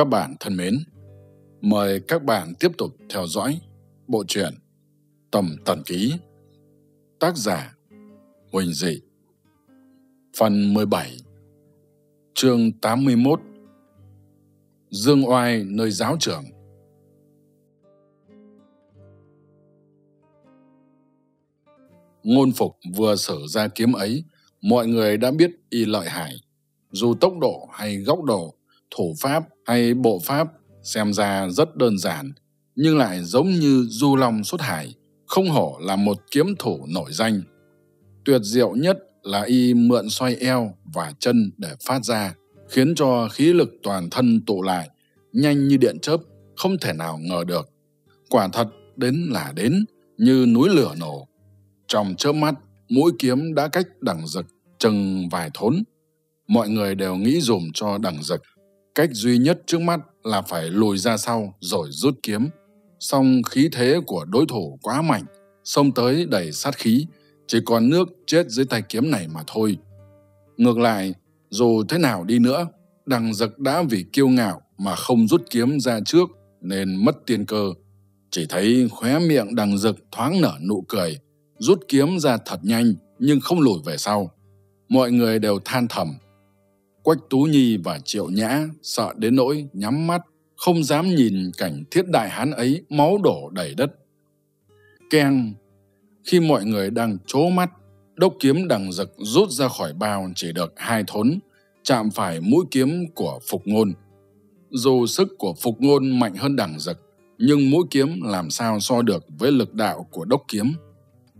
Các bạn thân mến, mời các bạn tiếp tục theo dõi bộ truyện Tầm Tần Ký. Tác giả Huỳnh Dị. Phần 17 Chương 81 Dương Oai nơi giáo trưởng Ngôn phục vừa sở ra kiếm ấy, mọi người đã biết y lợi hại. Dù tốc độ hay góc độ, thủ pháp hay bộ pháp xem ra rất đơn giản, nhưng lại giống như du long xuất hải, không hổ là một kiếm thủ nổi danh. Tuyệt diệu nhất là y mượn xoay eo và chân để phát ra, khiến cho khí lực toàn thân tụ lại, nhanh như điện chớp, không thể nào ngờ được. Quả thật đến là đến, như núi lửa nổ. Trong chớp mắt, mũi kiếm đã cách đằng giật chừng vài thốn. Mọi người đều nghĩ dùm cho đằng giật Cách duy nhất trước mắt là phải lùi ra sau rồi rút kiếm. Song khí thế của đối thủ quá mạnh, xông tới đầy sát khí, chỉ còn nước chết dưới tay kiếm này mà thôi. Ngược lại, dù thế nào đi nữa, đằng giật đã vì kiêu ngạo mà không rút kiếm ra trước nên mất tiên cơ. Chỉ thấy khóe miệng đằng giật thoáng nở nụ cười, rút kiếm ra thật nhanh nhưng không lùi về sau. Mọi người đều than thầm. Quách Tú Nhi và Triệu Nhã sợ đến nỗi nhắm mắt, không dám nhìn cảnh thiết đại hán ấy máu đổ đầy đất. Keng, khi mọi người đang chố mắt, đốc kiếm đằng giật rút ra khỏi bao chỉ được hai thốn, chạm phải mũi kiếm của Phục Ngôn. Dù sức của Phục Ngôn mạnh hơn đằng giật, nhưng mũi kiếm làm sao so được với lực đạo của đốc kiếm.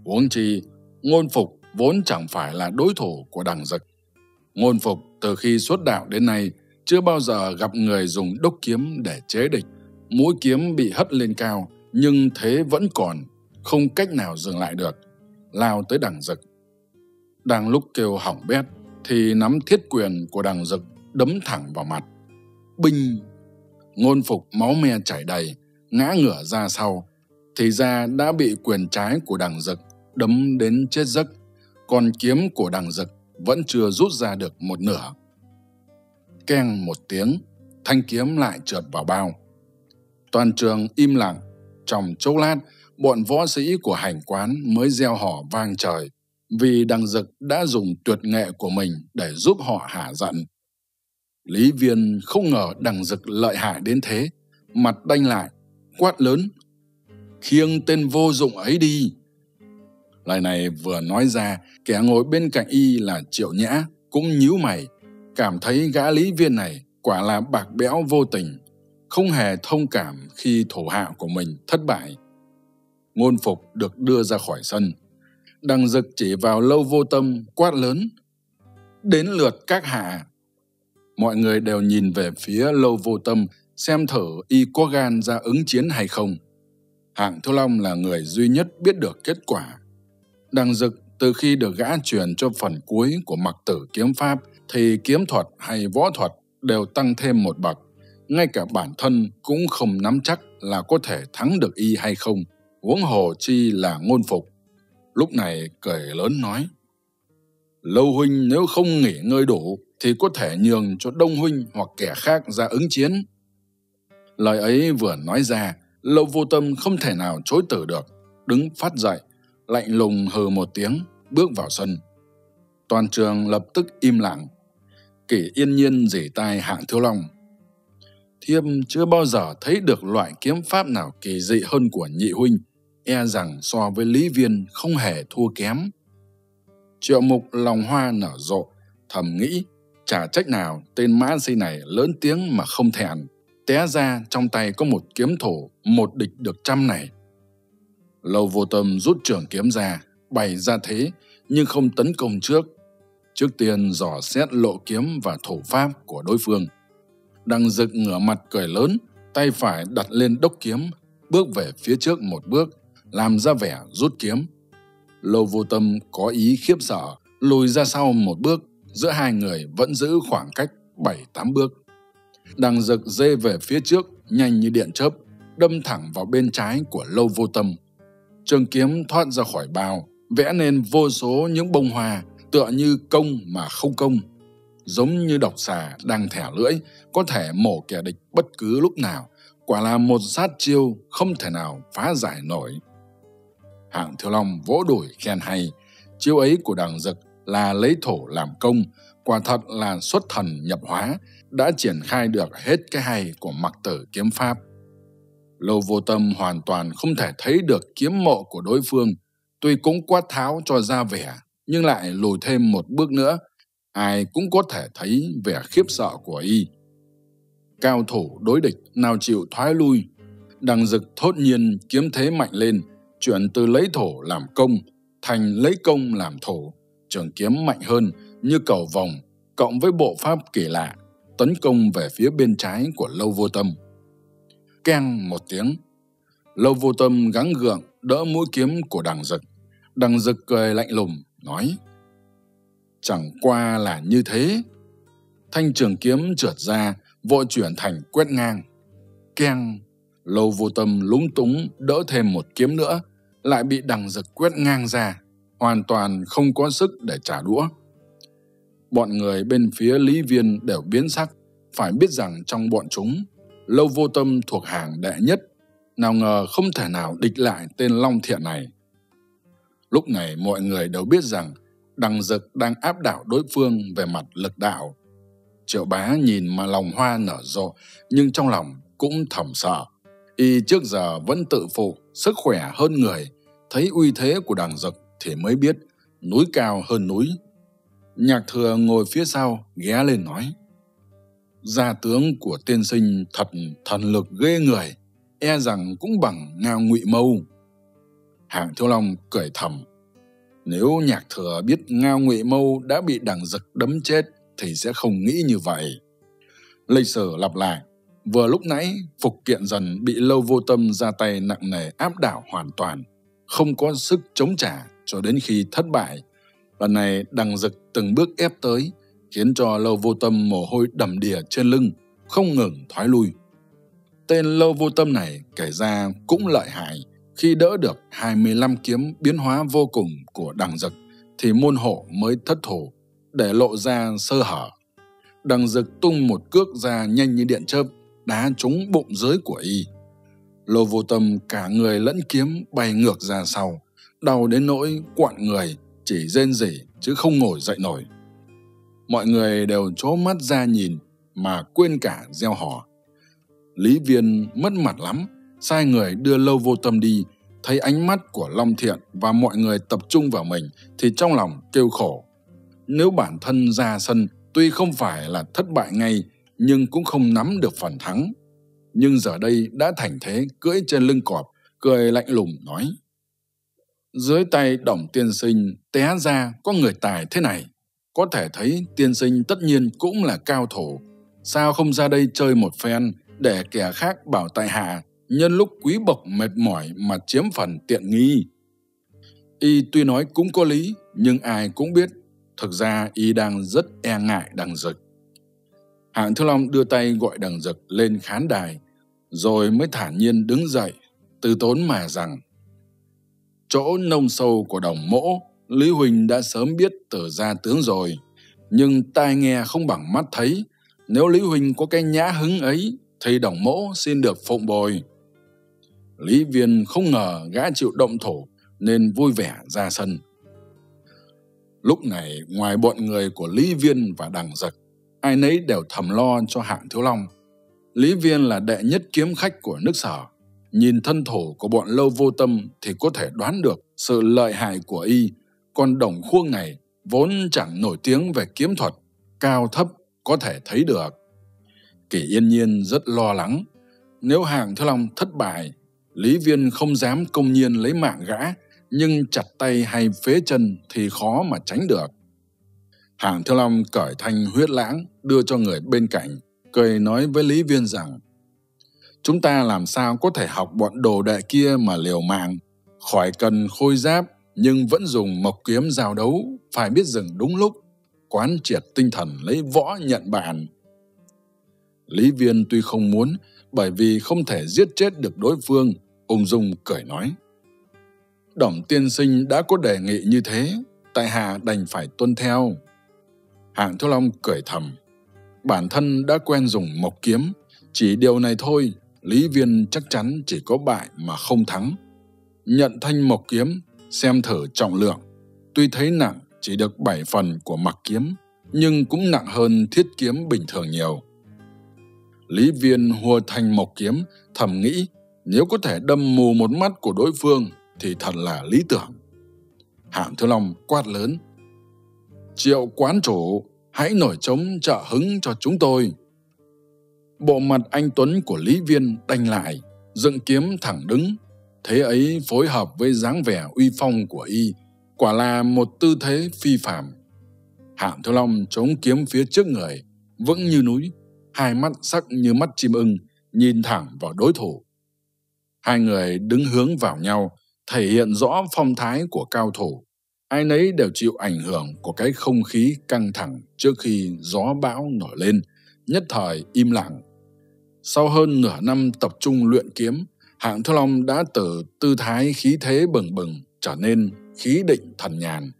Huống chi, Ngôn Phục vốn chẳng phải là đối thủ của đằng giật. Ngôn Phục từ khi xuất đạo đến nay chưa bao giờ gặp người dùng đốc kiếm để chế địch. Mũi kiếm bị hất lên cao, nhưng thế vẫn còn, không cách nào dừng lại được. Lao tới đằng rực. Đang lúc kêu hỏng bét, thì nắm thiết quyền của đằng rực đấm thẳng vào mặt. Binh! Ngôn phục máu me chảy đầy, ngã ngửa ra sau. Thì ra đã bị quyền trái của đằng rực đấm đến chết giấc. Còn kiếm của đằng rực vẫn chưa rút ra được một nửa. Keng một tiếng, thanh kiếm lại trượt vào bao. Toàn trường im lặng, trong chốc lát, bọn võ sĩ của hành quán mới gieo họ vang trời, vì đằng dực đã dùng tuyệt nghệ của mình để giúp họ hạ giận. Lý viên không ngờ đằng dực lợi hại đến thế, mặt đanh lại, quát lớn, khiêng tên vô dụng ấy đi. Lời này vừa nói ra, kẻ ngồi bên cạnh y là Triệu Nhã, cũng nhíu mày, cảm thấy gã lý viên này quả là bạc bẽo vô tình, không hề thông cảm khi thủ hạ của mình thất bại. Ngôn phục được đưa ra khỏi sân. Đằng dực chỉ vào lâu vô tâm, quát lớn. Đến lượt các hạ. Mọi người đều nhìn về phía lâu vô tâm, xem thử y có gan ra ứng chiến hay không. Hạng thu Long là người duy nhất biết được kết quả. Đằng dực từ khi được gã truyền cho phần cuối của mặc tử kiếm pháp thì kiếm thuật hay võ thuật đều tăng thêm một bậc. Ngay cả bản thân cũng không nắm chắc là có thể thắng được y hay không, huống hồ chi là ngôn phục. Lúc này cười lớn nói, Lâu huynh nếu không nghỉ ngơi đủ thì có thể nhường cho Đông huynh hoặc kẻ khác ra ứng chiến. Lời ấy vừa nói ra, Lâu vô tâm không thể nào chối từ được, đứng phát dậy, lạnh lùng hừ một tiếng, bước vào sân. Toàn trường lập tức im lặng, kỷ yên nhiên rỉ tai hạng thiếu long. Thiêm chưa bao giờ thấy được loại kiếm pháp nào kỳ dị hơn của nhị huynh, e rằng so với Lý Viên không hề thua kém. Triệu mục lòng hoa nở rộ, thầm nghĩ, chả trách nào tên mã si này lớn tiếng mà không thẹn, té ra trong tay có một kiếm thủ, một địch được trăm này. Lâu vô tâm rút trường kiếm ra, bày ra thế, nhưng không tấn công trước, Trước tiên dò xét lộ kiếm và thủ pháp của đối phương. Đang dực ngửa mặt cười lớn, tay phải đặt lên đốc kiếm, bước về phía trước một bước, làm ra vẻ rút kiếm. Lô vô tâm có ý khiếp sợ, lùi ra sau một bước, giữa hai người vẫn giữ khoảng cách bảy tám bước. Đằng dực dê về phía trước, nhanh như điện chớp, đâm thẳng vào bên trái của lâu vô tâm. Trường kiếm thoát ra khỏi bao, vẽ nên vô số những bông hoa tựa như công mà không công. giống như độc xà đang thẻ lưỡi, có thể mổ kẻ địch bất cứ lúc nào, quả là một sát chiêu không thể nào phá giải nổi. Hạng Thiếu Long vỗ đùi khen hay, chiêu ấy của đằng dực là lấy thổ làm công, quả thật là xuất thần nhập hóa, đã triển khai được hết cái hay của mặc tử kiếm pháp. Lâu vô tâm hoàn toàn không thể thấy được kiếm mộ của đối phương, tuy cũng quát tháo cho ra vẻ, nhưng lại lùi thêm một bước nữa, ai cũng có thể thấy vẻ khiếp sợ của y. Cao thủ đối địch nào chịu thoái lui, đằng dực thốt nhiên kiếm thế mạnh lên, chuyển từ lấy thổ làm công, thành lấy công làm thổ, trường kiếm mạnh hơn như cầu vòng, cộng với bộ pháp kỳ lạ, tấn công về phía bên trái của lâu vô tâm. Keng một tiếng, lâu vô tâm gắng gượng đỡ mũi kiếm của đằng dực. Đằng dực cười lạnh lùng, nói Chẳng qua là như thế. Thanh trường kiếm trượt ra, vội chuyển thành quét ngang. Keng, lâu vô tâm lúng túng đỡ thêm một kiếm nữa, lại bị đằng dực quét ngang ra, hoàn toàn không có sức để trả đũa. Bọn người bên phía Lý Viên đều biến sắc, phải biết rằng trong bọn chúng, lâu vô tâm thuộc hàng đệ nhất, nào ngờ không thể nào địch lại tên Long Thiện này. Lúc này mọi người đều biết rằng đằng dực đang áp đảo đối phương về mặt lực đạo. Triệu bá nhìn mà lòng hoa nở rộ, nhưng trong lòng cũng thầm sợ. Y trước giờ vẫn tự phụ, sức khỏe hơn người, thấy uy thế của đằng dực thì mới biết núi cao hơn núi. Nhạc thừa ngồi phía sau, ghé lên nói. Gia tướng của tiên sinh thật thần lực ghê người, e rằng cũng bằng ngao ngụy mâu. Hạng Thiếu Long cười thầm. Nếu nhạc thừa biết ngao ngụy mâu đã bị đằng giật đấm chết thì sẽ không nghĩ như vậy. Lịch sử lặp lại, vừa lúc nãy phục kiện dần bị lâu vô tâm ra tay nặng nề áp đảo hoàn toàn, không có sức chống trả cho đến khi thất bại. Lần này đằng dực từng bước ép tới, khiến cho lâu vô tâm mồ hôi đầm đìa trên lưng, không ngừng thoái lui. Tên lâu vô tâm này kể ra cũng lợi hại, khi đỡ được 25 kiếm biến hóa vô cùng của đằng dực, thì môn hộ mới thất thủ, để lộ ra sơ hở. Đằng dực tung một cước ra nhanh như điện chớp, đá trúng bụng dưới của y. Lô vô tâm cả người lẫn kiếm bay ngược ra sau, đau đến nỗi quặn người, chỉ rên rỉ chứ không ngồi dậy nổi. Mọi người đều chố mắt ra nhìn mà quên cả gieo hò. Lý Viên mất mặt lắm, sai người đưa lâu vô tâm đi, thấy ánh mắt của Long Thiện và mọi người tập trung vào mình thì trong lòng kêu khổ. Nếu bản thân ra sân tuy không phải là thất bại ngay nhưng cũng không nắm được phần thắng. Nhưng giờ đây đã thành thế cưỡi trên lưng cọp, cười lạnh lùng nói. Dưới tay đồng tiên sinh té ra có người tài thế này. Có thể thấy tiên sinh tất nhiên cũng là cao thủ. Sao không ra đây chơi một phen để kẻ khác bảo tại hạ nhân lúc quý bộc mệt mỏi mà chiếm phần tiện nghi. Y tuy nói cũng có lý, nhưng ai cũng biết, thực ra Y đang rất e ngại đằng dực. Hạng thư Long đưa tay gọi đằng dực lên khán đài, rồi mới thản nhiên đứng dậy, từ tốn mà rằng chỗ nông sâu của đồng mỗ, Lý Huỳnh đã sớm biết tử gia tướng rồi, nhưng tai nghe không bằng mắt thấy, nếu Lý Huỳnh có cái nhã hứng ấy, thì đồng mỗ xin được phụng bồi. Lý Viên không ngờ gã chịu động thổ nên vui vẻ ra sân. Lúc này ngoài bọn người của Lý Viên và Đằng Giật, ai nấy đều thầm lo cho hạng Thiếu Long. Lý Viên là đệ nhất kiếm khách của nước sở. Nhìn thân thủ của bọn lâu vô tâm thì có thể đoán được sự lợi hại của y, còn đồng khuông này vốn chẳng nổi tiếng về kiếm thuật, cao thấp có thể thấy được. Kỳ yên nhiên rất lo lắng, nếu hàng Thiếu Long thất bại Lý Viên không dám công nhiên lấy mạng gã, nhưng chặt tay hay phế chân thì khó mà tránh được. Hàng Thiếu Long cởi thanh huyết lãng đưa cho người bên cạnh, cười nói với Lý Viên rằng Chúng ta làm sao có thể học bọn đồ đệ kia mà liều mạng, khỏi cần khôi giáp nhưng vẫn dùng mộc kiếm giao đấu, phải biết dừng đúng lúc, quán triệt tinh thần lấy võ nhận bản Lý Viên tuy không muốn, bởi vì không thể giết chết được đối phương, ung dung cười nói. Đổng tiên sinh đã có đề nghị như thế, tại hạ đành phải tuân theo. Hạng Thiếu Long cười thầm. Bản thân đã quen dùng mộc kiếm, chỉ điều này thôi, Lý Viên chắc chắn chỉ có bại mà không thắng. Nhận thanh mộc kiếm, xem thử trọng lượng. Tuy thấy nặng, chỉ được 7 phần của mặc kiếm, nhưng cũng nặng hơn thiết kiếm bình thường nhiều. Lý Viên hùa thành mộc kiếm, thầm nghĩ nếu có thể đâm mù một mắt của đối phương thì thật là lý tưởng. Hạng Thiếu Long quát lớn. Triệu quán chủ, hãy nổi trống trợ hứng cho chúng tôi. Bộ mặt anh Tuấn của Lý Viên đanh lại, dựng kiếm thẳng đứng. Thế ấy phối hợp với dáng vẻ uy phong của y, quả là một tư thế phi phạm. Hạng Thiếu Long chống kiếm phía trước người, vững như núi, hai mắt sắc như mắt chim ưng, nhìn thẳng vào đối thủ. Hai người đứng hướng vào nhau, thể hiện rõ phong thái của cao thủ. Ai nấy đều chịu ảnh hưởng của cái không khí căng thẳng trước khi gió bão nổi lên, nhất thời im lặng. Sau hơn nửa năm tập trung luyện kiếm, hạng thiếu long đã từ tư thái khí thế bừng bừng trở nên khí định thần nhàn.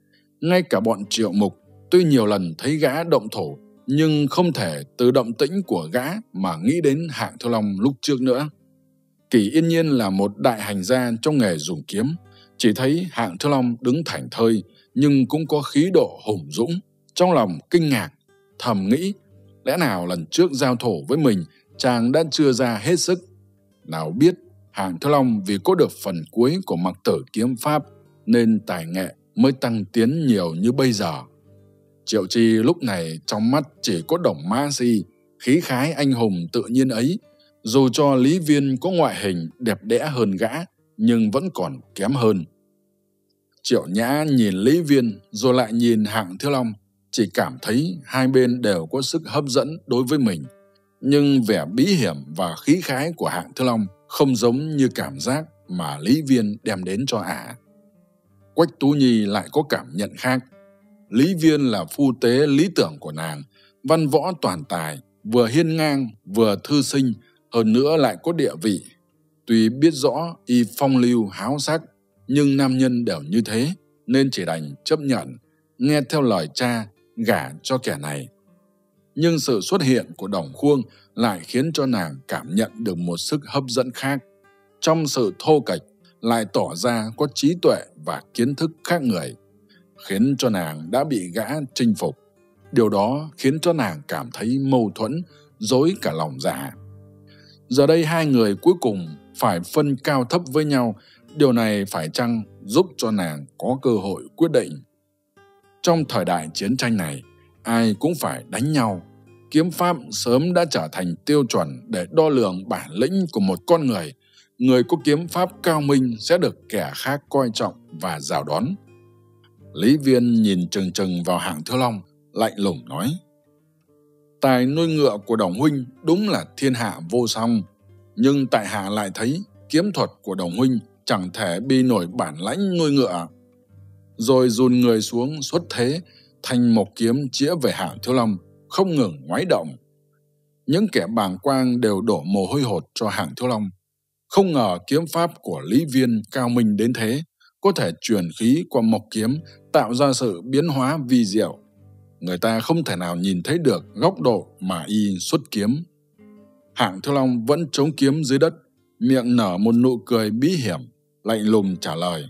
Ngay cả bọn triệu mục tuy nhiều lần thấy gã động thổ nhưng không thể từ động tĩnh của gã mà nghĩ đến hạng thiếu long lúc trước nữa. Kỳ yên nhiên là một đại hành gia trong nghề dùng kiếm, chỉ thấy hạng thiếu long đứng thảnh thơi nhưng cũng có khí độ hùng dũng, trong lòng kinh ngạc, thầm nghĩ lẽ nào lần trước giao thổ với mình chàng đã chưa ra hết sức. Nào biết hạng Thứ long vì có được phần cuối của mặc tử kiếm pháp nên tài nghệ mới tăng tiến nhiều như bây giờ. Triệu Chi lúc này trong mắt chỉ có đồng ma si, khí khái anh hùng tự nhiên ấy. Dù cho Lý Viên có ngoại hình đẹp đẽ hơn gã, nhưng vẫn còn kém hơn. Triệu Nhã nhìn Lý Viên rồi lại nhìn Hạng Thiếu Long, chỉ cảm thấy hai bên đều có sức hấp dẫn đối với mình. Nhưng vẻ bí hiểm và khí khái của Hạng Thiếu Long không giống như cảm giác mà Lý Viên đem đến cho ả. Quách Tú Nhi lại có cảm nhận khác. Lý Viên là phu tế lý tưởng của nàng, văn võ toàn tài, vừa hiên ngang, vừa thư sinh, hơn nữa lại có địa vị. Tuy biết rõ y phong lưu háo sắc, nhưng nam nhân đều như thế, nên chỉ đành chấp nhận, nghe theo lời cha, gả cho kẻ này. Nhưng sự xuất hiện của đồng khuông lại khiến cho nàng cảm nhận được một sức hấp dẫn khác. Trong sự thô kệch, lại tỏ ra có trí tuệ và kiến thức khác người khiến cho nàng đã bị gã chinh phục. Điều đó khiến cho nàng cảm thấy mâu thuẫn, dối cả lòng dạ. Giờ đây hai người cuối cùng phải phân cao thấp với nhau, điều này phải chăng giúp cho nàng có cơ hội quyết định. Trong thời đại chiến tranh này, ai cũng phải đánh nhau. Kiếm pháp sớm đã trở thành tiêu chuẩn để đo lường bản lĩnh của một con người. Người có kiếm pháp cao minh sẽ được kẻ khác coi trọng và rào đón. Lý Viên nhìn trừng trừng vào hạng thiếu long, lạnh lùng nói. Tài nuôi ngựa của đồng huynh đúng là thiên hạ vô song, nhưng tại hạ lại thấy kiếm thuật của đồng huynh chẳng thể bi nổi bản lãnh nuôi ngựa. Rồi dùn người xuống xuất thế, thành một kiếm chĩa về hạng thiếu long, không ngừng ngoái động. Những kẻ bàng quang đều đổ mồ hôi hột cho hạng thiếu long. Không ngờ kiếm pháp của Lý Viên cao minh đến thế có thể truyền khí qua mộc kiếm tạo ra sự biến hóa vi diệu. Người ta không thể nào nhìn thấy được góc độ mà y xuất kiếm. Hạng Thiếu Long vẫn chống kiếm dưới đất, miệng nở một nụ cười bí hiểm, lạnh lùng trả lời.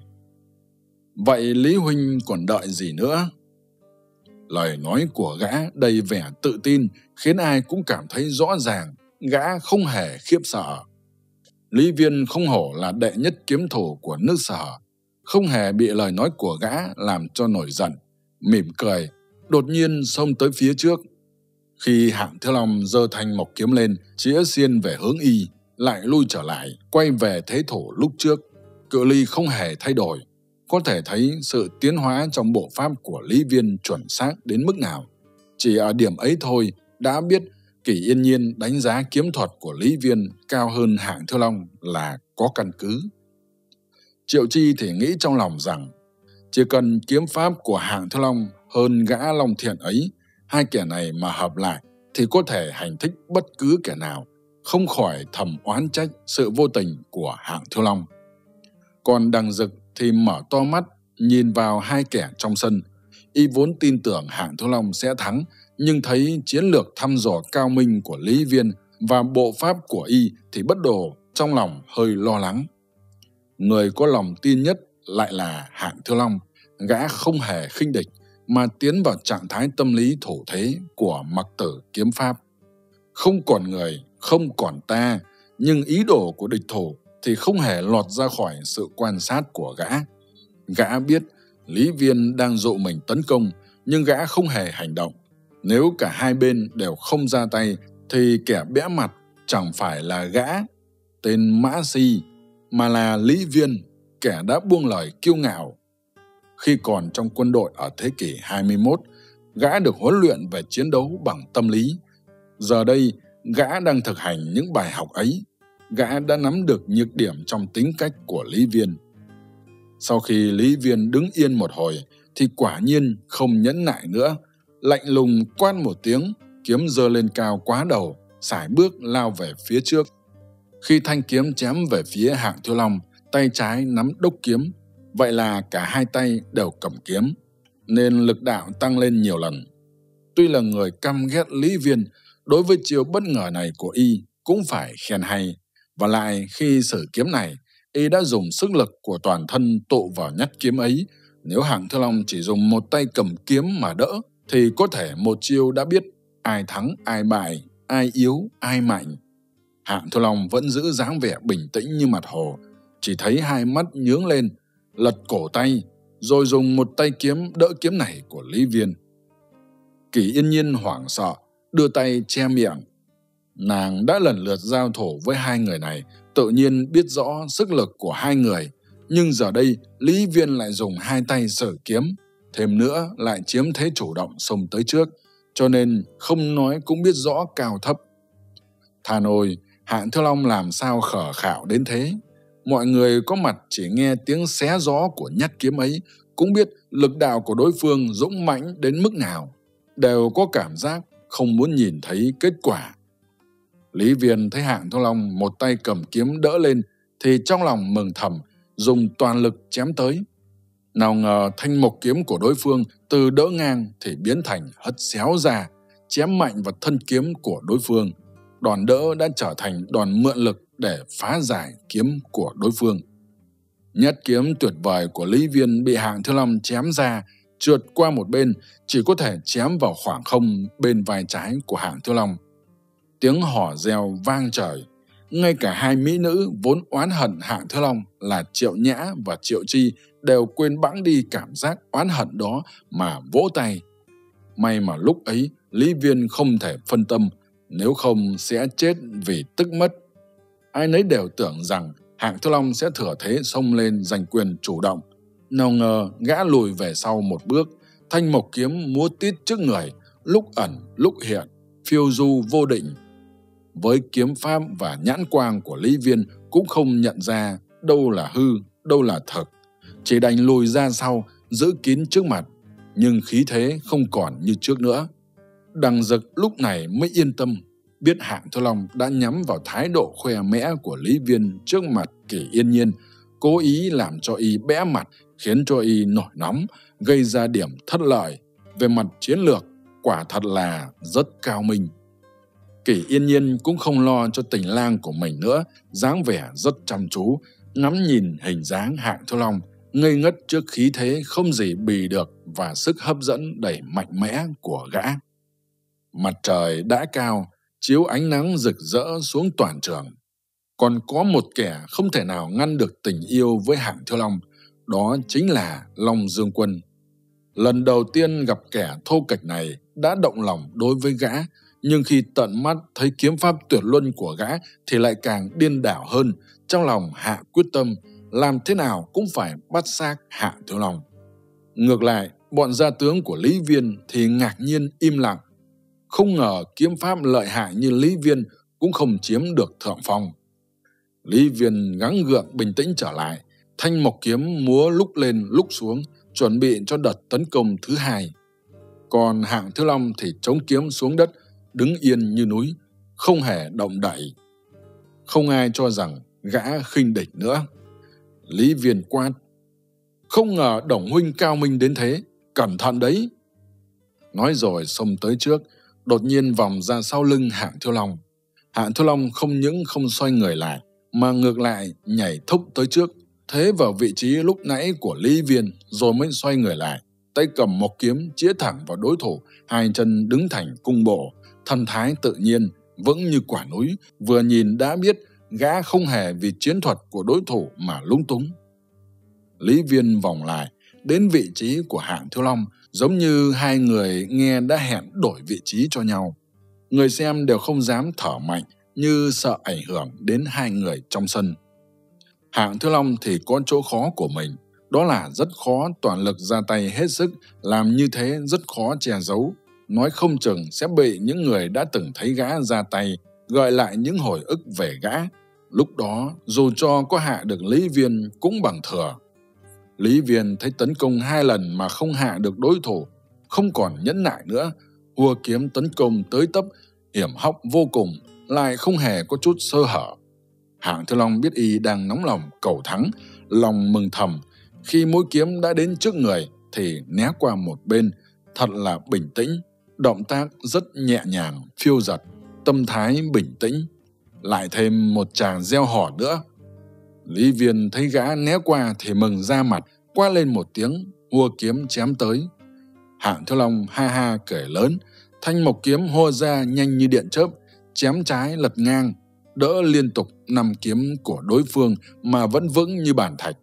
Vậy Lý Huynh còn đợi gì nữa? Lời nói của gã đầy vẻ tự tin khiến ai cũng cảm thấy rõ ràng gã không hề khiếp sợ. Lý Viên không hổ là đệ nhất kiếm thủ của nước sở, không hề bị lời nói của gã làm cho nổi giận, mỉm cười, đột nhiên xông tới phía trước. Khi hạng thiếu long giơ thanh mộc kiếm lên, chĩa xiên về hướng y, lại lui trở lại, quay về thế thủ lúc trước. Cự ly không hề thay đổi. Có thể thấy sự tiến hóa trong bộ pháp của Lý Viên chuẩn xác đến mức nào. Chỉ ở điểm ấy thôi đã biết Kỳ Yên Nhiên đánh giá kiếm thuật của Lý Viên cao hơn hạng Thư Long là có căn cứ. Triệu Chi thì nghĩ trong lòng rằng chỉ cần kiếm pháp của hạng Thư Long hơn gã Long Thiện ấy, hai kẻ này mà hợp lại thì có thể hành thích bất cứ kẻ nào, không khỏi thầm oán trách sự vô tình của hạng Thư Long. Còn đằng dực thì mở to mắt nhìn vào hai kẻ trong sân, y vốn tin tưởng hạng thiếu long sẽ thắng nhưng thấy chiến lược thăm dò cao minh của lý viên và bộ pháp của y thì bất đồ trong lòng hơi lo lắng. Người có lòng tin nhất lại là hạng thiếu long gã không hề khinh địch mà tiến vào trạng thái tâm lý thủ thế của mặc tử kiếm pháp. Không còn người không còn ta nhưng ý đồ của địch thủ thì không hề lọt ra khỏi sự quan sát của gã gã biết lý viên đang dụ mình tấn công nhưng gã không hề hành động nếu cả hai bên đều không ra tay thì kẻ bẽ mặt chẳng phải là gã tên mã si mà là lý viên kẻ đã buông lời kiêu ngạo khi còn trong quân đội ở thế kỷ 21, gã được huấn luyện về chiến đấu bằng tâm lý. Giờ đây, gã đang thực hành những bài học ấy. Gã đã nắm được nhược điểm trong tính cách của Lý Viên. Sau khi Lý Viên đứng yên một hồi, thì quả nhiên không nhẫn nại nữa. Lạnh lùng quan một tiếng, kiếm giơ lên cao quá đầu, sải bước lao về phía trước. Khi thanh kiếm chém về phía hạng thiếu long, tay trái nắm đốc kiếm, Vậy là cả hai tay đều cầm kiếm, nên lực đạo tăng lên nhiều lần. Tuy là người căm ghét Lý Viên, đối với chiều bất ngờ này của y cũng phải khen hay. Và lại khi sử kiếm này, y đã dùng sức lực của toàn thân tụ vào nhát kiếm ấy. Nếu hạng thư long chỉ dùng một tay cầm kiếm mà đỡ, thì có thể một chiêu đã biết ai thắng ai bại, ai yếu ai mạnh. Hạng thư long vẫn giữ dáng vẻ bình tĩnh như mặt hồ, chỉ thấy hai mắt nhướng lên lật cổ tay, rồi dùng một tay kiếm đỡ kiếm này của Lý Viên. Kỳ yên nhiên hoảng sợ, đưa tay che miệng. Nàng đã lần lượt giao thổ với hai người này, tự nhiên biết rõ sức lực của hai người. Nhưng giờ đây, Lý Viên lại dùng hai tay sở kiếm, thêm nữa lại chiếm thế chủ động xông tới trước, cho nên không nói cũng biết rõ cao thấp. Thà ôi, hạng Thư Long làm sao khở khạo đến thế? mọi người có mặt chỉ nghe tiếng xé gió của nhát kiếm ấy cũng biết lực đạo của đối phương dũng mãnh đến mức nào đều có cảm giác không muốn nhìn thấy kết quả lý viên thấy hạng Thông long một tay cầm kiếm đỡ lên thì trong lòng mừng thầm dùng toàn lực chém tới nào ngờ thanh mộc kiếm của đối phương từ đỡ ngang thì biến thành hất xéo ra chém mạnh vào thân kiếm của đối phương đòn đỡ đã trở thành đòn mượn lực để phá giải kiếm của đối phương. Nhất kiếm tuyệt vời của Lý Viên bị hạng Thương Long chém ra, trượt qua một bên, chỉ có thể chém vào khoảng không bên vai trái của hạng Thương Long. Tiếng hò reo vang trời, ngay cả hai mỹ nữ vốn oán hận hạng Thứ Long là Triệu Nhã và Triệu Chi đều quên bẵng đi cảm giác oán hận đó mà vỗ tay. May mà lúc ấy Lý Viên không thể phân tâm, nếu không sẽ chết vì tức mất. Ai nấy đều tưởng rằng hạng thứ long sẽ thừa thế xông lên giành quyền chủ động. Nào ngờ gã lùi về sau một bước thanh mộc kiếm múa tít trước người lúc ẩn lúc hiện phiêu du vô định với kiếm pháp và nhãn quang của lý viên cũng không nhận ra đâu là hư, đâu là thật. Chỉ đành lùi ra sau, giữ kín trước mặt, nhưng khí thế không còn như trước nữa. Đằng dực lúc này mới yên tâm, biết hạng thơ long đã nhắm vào thái độ khoe mẽ của lý viên trước mặt kỷ yên nhiên, cố ý làm cho y bẽ mặt, khiến cho y nổi nóng, gây ra điểm thất lợi. Về mặt chiến lược, quả thật là rất cao minh kỷ yên nhiên cũng không lo cho tình lang của mình nữa dáng vẻ rất chăm chú ngắm nhìn hình dáng hạng thu long ngây ngất trước khí thế không gì bì được và sức hấp dẫn đầy mạnh mẽ của gã mặt trời đã cao chiếu ánh nắng rực rỡ xuống toàn trường. Còn có một kẻ không thể nào ngăn được tình yêu với hạng thu long, đó chính là Long Dương Quân. Lần đầu tiên gặp kẻ thô kệch này đã động lòng đối với gã, nhưng khi tận mắt thấy kiếm pháp tuyệt luân của gã thì lại càng điên đảo hơn, trong lòng hạ quyết tâm làm thế nào cũng phải bắt xác hạ thiếu long. Ngược lại, bọn gia tướng của Lý Viên thì ngạc nhiên im lặng không ngờ kiếm pháp lợi hại như Lý Viên cũng không chiếm được thượng phong. Lý Viên gắng gượng bình tĩnh trở lại, thanh mộc kiếm múa lúc lên lúc xuống, chuẩn bị cho đợt tấn công thứ hai. Còn hạng thiếu long thì chống kiếm xuống đất, đứng yên như núi, không hề động đậy. Không ai cho rằng gã khinh địch nữa. Lý Viên quát. Không ngờ Đồng Huynh cao minh đến thế, cẩn thận đấy. Nói rồi xông tới trước, đột nhiên vòng ra sau lưng hạng thiêu long. Hạng thiêu long không những không xoay người lại, mà ngược lại nhảy thúc tới trước, thế vào vị trí lúc nãy của Lý Viên rồi mới xoay người lại. Tay cầm một kiếm chĩa thẳng vào đối thủ, hai chân đứng thành cung bộ, thân thái tự nhiên, vững như quả núi, vừa nhìn đã biết gã không hề vì chiến thuật của đối thủ mà lung túng. Lý Viên vòng lại, đến vị trí của hạng thiếu long, giống như hai người nghe đã hẹn đổi vị trí cho nhau. Người xem đều không dám thở mạnh như sợ ảnh hưởng đến hai người trong sân. Hạng thiếu long thì có chỗ khó của mình, đó là rất khó toàn lực ra tay hết sức, làm như thế rất khó che giấu. Nói không chừng sẽ bị những người đã từng thấy gã ra tay, gợi lại những hồi ức về gã. Lúc đó, dù cho có hạ được Lý Viên cũng bằng thừa. Lý Viên thấy tấn công hai lần mà không hạ được đối thủ, không còn nhẫn nại nữa, hùa kiếm tấn công tới tấp, hiểm hóc vô cùng, lại không hề có chút sơ hở. Hạng Thư Long biết y đang nóng lòng cầu thắng, lòng mừng thầm, khi mũi kiếm đã đến trước người thì né qua một bên, thật là bình tĩnh, động tác rất nhẹ nhàng, phiêu giật, tâm thái bình tĩnh. Lại thêm một chàng gieo hò nữa. Lý Viên thấy gã né qua thì mừng ra mặt, qua lên một tiếng, hua kiếm chém tới. Hạng Thiếu Long ha ha kể lớn, thanh mộc kiếm hô ra nhanh như điện chớp, chém trái lật ngang, đỡ liên tục năm kiếm của đối phương mà vẫn vững như bản thạch.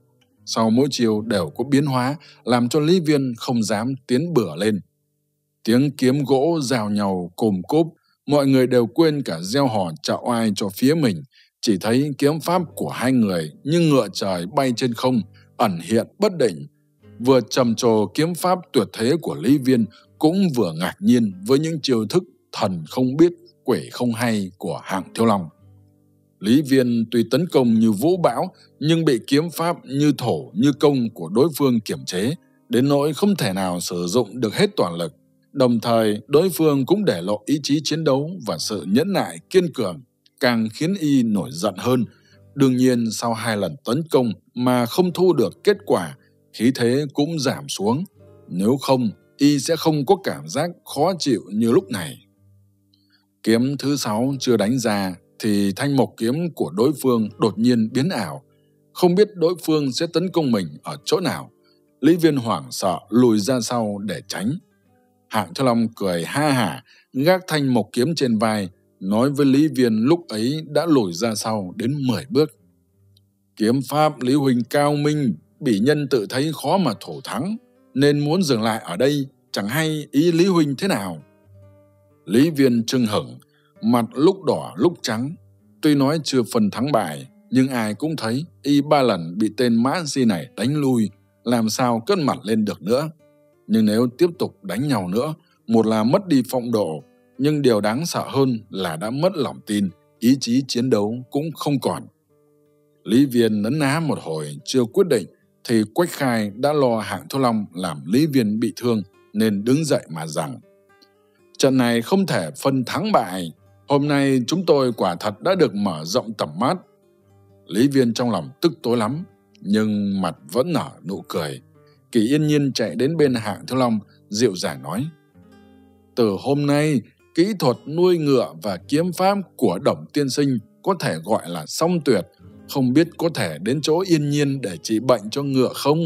Sau mỗi chiều đều có biến hóa, làm cho Lý Viên không dám tiến bửa lên. Tiếng kiếm gỗ rào nhau cồm cốp, mọi người đều quên cả gieo hò chạo oai cho phía mình, chỉ thấy kiếm pháp của hai người như ngựa trời bay trên không, ẩn hiện bất định. Vừa trầm trồ kiếm pháp tuyệt thế của Lý Viên cũng vừa ngạc nhiên với những chiêu thức thần không biết, quỷ không hay của hạng thiếu long. Lý Viên tuy tấn công như vũ bão, nhưng bị kiếm pháp như thổ như công của đối phương kiểm chế, đến nỗi không thể nào sử dụng được hết toàn lực. Đồng thời, đối phương cũng để lộ ý chí chiến đấu và sự nhẫn nại kiên cường, càng khiến y nổi giận hơn. Đương nhiên, sau hai lần tấn công mà không thu được kết quả, khí thế cũng giảm xuống. Nếu không, y sẽ không có cảm giác khó chịu như lúc này. Kiếm thứ sáu chưa đánh ra thì thanh mộc kiếm của đối phương đột nhiên biến ảo. Không biết đối phương sẽ tấn công mình ở chỗ nào. Lý viên hoảng sợ lùi ra sau để tránh. Hạng Thiếu Long cười ha hả, gác thanh mộc kiếm trên vai, nói với Lý Viên lúc ấy đã lùi ra sau đến 10 bước. Kiếm pháp Lý Huỳnh cao minh, bị nhân tự thấy khó mà thổ thắng, nên muốn dừng lại ở đây, chẳng hay ý Lý Huỳnh thế nào. Lý Viên trưng hửng, mặt lúc đỏ lúc trắng. Tuy nói chưa phần thắng bại, nhưng ai cũng thấy y ba lần bị tên mã di này đánh lui, làm sao cất mặt lên được nữa. Nhưng nếu tiếp tục đánh nhau nữa, một là mất đi phong độ, nhưng điều đáng sợ hơn là đã mất lòng tin, ý chí chiến đấu cũng không còn. Lý Viên nấn ná một hồi chưa quyết định, thì Quách Khai đã lo hạng Thu Long làm Lý Viên bị thương, nên đứng dậy mà rằng Trận này không thể phân thắng bại, Hôm nay chúng tôi quả thật đã được mở rộng tầm mắt. Lý viên trong lòng tức tối lắm, nhưng mặt vẫn nở nụ cười. Kỳ yên nhiên chạy đến bên hạng thiếu long, dịu dàng nói. Từ hôm nay, kỹ thuật nuôi ngựa và kiếm pháp của đồng tiên sinh có thể gọi là song tuyệt, không biết có thể đến chỗ yên nhiên để trị bệnh cho ngựa không?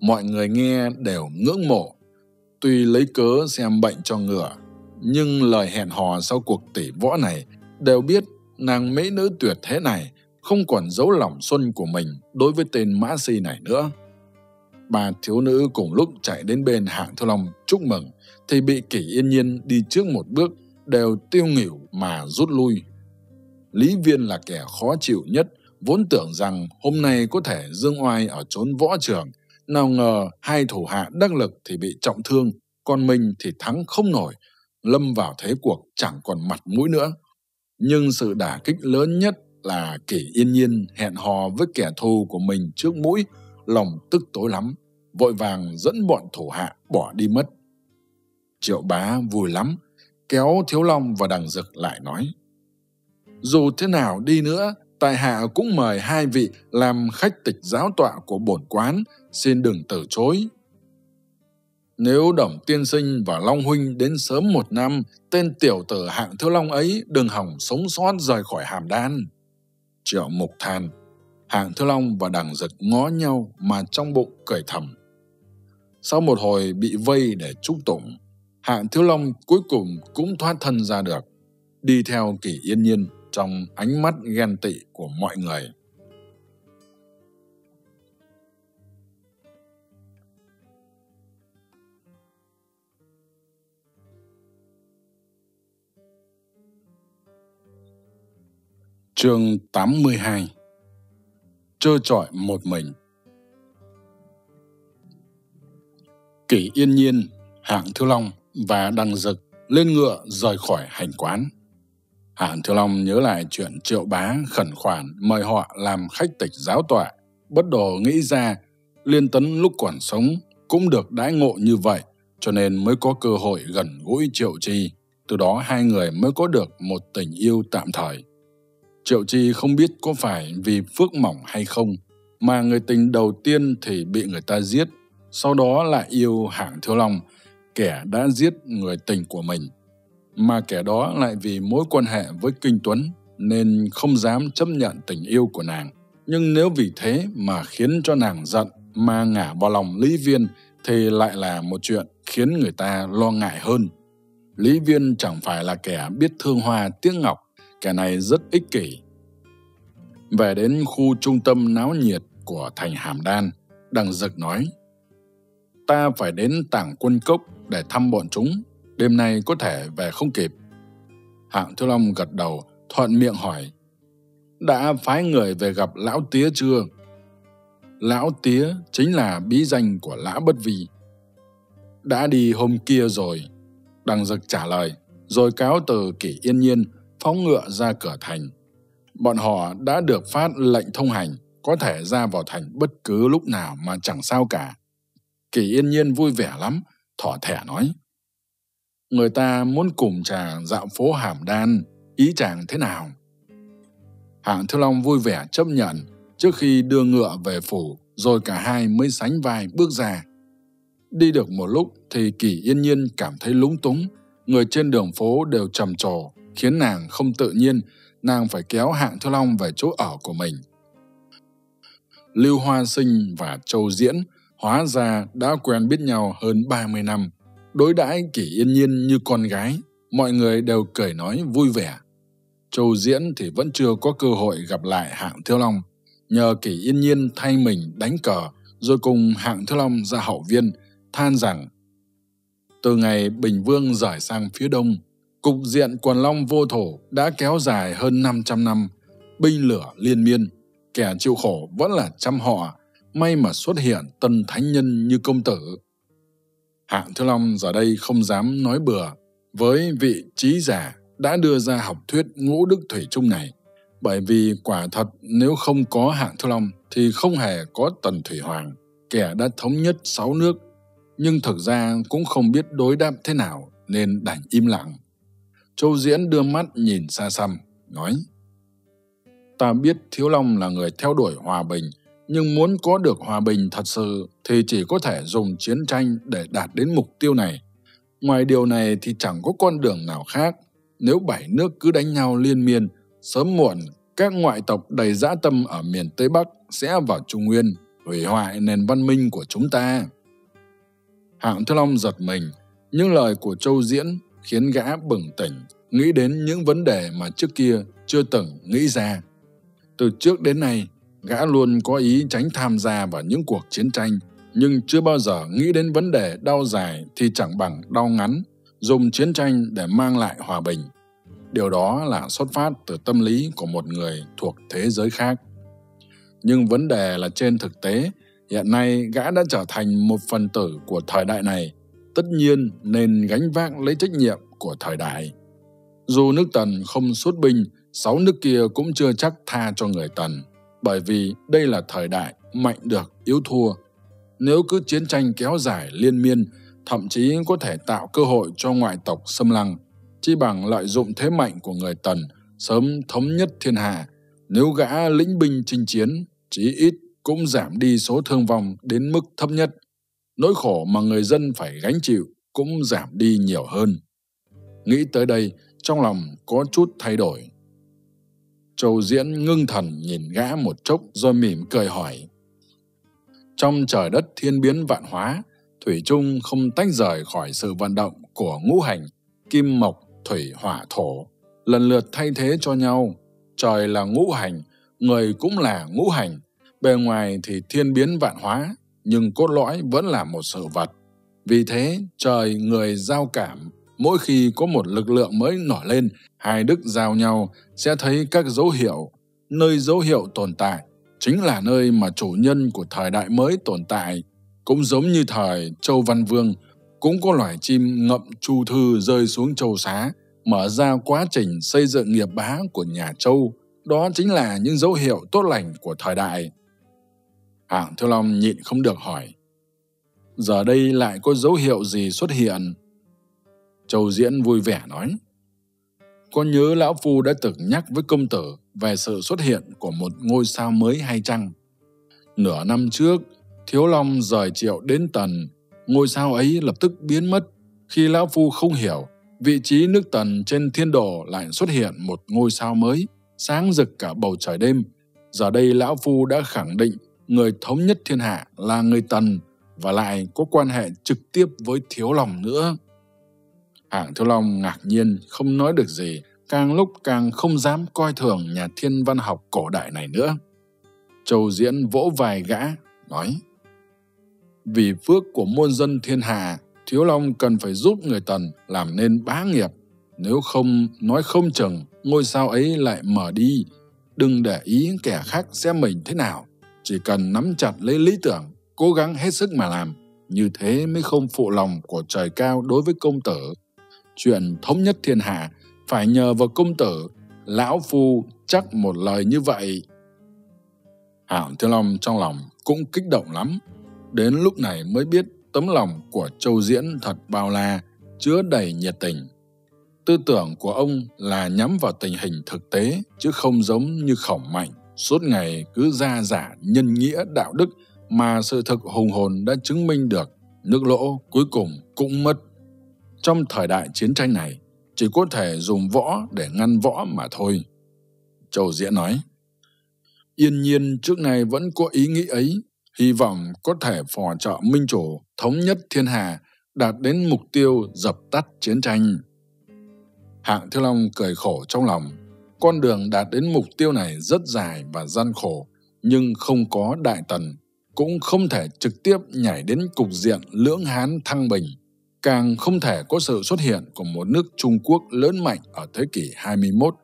Mọi người nghe đều ngưỡng mộ, tuy lấy cớ xem bệnh cho ngựa, nhưng lời hẹn hò sau cuộc tỷ võ này đều biết nàng mỹ nữ tuyệt thế này không còn giấu lòng xuân của mình đối với tên mã si này nữa. Ba thiếu nữ cùng lúc chạy đến bên hạng thư long chúc mừng thì bị kỷ yên nhiên đi trước một bước đều tiêu nghỉu mà rút lui. Lý Viên là kẻ khó chịu nhất, vốn tưởng rằng hôm nay có thể dương oai ở chốn võ trường, nào ngờ hai thủ hạ đắc lực thì bị trọng thương, còn mình thì thắng không nổi, lâm vào thế cuộc chẳng còn mặt mũi nữa. Nhưng sự đả kích lớn nhất là kỷ yên nhiên hẹn hò với kẻ thù của mình trước mũi, lòng tức tối lắm, vội vàng dẫn bọn thủ hạ bỏ đi mất. Triệu bá vui lắm, kéo Thiếu Long và Đằng Dực lại nói. Dù thế nào đi nữa, tại hạ cũng mời hai vị làm khách tịch giáo tọa của bổn quán, xin đừng từ chối. Nếu Đồng Tiên Sinh và Long Huynh đến sớm một năm, tên tiểu tử hạng thiếu long ấy đừng hỏng sống sót rời khỏi hàm đan. Triệu mục than, hạng thiếu long và đằng dực ngó nhau mà trong bụng cười thầm. Sau một hồi bị vây để trúc tụng, hạng thiếu long cuối cùng cũng thoát thân ra được, đi theo kỷ yên nhiên trong ánh mắt ghen tị của mọi người. Chương 82 Trơ trọi một mình Kỷ yên nhiên, hạng thiếu long và đăng dực lên ngựa rời khỏi hành quán. Hạng thiếu long nhớ lại chuyện triệu bá khẩn khoản mời họ làm khách tịch giáo tọa. Bất đồ nghĩ ra, liên tấn lúc còn sống cũng được đãi ngộ như vậy, cho nên mới có cơ hội gần gũi triệu chi. Từ đó hai người mới có được một tình yêu tạm thời. Triệu Chi không biết có phải vì phước mỏng hay không, mà người tình đầu tiên thì bị người ta giết, sau đó lại yêu hạng thiếu long, kẻ đã giết người tình của mình. Mà kẻ đó lại vì mối quan hệ với Kinh Tuấn nên không dám chấp nhận tình yêu của nàng. Nhưng nếu vì thế mà khiến cho nàng giận mà ngả vào lòng Lý Viên thì lại là một chuyện khiến người ta lo ngại hơn. Lý Viên chẳng phải là kẻ biết thương hoa tiếc ngọc, kẻ này rất ích kỷ. Về đến khu trung tâm náo nhiệt của thành Hàm Đan, đằng dực nói, ta phải đến tảng quân cốc để thăm bọn chúng, đêm nay có thể về không kịp. Hạng Thiếu Long gật đầu, thuận miệng hỏi, đã phái người về gặp lão tía chưa? Lão tía chính là bí danh của lã bất vi. Đã đi hôm kia rồi, đằng dực trả lời, rồi cáo từ kỷ yên nhiên phóng ngựa ra cửa thành. Bọn họ đã được phát lệnh thông hành, có thể ra vào thành bất cứ lúc nào mà chẳng sao cả. Kỳ yên nhiên vui vẻ lắm, thỏ thẻ nói. Người ta muốn cùng chàng dạo phố Hàm Đan, ý chàng thế nào? Hạng Thư Long vui vẻ chấp nhận trước khi đưa ngựa về phủ, rồi cả hai mới sánh vai bước ra. Đi được một lúc thì Kỳ Yên Nhiên cảm thấy lúng túng, người trên đường phố đều trầm trồ, khiến nàng không tự nhiên, nàng phải kéo hạng Thư Long về chỗ ở của mình. Lưu Hoa Sinh và Châu Diễn hóa ra đã quen biết nhau hơn 30 năm. Đối đãi kỷ yên nhiên như con gái, mọi người đều cười nói vui vẻ. Châu Diễn thì vẫn chưa có cơ hội gặp lại hạng Thiếu Long. Nhờ kỷ yên nhiên thay mình đánh cờ, rồi cùng hạng Thiếu Long ra hậu viên, than rằng từ ngày Bình Vương rời sang phía đông, cục diện quần long vô thổ đã kéo dài hơn 500 năm, binh lửa liên miên, kẻ chịu khổ vẫn là trăm họ, may mà xuất hiện tân thánh nhân như công tử. Hạng Thiếu Long giờ đây không dám nói bừa với vị trí giả đã đưa ra học thuyết ngũ đức thủy chung này, bởi vì quả thật nếu không có Hạng Thiếu Long thì không hề có Tần Thủy Hoàng, kẻ đã thống nhất sáu nước, nhưng thực ra cũng không biết đối đáp thế nào nên đành im lặng. Châu Diễn đưa mắt nhìn xa xăm, nói Ta biết Thiếu Long là người theo đuổi hòa bình, nhưng muốn có được hòa bình thật sự thì chỉ có thể dùng chiến tranh để đạt đến mục tiêu này. Ngoài điều này thì chẳng có con đường nào khác. Nếu bảy nước cứ đánh nhau liên miên, sớm muộn các ngoại tộc đầy dã tâm ở miền Tây Bắc sẽ vào Trung Nguyên, hủy hoại nền văn minh của chúng ta. Hạng Thiếu Long giật mình, những lời của Châu Diễn khiến gã bừng tỉnh, nghĩ đến những vấn đề mà trước kia chưa từng nghĩ ra. Từ trước đến nay, gã luôn có ý tránh tham gia vào những cuộc chiến tranh, nhưng chưa bao giờ nghĩ đến vấn đề đau dài thì chẳng bằng đau ngắn, dùng chiến tranh để mang lại hòa bình. Điều đó là xuất phát từ tâm lý của một người thuộc thế giới khác. Nhưng vấn đề là trên thực tế, hiện nay gã đã trở thành một phần tử của thời đại này, tất nhiên nên gánh vác lấy trách nhiệm của thời đại. Dù nước Tần không xuất binh, sáu nước kia cũng chưa chắc tha cho người Tần, bởi vì đây là thời đại mạnh được yếu thua. Nếu cứ chiến tranh kéo dài liên miên, thậm chí có thể tạo cơ hội cho ngoại tộc xâm lăng, chi bằng lợi dụng thế mạnh của người Tần sớm thống nhất thiên hạ. Nếu gã lĩnh binh chinh chiến, chí ít cũng giảm đi số thương vong đến mức thấp nhất. nỗi khổ mà người dân phải gánh chịu cũng giảm đi nhiều hơn. Nghĩ tới đây, trong lòng có chút thay đổi. Châu Diễn ngưng thần nhìn gã một chốc rồi mỉm cười hỏi. Trong trời đất thiên biến vạn hóa, Thủy Trung không tách rời khỏi sự vận động của ngũ hành, kim mộc, thủy, hỏa, thổ, lần lượt thay thế cho nhau. Trời là ngũ hành, người cũng là ngũ hành, bề ngoài thì thiên biến vạn hóa, nhưng cốt lõi vẫn là một sự vật. Vì thế, trời người giao cảm, mỗi khi có một lực lượng mới nổi lên, hai đức giao nhau sẽ thấy các dấu hiệu. Nơi dấu hiệu tồn tại chính là nơi mà chủ nhân của thời đại mới tồn tại. Cũng giống như thời Châu Văn Vương, cũng có loài chim ngậm chu thư rơi xuống châu xá, mở ra quá trình xây dựng nghiệp bá của nhà Châu. Đó chính là những dấu hiệu tốt lành của thời đại. Hạng Thư Long nhịn không được hỏi. Giờ đây lại có dấu hiệu gì xuất hiện? Châu Diễn vui vẻ nói. Có nhớ Lão Phu đã từng nhắc với công tử về sự xuất hiện của một ngôi sao mới hay chăng? Nửa năm trước, Thiếu Long rời triệu đến tần, ngôi sao ấy lập tức biến mất. Khi Lão Phu không hiểu, vị trí nước tần trên thiên đồ lại xuất hiện một ngôi sao mới, sáng rực cả bầu trời đêm. Giờ đây Lão Phu đã khẳng định người thống nhất thiên hạ là người tần và lại có quan hệ trực tiếp với Thiếu Long nữa. Hạng Thiếu Long ngạc nhiên, không nói được gì, càng lúc càng không dám coi thường nhà thiên văn học cổ đại này nữa. Châu Diễn vỗ vài gã, nói Vì phước của muôn dân thiên hạ, Thiếu Long cần phải giúp người Tần làm nên bá nghiệp. Nếu không, nói không chừng, ngôi sao ấy lại mở đi. Đừng để ý kẻ khác xem mình thế nào. Chỉ cần nắm chặt lấy lý tưởng, cố gắng hết sức mà làm. Như thế mới không phụ lòng của trời cao đối với công tử chuyện thống nhất thiên hạ, phải nhờ vào công tử, lão phu chắc một lời như vậy. Hảo thiên long trong lòng cũng kích động lắm. Đến lúc này mới biết tấm lòng của châu diễn thật bao la, chứa đầy nhiệt tình. Tư tưởng của ông là nhắm vào tình hình thực tế, chứ không giống như khổng mạnh. Suốt ngày cứ ra giả nhân nghĩa, đạo đức mà sự thực hùng hồn đã chứng minh được, nước lỗ cuối cùng cũng mất trong thời đại chiến tranh này, chỉ có thể dùng võ để ngăn võ mà thôi. Châu Diễn nói, Yên nhiên trước này vẫn có ý nghĩ ấy, hy vọng có thể phò trợ minh chủ thống nhất thiên hà đạt đến mục tiêu dập tắt chiến tranh. Hạng Thiên Long cười khổ trong lòng, con đường đạt đến mục tiêu này rất dài và gian khổ, nhưng không có đại tần, cũng không thể trực tiếp nhảy đến cục diện lưỡng hán thăng bình càng không thể có sự xuất hiện của một nước Trung Quốc lớn mạnh ở thế kỷ 21.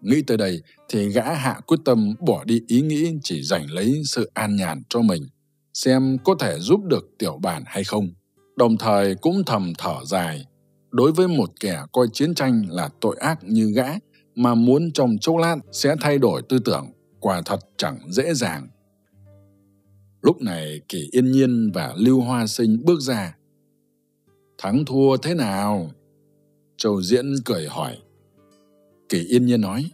Nghĩ tới đây thì gã hạ quyết tâm bỏ đi ý nghĩ chỉ giành lấy sự an nhàn cho mình, xem có thể giúp được tiểu bản hay không. Đồng thời cũng thầm thở dài, đối với một kẻ coi chiến tranh là tội ác như gã mà muốn trong chốc lát sẽ thay đổi tư tưởng, quả thật chẳng dễ dàng. Lúc này Kỳ Yên Nhiên và Lưu Hoa Sinh bước ra, Thắng thua thế nào? Châu Diễn cười hỏi. Kỳ Yên Nhiên nói,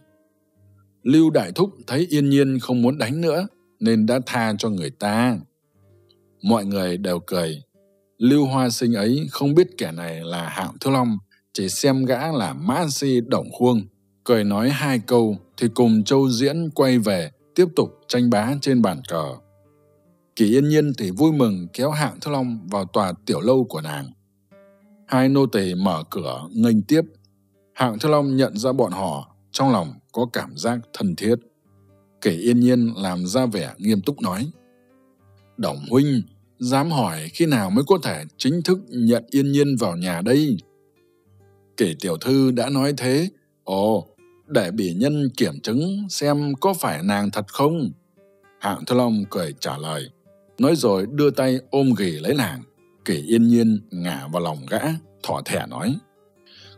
Lưu Đại Thúc thấy Yên Nhiên không muốn đánh nữa, nên đã tha cho người ta. Mọi người đều cười. Lưu Hoa Sinh ấy không biết kẻ này là Hạng Thư Long, chỉ xem gã là Mã Si Đồng Khuông. Cười nói hai câu thì cùng Châu Diễn quay về, tiếp tục tranh bá trên bàn cờ. Kỳ Yên Nhiên thì vui mừng kéo Hạng Thư Long vào tòa tiểu lâu của nàng. Hai nô tỳ mở cửa nghênh tiếp. Hạng Thiếu Long nhận ra bọn họ, trong lòng có cảm giác thân thiết. Kể yên nhiên làm ra vẻ nghiêm túc nói. Đồng huynh, dám hỏi khi nào mới có thể chính thức nhận yên nhiên vào nhà đây? Kể tiểu thư đã nói thế. Ồ, để bỉ nhân kiểm chứng xem có phải nàng thật không? Hạng Thiếu Long cười trả lời, nói rồi đưa tay ôm ghì lấy nàng kể yên nhiên ngả vào lòng gã, thỏ thẻ nói.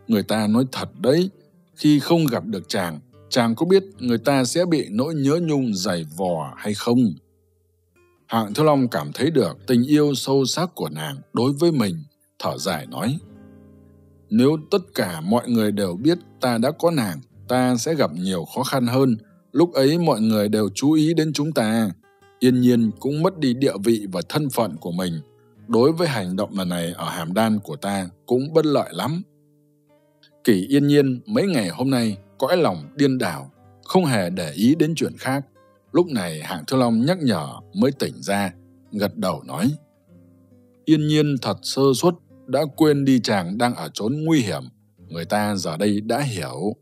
Người ta nói thật đấy, khi không gặp được chàng, chàng có biết người ta sẽ bị nỗi nhớ nhung dày vò hay không? Hạng Thiếu Long cảm thấy được tình yêu sâu sắc của nàng đối với mình, thở dài nói. Nếu tất cả mọi người đều biết ta đã có nàng, ta sẽ gặp nhiều khó khăn hơn. Lúc ấy mọi người đều chú ý đến chúng ta. Yên nhiên cũng mất đi địa vị và thân phận của mình đối với hành động lần này ở hàm đan của ta cũng bất lợi lắm. Kỷ yên nhiên mấy ngày hôm nay cõi lòng điên đảo, không hề để ý đến chuyện khác. Lúc này hạng thư long nhắc nhở mới tỉnh ra, gật đầu nói. Yên nhiên thật sơ suất, đã quên đi chàng đang ở chốn nguy hiểm. Người ta giờ đây đã hiểu.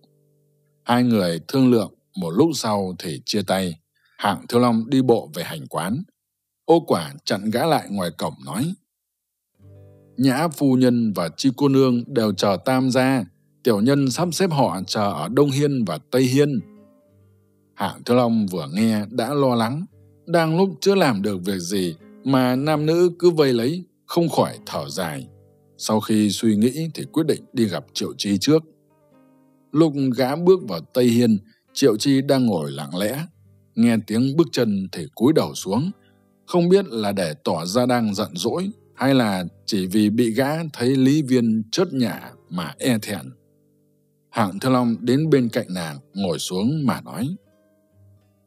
Hai người thương lượng, một lúc sau thì chia tay. Hạng Thiếu Long đi bộ về hành quán. Ô quả chặn gã lại ngoài cổng nói. Nhã phu nhân và chi cô nương đều chờ tam gia. Tiểu nhân sắp xếp họ chờ ở Đông Hiên và Tây Hiên. Hạng Thư Long vừa nghe đã lo lắng. Đang lúc chưa làm được việc gì mà nam nữ cứ vây lấy, không khỏi thở dài. Sau khi suy nghĩ thì quyết định đi gặp Triệu Chi trước. Lúc gã bước vào Tây Hiên, Triệu Chi đang ngồi lặng lẽ. Nghe tiếng bước chân thì cúi đầu xuống. Không biết là để tỏ ra đang giận dỗi hay là chỉ vì bị gã thấy Lý Viên chớt nhả mà e thẹn. Hạng Thư Long đến bên cạnh nàng, ngồi xuống mà nói.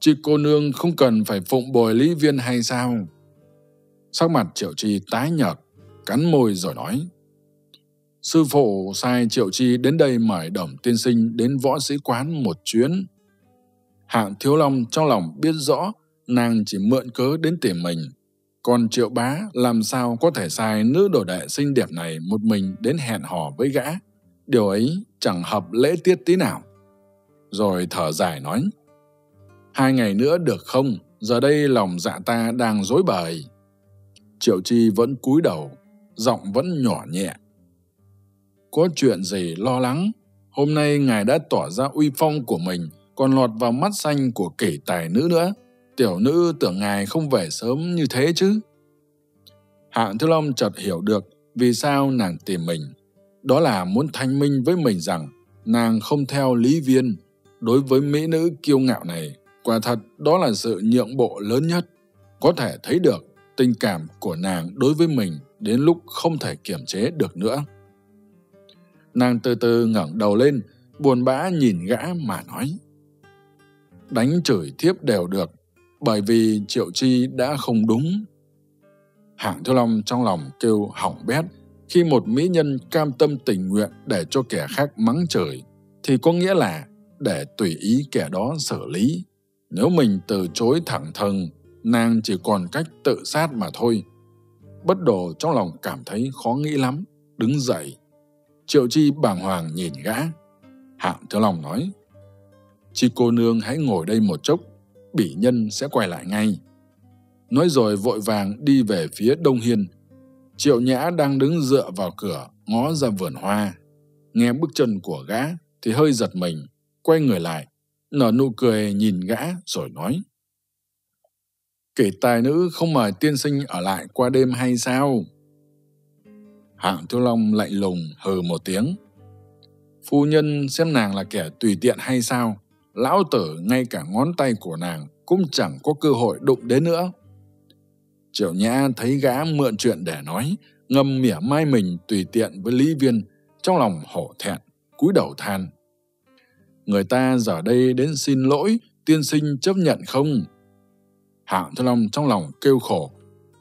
Chị cô nương không cần phải phụng bồi Lý Viên hay sao? Sắc mặt Triệu Chi tái nhợt, cắn môi rồi nói. Sư phụ sai Triệu Chi đến đây mời Đồng Tiên Sinh đến võ sĩ quán một chuyến. Hạng Thiếu Long trong lòng biết rõ nàng chỉ mượn cớ đến tìm mình. Còn Triệu Bá làm sao có thể sai nữ đồ đệ xinh đẹp này một mình đến hẹn hò với gã. Điều ấy chẳng hợp lễ tiết tí nào. Rồi thở dài nói. Hai ngày nữa được không? Giờ đây lòng dạ ta đang dối bời. Triệu Chi vẫn cúi đầu, giọng vẫn nhỏ nhẹ. Có chuyện gì lo lắng? Hôm nay ngài đã tỏ ra uy phong của mình, còn lọt vào mắt xanh của kỷ tài nữ nữa. Tiểu nữ tưởng ngài không về sớm như thế chứ. Hạng Thứ Long chợt hiểu được vì sao nàng tìm mình. Đó là muốn thanh minh với mình rằng nàng không theo lý viên. Đối với mỹ nữ kiêu ngạo này, quả thật đó là sự nhượng bộ lớn nhất. Có thể thấy được tình cảm của nàng đối với mình đến lúc không thể kiểm chế được nữa. Nàng từ từ ngẩng đầu lên, buồn bã nhìn gã mà nói. Đánh chửi thiếp đều được, bởi vì Triệu Chi đã không đúng. Hạng Thiếu Long trong lòng kêu hỏng bét, khi một mỹ nhân cam tâm tình nguyện để cho kẻ khác mắng chửi, thì có nghĩa là để tùy ý kẻ đó xử lý. Nếu mình từ chối thẳng thừng, nàng chỉ còn cách tự sát mà thôi. Bất đồ trong lòng cảm thấy khó nghĩ lắm, đứng dậy. Triệu Chi bàng hoàng nhìn gã. Hạng Thiếu Long nói, Chi cô nương hãy ngồi đây một chốc, bỉ nhân sẽ quay lại ngay. Nói rồi vội vàng đi về phía Đông Hiên. Triệu Nhã đang đứng dựa vào cửa, ngó ra vườn hoa. Nghe bước chân của gã thì hơi giật mình, quay người lại, nở nụ cười nhìn gã rồi nói. Kể tài nữ không mời tiên sinh ở lại qua đêm hay sao? Hạng Thiếu Long lạnh lùng hừ một tiếng. Phu nhân xem nàng là kẻ tùy tiện hay sao? Lão tử ngay cả ngón tay của nàng cũng chẳng có cơ hội đụng đến nữa. Triệu Nhã thấy gã mượn chuyện để nói, ngầm mỉa mai mình tùy tiện với Lý Viên, trong lòng hổ thẹn, cúi đầu than. Người ta giờ đây đến xin lỗi, tiên sinh chấp nhận không? Hạng Thư Long trong lòng kêu khổ.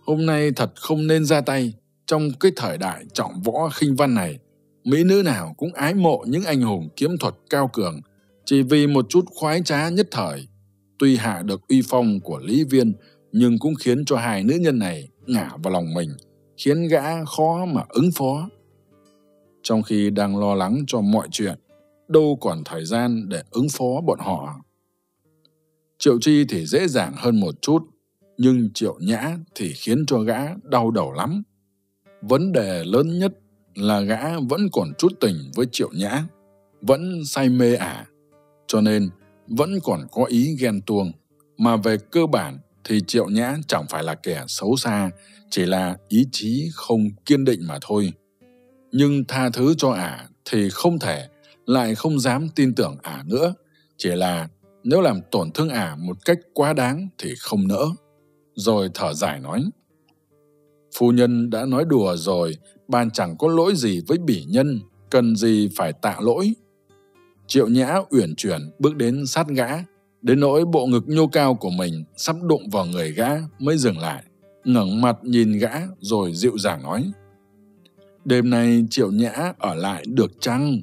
Hôm nay thật không nên ra tay. Trong cái thời đại trọng võ khinh văn này, mỹ nữ nào cũng ái mộ những anh hùng kiếm thuật cao cường, chỉ vì một chút khoái trá nhất thời. Tuy hạ được uy phong của Lý Viên, nhưng cũng khiến cho hai nữ nhân này ngả vào lòng mình, khiến gã khó mà ứng phó. Trong khi đang lo lắng cho mọi chuyện, đâu còn thời gian để ứng phó bọn họ. Triệu Chi thì dễ dàng hơn một chút, nhưng Triệu Nhã thì khiến cho gã đau đầu lắm. Vấn đề lớn nhất là gã vẫn còn chút tình với Triệu Nhã, vẫn say mê ả, à, cho nên vẫn còn có ý ghen tuông. Mà về cơ bản thì Triệu Nhã chẳng phải là kẻ xấu xa, chỉ là ý chí không kiên định mà thôi. Nhưng tha thứ cho ả thì không thể, lại không dám tin tưởng ả nữa, chỉ là nếu làm tổn thương ả một cách quá đáng thì không nỡ. Rồi thở dài nói, Phu nhân đã nói đùa rồi, ban chẳng có lỗi gì với bỉ nhân, cần gì phải tạ lỗi. Triệu Nhã uyển chuyển bước đến sát gã, đến nỗi bộ ngực nhô cao của mình sắp đụng vào người gã mới dừng lại. ngẩng mặt nhìn gã rồi dịu dàng nói. Đêm nay triệu nhã ở lại được chăng?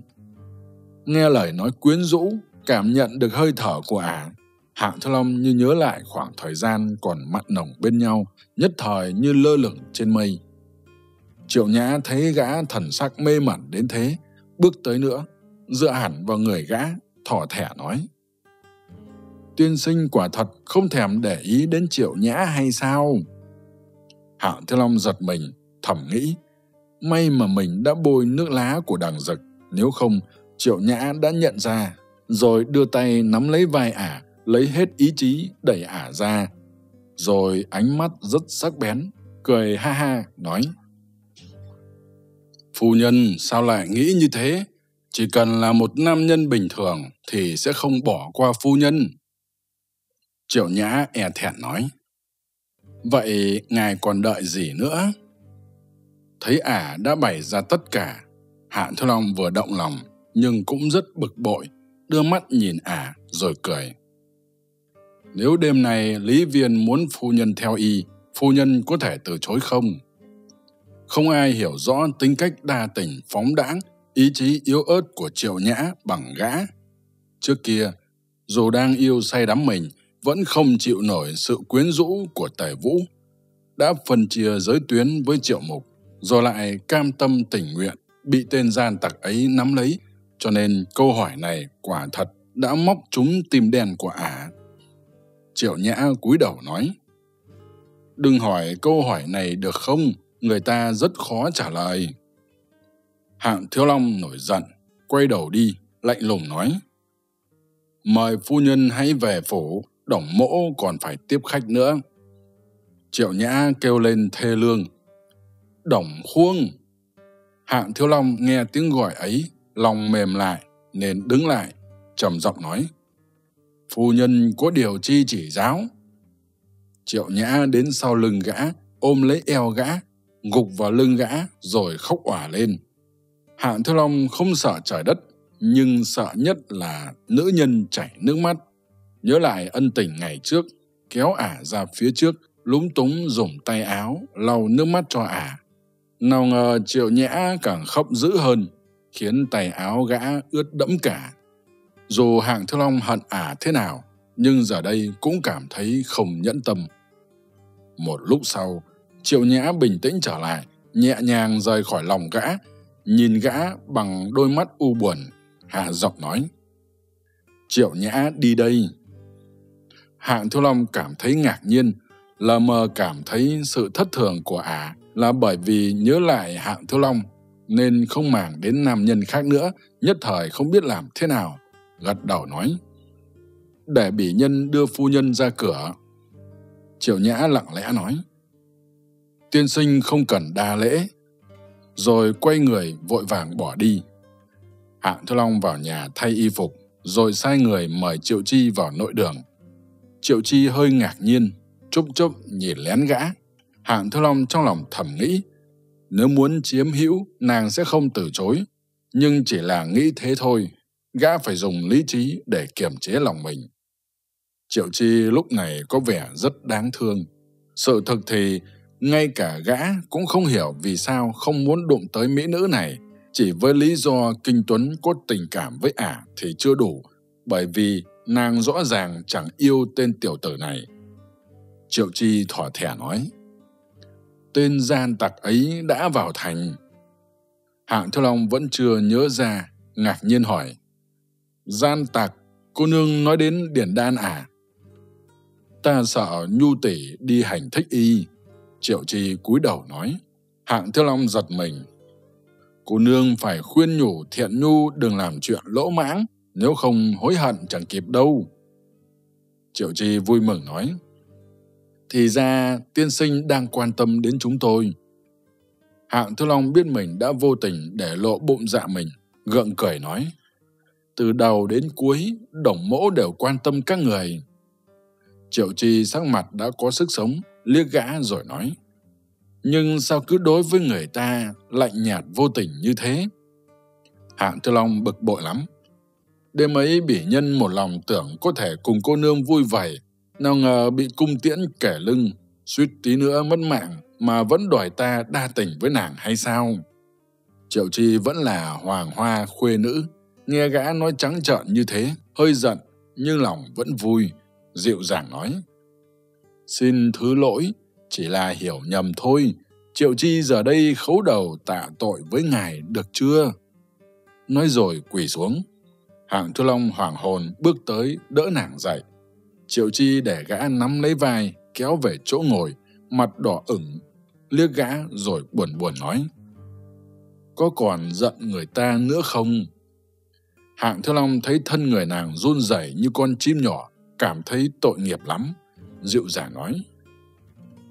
Nghe lời nói quyến rũ, cảm nhận được hơi thở của ả, Hạng Thơ Long như nhớ lại khoảng thời gian còn mặn nồng bên nhau, nhất thời như lơ lửng trên mây. Triệu Nhã thấy gã thần sắc mê mẩn đến thế, bước tới nữa, dựa hẳn vào người gã, thỏ thẻ nói. Tiên sinh quả thật không thèm để ý đến Triệu Nhã hay sao? Hạng Thơ Long giật mình, thầm nghĩ, may mà mình đã bôi nước lá của đằng dực, nếu không Triệu Nhã đã nhận ra, rồi đưa tay nắm lấy vai ả, lấy hết ý chí đẩy ả ra. Rồi ánh mắt rất sắc bén, cười ha ha, nói. Phu nhân sao lại nghĩ như thế? Chỉ cần là một nam nhân bình thường thì sẽ không bỏ qua phu nhân. Triệu Nhã e thẹn nói. Vậy ngài còn đợi gì nữa? Thấy ả đã bày ra tất cả, Hạ Thư Long vừa động lòng nhưng cũng rất bực bội, đưa mắt nhìn ả rồi cười. Nếu đêm này Lý Viên muốn phu nhân theo y, phu nhân có thể từ chối không? Không ai hiểu rõ tính cách đa tình phóng đãng, ý chí yếu ớt của Triệu Nhã bằng gã. Trước kia, dù đang yêu say đắm mình, vẫn không chịu nổi sự quyến rũ của Tề Vũ. Đã phân chia giới tuyến với Triệu Mục, rồi lại cam tâm tình nguyện, bị tên gian tặc ấy nắm lấy, cho nên câu hỏi này quả thật đã móc trúng tim đen của ả. Triệu Nhã cúi đầu nói, Đừng hỏi câu hỏi này được không, người ta rất khó trả lời. Hạng Thiếu Long nổi giận, quay đầu đi, lạnh lùng nói, Mời phu nhân hãy về phủ, đổng mỗ còn phải tiếp khách nữa. Triệu Nhã kêu lên thê lương, Đổng khuông! Hạng Thiếu Long nghe tiếng gọi ấy, lòng mềm lại, nên đứng lại, trầm giọng nói, Phu nhân có điều chi chỉ giáo. Triệu Nhã đến sau lưng gã, ôm lấy eo gã, gục vào lưng gã rồi khóc òa lên. Hạng Thiếu Long không sợ trời đất, nhưng sợ nhất là nữ nhân chảy nước mắt. Nhớ lại ân tình ngày trước, kéo ả ra phía trước, lúng túng dùng tay áo, lau nước mắt cho ả. Nào ngờ triệu nhã càng khóc dữ hơn, khiến tay áo gã ướt đẫm cả. Dù hạng thiếu long hận ả thế nào, nhưng giờ đây cũng cảm thấy không nhẫn tâm. Một lúc sau, triệu nhã bình tĩnh trở lại, nhẹ nhàng rời khỏi lòng gã, nhìn gã bằng đôi mắt u buồn, hạ giọng nói. Triệu nhã đi đây. Hạng thiếu long cảm thấy ngạc nhiên, lờ mờ cảm thấy sự thất thường của ả là bởi vì nhớ lại hạng thiếu long nên không màng đến nam nhân khác nữa, nhất thời không biết làm thế nào. Gật đầu nói, để bỉ nhân đưa phu nhân ra cửa. Triệu Nhã lặng lẽ nói, tiên sinh không cần đa lễ. Rồi quay người vội vàng bỏ đi. Hạng Thư Long vào nhà thay y phục, rồi sai người mời Triệu Chi vào nội đường. Triệu Chi hơi ngạc nhiên, chúc chúc nhìn lén gã. Hạng Thư Long trong lòng thầm nghĩ, nếu muốn chiếm hữu, nàng sẽ không từ chối. Nhưng chỉ là nghĩ thế thôi, gã phải dùng lý trí để kiềm chế lòng mình. Triệu Chi lúc này có vẻ rất đáng thương. Sự thực thì, ngay cả gã cũng không hiểu vì sao không muốn đụng tới mỹ nữ này. Chỉ với lý do Kinh Tuấn có tình cảm với ả thì chưa đủ, bởi vì nàng rõ ràng chẳng yêu tên tiểu tử này. Triệu Chi thỏa thẻ nói, tên gian tặc ấy đã vào thành. Hạng Thiếu Long vẫn chưa nhớ ra, ngạc nhiên hỏi. Gian tặc, cô nương nói đến điển đan à? Ta sợ nhu tỷ đi hành thích y. Triệu trì cúi đầu nói. Hạng Thiếu Long giật mình. Cô nương phải khuyên nhủ thiện nhu đừng làm chuyện lỗ mãng, nếu không hối hận chẳng kịp đâu. Triệu trì vui mừng nói. Thì ra tiên sinh đang quan tâm đến chúng tôi. Hạng Thiếu Long biết mình đã vô tình để lộ bụng dạ mình, gượng cười nói. Từ đầu đến cuối, đồng mỗ đều quan tâm các người. Triệu trì sắc mặt đã có sức sống, liếc gã rồi nói. Nhưng sao cứ đối với người ta lạnh nhạt vô tình như thế? Hạng Thư Long bực bội lắm. Đêm ấy bỉ nhân một lòng tưởng có thể cùng cô nương vui vầy nào ngờ bị cung tiễn kẻ lưng, suýt tí nữa mất mạng mà vẫn đòi ta đa tình với nàng hay sao? Triệu Chi vẫn là hoàng hoa khuê nữ, nghe gã nói trắng trợn như thế, hơi giận, nhưng lòng vẫn vui, dịu dàng nói. Xin thứ lỗi, chỉ là hiểu nhầm thôi, Triệu Chi giờ đây khấu đầu tạ tội với ngài được chưa? Nói rồi quỳ xuống. Hạng Thu Long hoàng hồn bước tới đỡ nàng dậy. Triệu Chi để gã nắm lấy vai, kéo về chỗ ngồi, mặt đỏ ửng, liếc gã rồi buồn buồn nói. Có còn giận người ta nữa không? Hạng Thiếu Long thấy thân người nàng run rẩy như con chim nhỏ, cảm thấy tội nghiệp lắm. Dịu dàng nói.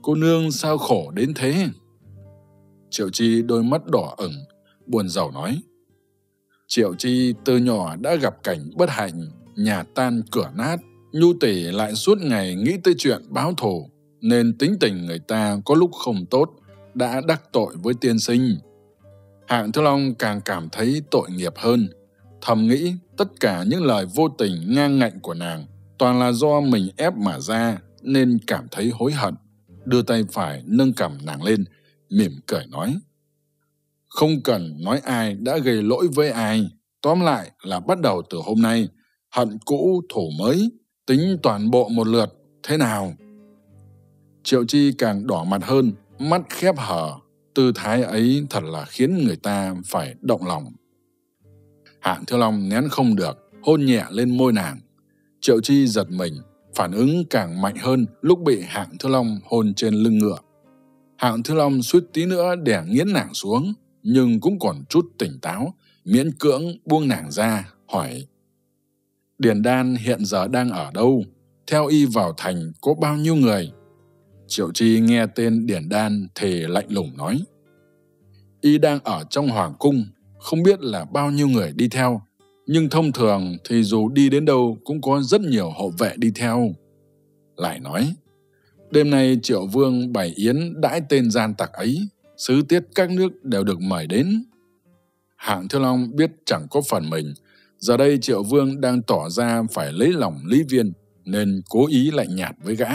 Cô nương sao khổ đến thế? Triệu Chi đôi mắt đỏ ửng, buồn rầu nói. Triệu Chi từ nhỏ đã gặp cảnh bất hạnh, nhà tan cửa nát, nhu tỷ lại suốt ngày nghĩ tới chuyện báo thù, nên tính tình người ta có lúc không tốt, đã đắc tội với tiên sinh. Hạng Thư Long càng cảm thấy tội nghiệp hơn, thầm nghĩ tất cả những lời vô tình ngang ngạnh của nàng toàn là do mình ép mà ra nên cảm thấy hối hận, đưa tay phải nâng cầm nàng lên, mỉm cười nói. Không cần nói ai đã gây lỗi với ai, tóm lại là bắt đầu từ hôm nay, hận cũ thủ mới, tính toàn bộ một lượt, thế nào? Triệu Chi càng đỏ mặt hơn, mắt khép hở, tư thái ấy thật là khiến người ta phải động lòng. Hạng Thiếu Long nén không được, hôn nhẹ lên môi nàng. Triệu Chi giật mình, phản ứng càng mạnh hơn lúc bị Hạng Thiếu Long hôn trên lưng ngựa. Hạng Thiếu Long suýt tí nữa đè nghiến nàng xuống, nhưng cũng còn chút tỉnh táo, miễn cưỡng buông nàng ra, hỏi. Điền Đan hiện giờ đang ở đâu? Theo y vào thành có bao nhiêu người? Triệu Chi nghe tên Điền Đan thì lạnh lùng nói. Y đang ở trong Hoàng Cung, không biết là bao nhiêu người đi theo, nhưng thông thường thì dù đi đến đâu cũng có rất nhiều hộ vệ đi theo. Lại nói, đêm nay Triệu Vương bày yến đãi tên gian tặc ấy, sứ tiết các nước đều được mời đến. Hạng Thiếu Long biết chẳng có phần mình, giờ đây Triệu Vương đang tỏ ra phải lấy lòng Lý Viên, nên cố ý lạnh nhạt với gã.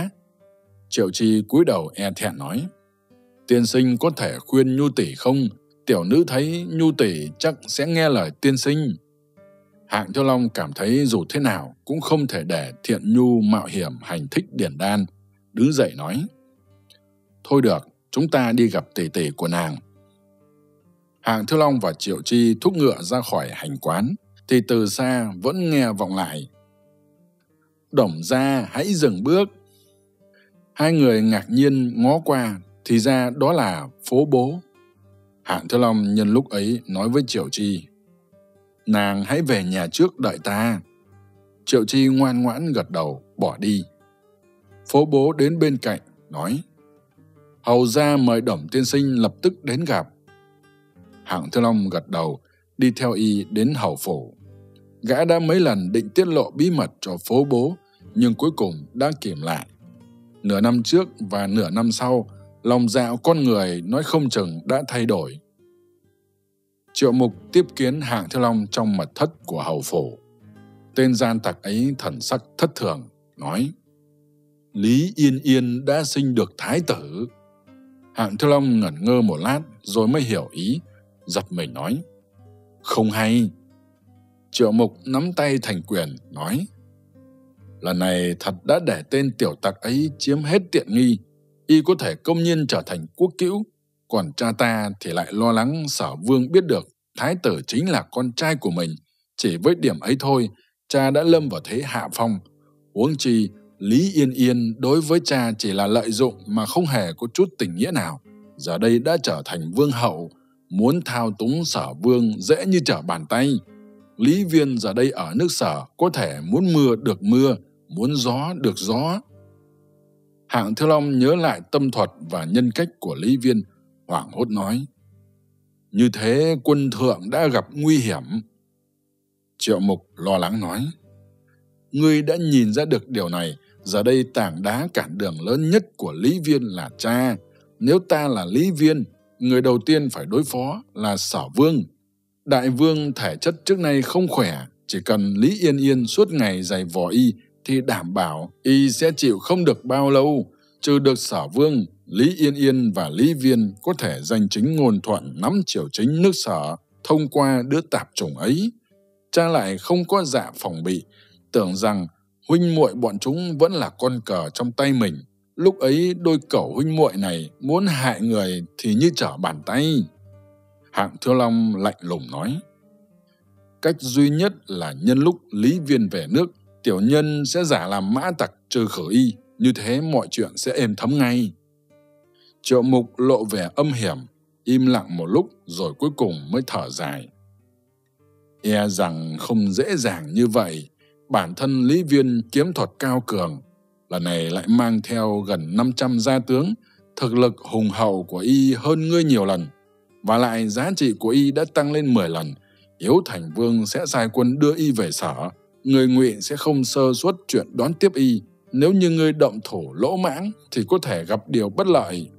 Triệu Chi cúi đầu e thẹn nói, tiên sinh có thể khuyên Nhu Tỷ không? Tiểu nữ thấy Nhu Tỷ chắc sẽ nghe lời tiên sinh. Hạng Thiếu Long cảm thấy dù thế nào cũng không thể để thiện Nhu mạo hiểm hành thích điển đan, đứng dậy nói, Thôi được, chúng ta đi gặp tỷ tỷ của nàng. Hạng Thiếu Long và Triệu Chi thúc ngựa ra khỏi hành quán, thì từ xa vẫn nghe vọng lại. Đổng ra hãy dừng bước. Hai người ngạc nhiên ngó qua, thì ra đó là phố bố. Hạng Thiếu Long nhân lúc ấy nói với Triệu Chi. Nàng hãy về nhà trước đợi ta. Triệu Chi ngoan ngoãn gật đầu, bỏ đi. Phố bố đến bên cạnh, nói. Hầu ra mời Đổng tiên sinh lập tức đến gặp. Hạng Thư Long gật đầu, đi theo y đến hầu phủ. Gã đã mấy lần định tiết lộ bí mật cho phố bố, nhưng cuối cùng đã kiểm lại. Nửa năm trước và nửa năm sau, lòng dạo con người nói không chừng đã thay đổi. Triệu Mục tiếp kiến Hạng Thiếu Long trong mật thất của hầu phủ. Tên gian tặc ấy thần sắc thất thường, nói Lý Yên Yên đã sinh được thái tử. Hạng Thiếu Long ngẩn ngơ một lát rồi mới hiểu ý, giật mình nói Không hay. Triệu Mục nắm tay thành quyền, nói Lần này thật đã để tên tiểu tặc ấy chiếm hết tiện nghi, y có thể công nhiên trở thành quốc cữu, còn cha ta thì lại lo lắng sở vương biết được thái tử chính là con trai của mình. Chỉ với điểm ấy thôi, cha đã lâm vào thế hạ phong. Huống chi, Lý Yên Yên đối với cha chỉ là lợi dụng mà không hề có chút tình nghĩa nào. Giờ đây đã trở thành vương hậu, muốn thao túng sở vương dễ như trở bàn tay. Lý Viên giờ đây ở nước sở có thể muốn mưa được mưa, muốn gió được gió. Hạng Thư Long nhớ lại tâm thuật và nhân cách của Lý Viên, hoảng hốt nói. Như thế quân thượng đã gặp nguy hiểm. Triệu Mục lo lắng nói. Ngươi đã nhìn ra được điều này, giờ đây tảng đá cản đường lớn nhất của Lý Viên là cha. Nếu ta là Lý Viên, người đầu tiên phải đối phó là Sở Vương. Đại vương thể chất trước nay không khỏe, chỉ cần Lý Yên Yên suốt ngày giày vò y thì đảm bảo y sẽ chịu không được bao lâu trừ được sở vương, Lý Yên Yên và Lý Viên có thể giành chính ngôn thuận nắm triều chính nước sở thông qua đứa tạp chủng ấy. Cha lại không có dạ phòng bị, tưởng rằng huynh muội bọn chúng vẫn là con cờ trong tay mình. Lúc ấy đôi cẩu huynh muội này muốn hại người thì như trở bàn tay. Hạng Thiếu Long lạnh lùng nói. Cách duy nhất là nhân lúc Lý Viên về nước, tiểu nhân sẽ giả làm mã tặc trừ khử y, như thế mọi chuyện sẽ êm thấm ngay. Triệu mục lộ vẻ âm hiểm, im lặng một lúc rồi cuối cùng mới thở dài. E rằng không dễ dàng như vậy, bản thân Lý Viên kiếm thuật cao cường, lần này lại mang theo gần 500 gia tướng, thực lực hùng hậu của y hơn ngươi nhiều lần, và lại giá trị của y đã tăng lên 10 lần, yếu Thành Vương sẽ sai quân đưa y về sở, người ngụy sẽ không sơ suất chuyện đón tiếp y, nếu như ngươi động thủ lỗ mãng thì có thể gặp điều bất lợi.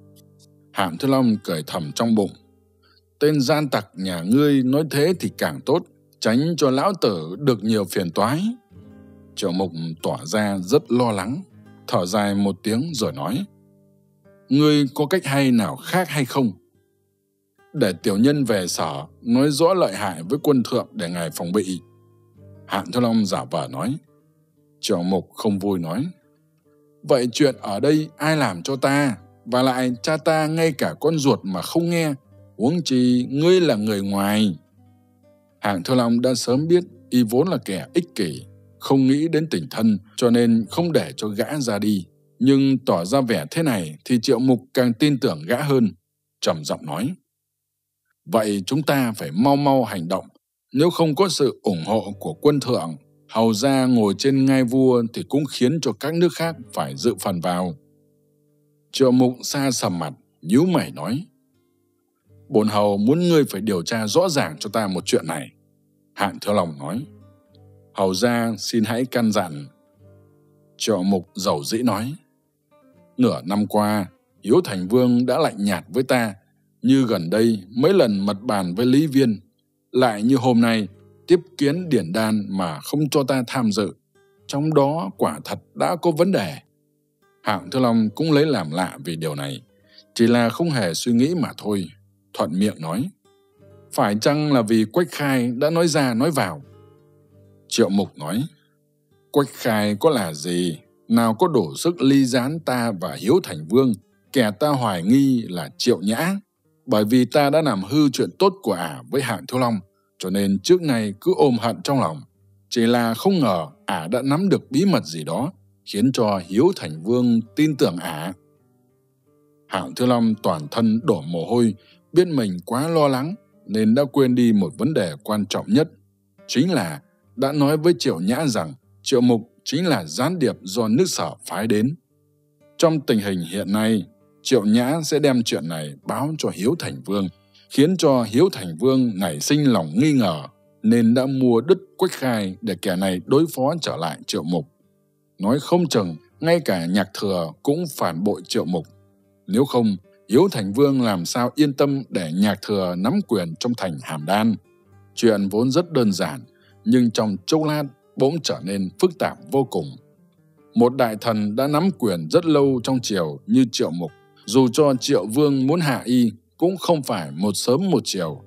Hàm Thư Long cười thầm trong bụng. Tên gian tặc nhà ngươi nói thế thì càng tốt, tránh cho lão tử được nhiều phiền toái. Triệu Mục tỏ ra rất lo lắng, thở dài một tiếng rồi nói. Ngươi có cách hay nào khác hay không? Để tiểu nhân về sở, nói rõ lợi hại với quân thượng để ngài phòng bị. Hạng Thư Long giả vờ nói. Triệu Mục không vui nói. Vậy chuyện ở đây ai làm cho ta? Và lại cha ta ngay cả con ruột mà không nghe, huống chi ngươi là người ngoài. Hạng Thư Long đã sớm biết y vốn là kẻ ích kỷ, không nghĩ đến tình thân cho nên không để cho gã ra đi. Nhưng tỏ ra vẻ thế này thì Triệu Mục càng tin tưởng gã hơn, trầm giọng nói. Vậy chúng ta phải mau mau hành động, nếu không có sự ủng hộ của quân thượng, hầu gia ngồi trên ngai vua thì cũng khiến cho các nước khác phải dự phần vào. Triệu mục xa sầm mặt, nhíu mày nói. Bồn hầu muốn ngươi phải điều tra rõ ràng cho ta một chuyện này. Hạng thưa lòng nói. Hầu gia xin hãy căn dặn. Triệu mục giàu dĩ nói. Nửa năm qua, Hiếu Thành Vương đã lạnh nhạt với ta, như gần đây mấy lần mật bàn với Lý Viên. Lại như hôm nay, tiếp kiến điển đan mà không cho ta tham dự. Trong đó quả thật đã có vấn đề. Hạng Thư Long cũng lấy làm lạ vì điều này. Chỉ là không hề suy nghĩ mà thôi. Thuận miệng nói. Phải chăng là vì Quách Khai đã nói ra nói vào? Triệu Mục nói. Quách Khai có là gì? Nào có đổ sức ly gián ta và Hiếu Thành Vương, kẻ ta hoài nghi là Triệu Nhã. Bởi vì ta đã làm hư chuyện tốt của ả với Hạng Thư Long, cho nên trước nay cứ ôm hận trong lòng. Chỉ là không ngờ ả đã nắm được bí mật gì đó, khiến cho Hiếu Thành Vương tin tưởng ả. Hạng Thư Long toàn thân đổ mồ hôi, biết mình quá lo lắng nên đã quên đi một vấn đề quan trọng nhất. Chính là đã nói với Triệu Nhã rằng Triệu Mục chính là gián điệp do nước sở phái đến. Trong tình hình hiện nay, Triệu Nhã sẽ đem chuyện này báo cho Hiếu Thành Vương, khiến cho Hiếu Thành Vương nảy sinh lòng nghi ngờ, nên đã mua đứt Quách Khai để kẻ này đối phó trở lại Triệu Mục. Nói không chừng, ngay cả nhạc thừa cũng phản bội Triệu Mục. Nếu không, Hiếu Thành Vương làm sao yên tâm để nhạc thừa nắm quyền trong thành Hàm Đan. Chuyện vốn rất đơn giản, nhưng trong chốc lát bỗng trở nên phức tạp vô cùng. Một đại thần đã nắm quyền rất lâu trong triều như Triệu Mục, dù cho Triệu Vương muốn hạ y cũng không phải một sớm một chiều.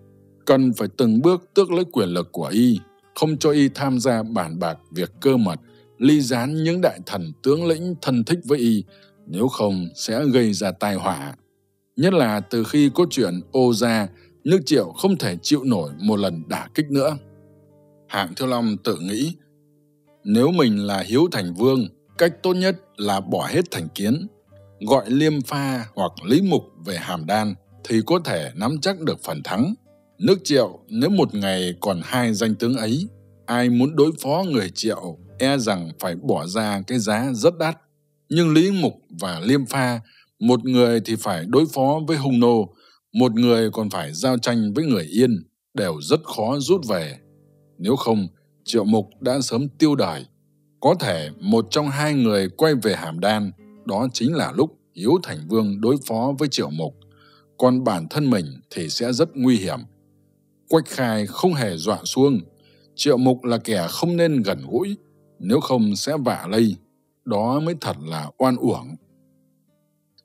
Cần phải từng bước tước lấy quyền lực của y, không cho y tham gia bàn bạc việc cơ mật, ly gián những đại thần tướng lĩnh thân thích với y, nếu không sẽ gây ra tai họa. Nhất là từ khi có chuyện ô ra, nước triệu không thể chịu nổi một lần đả kích nữa. Hạng Thiêu Long tự nghĩ, nếu mình là Hiếu Thành Vương, cách tốt nhất là bỏ hết thành kiến, gọi Liêm Pha hoặc Lý Mục về Hàm Đan thì có thể nắm chắc được phần thắng. Nước Triệu nếu một ngày còn hai danh tướng ấy, ai muốn đối phó người Triệu e rằng phải bỏ ra cái giá rất đắt. Nhưng Lý Mục và Liêm Pha, một người thì phải đối phó với Hung Nô, một người còn phải giao tranh với người Yên, đều rất khó rút về. Nếu không, Triệu Mục đã sớm tiêu đời. Có thể một trong hai người quay về Hàm Đan, đó chính là lúc Hiếu Thành Vương đối phó với Triệu Mục. Còn bản thân mình thì sẽ rất nguy hiểm. Quách khai không hề dọa xuông. Triệu Mục là kẻ không nên gần gũi, nếu không sẽ vạ lây. Đó mới thật là oan uổng.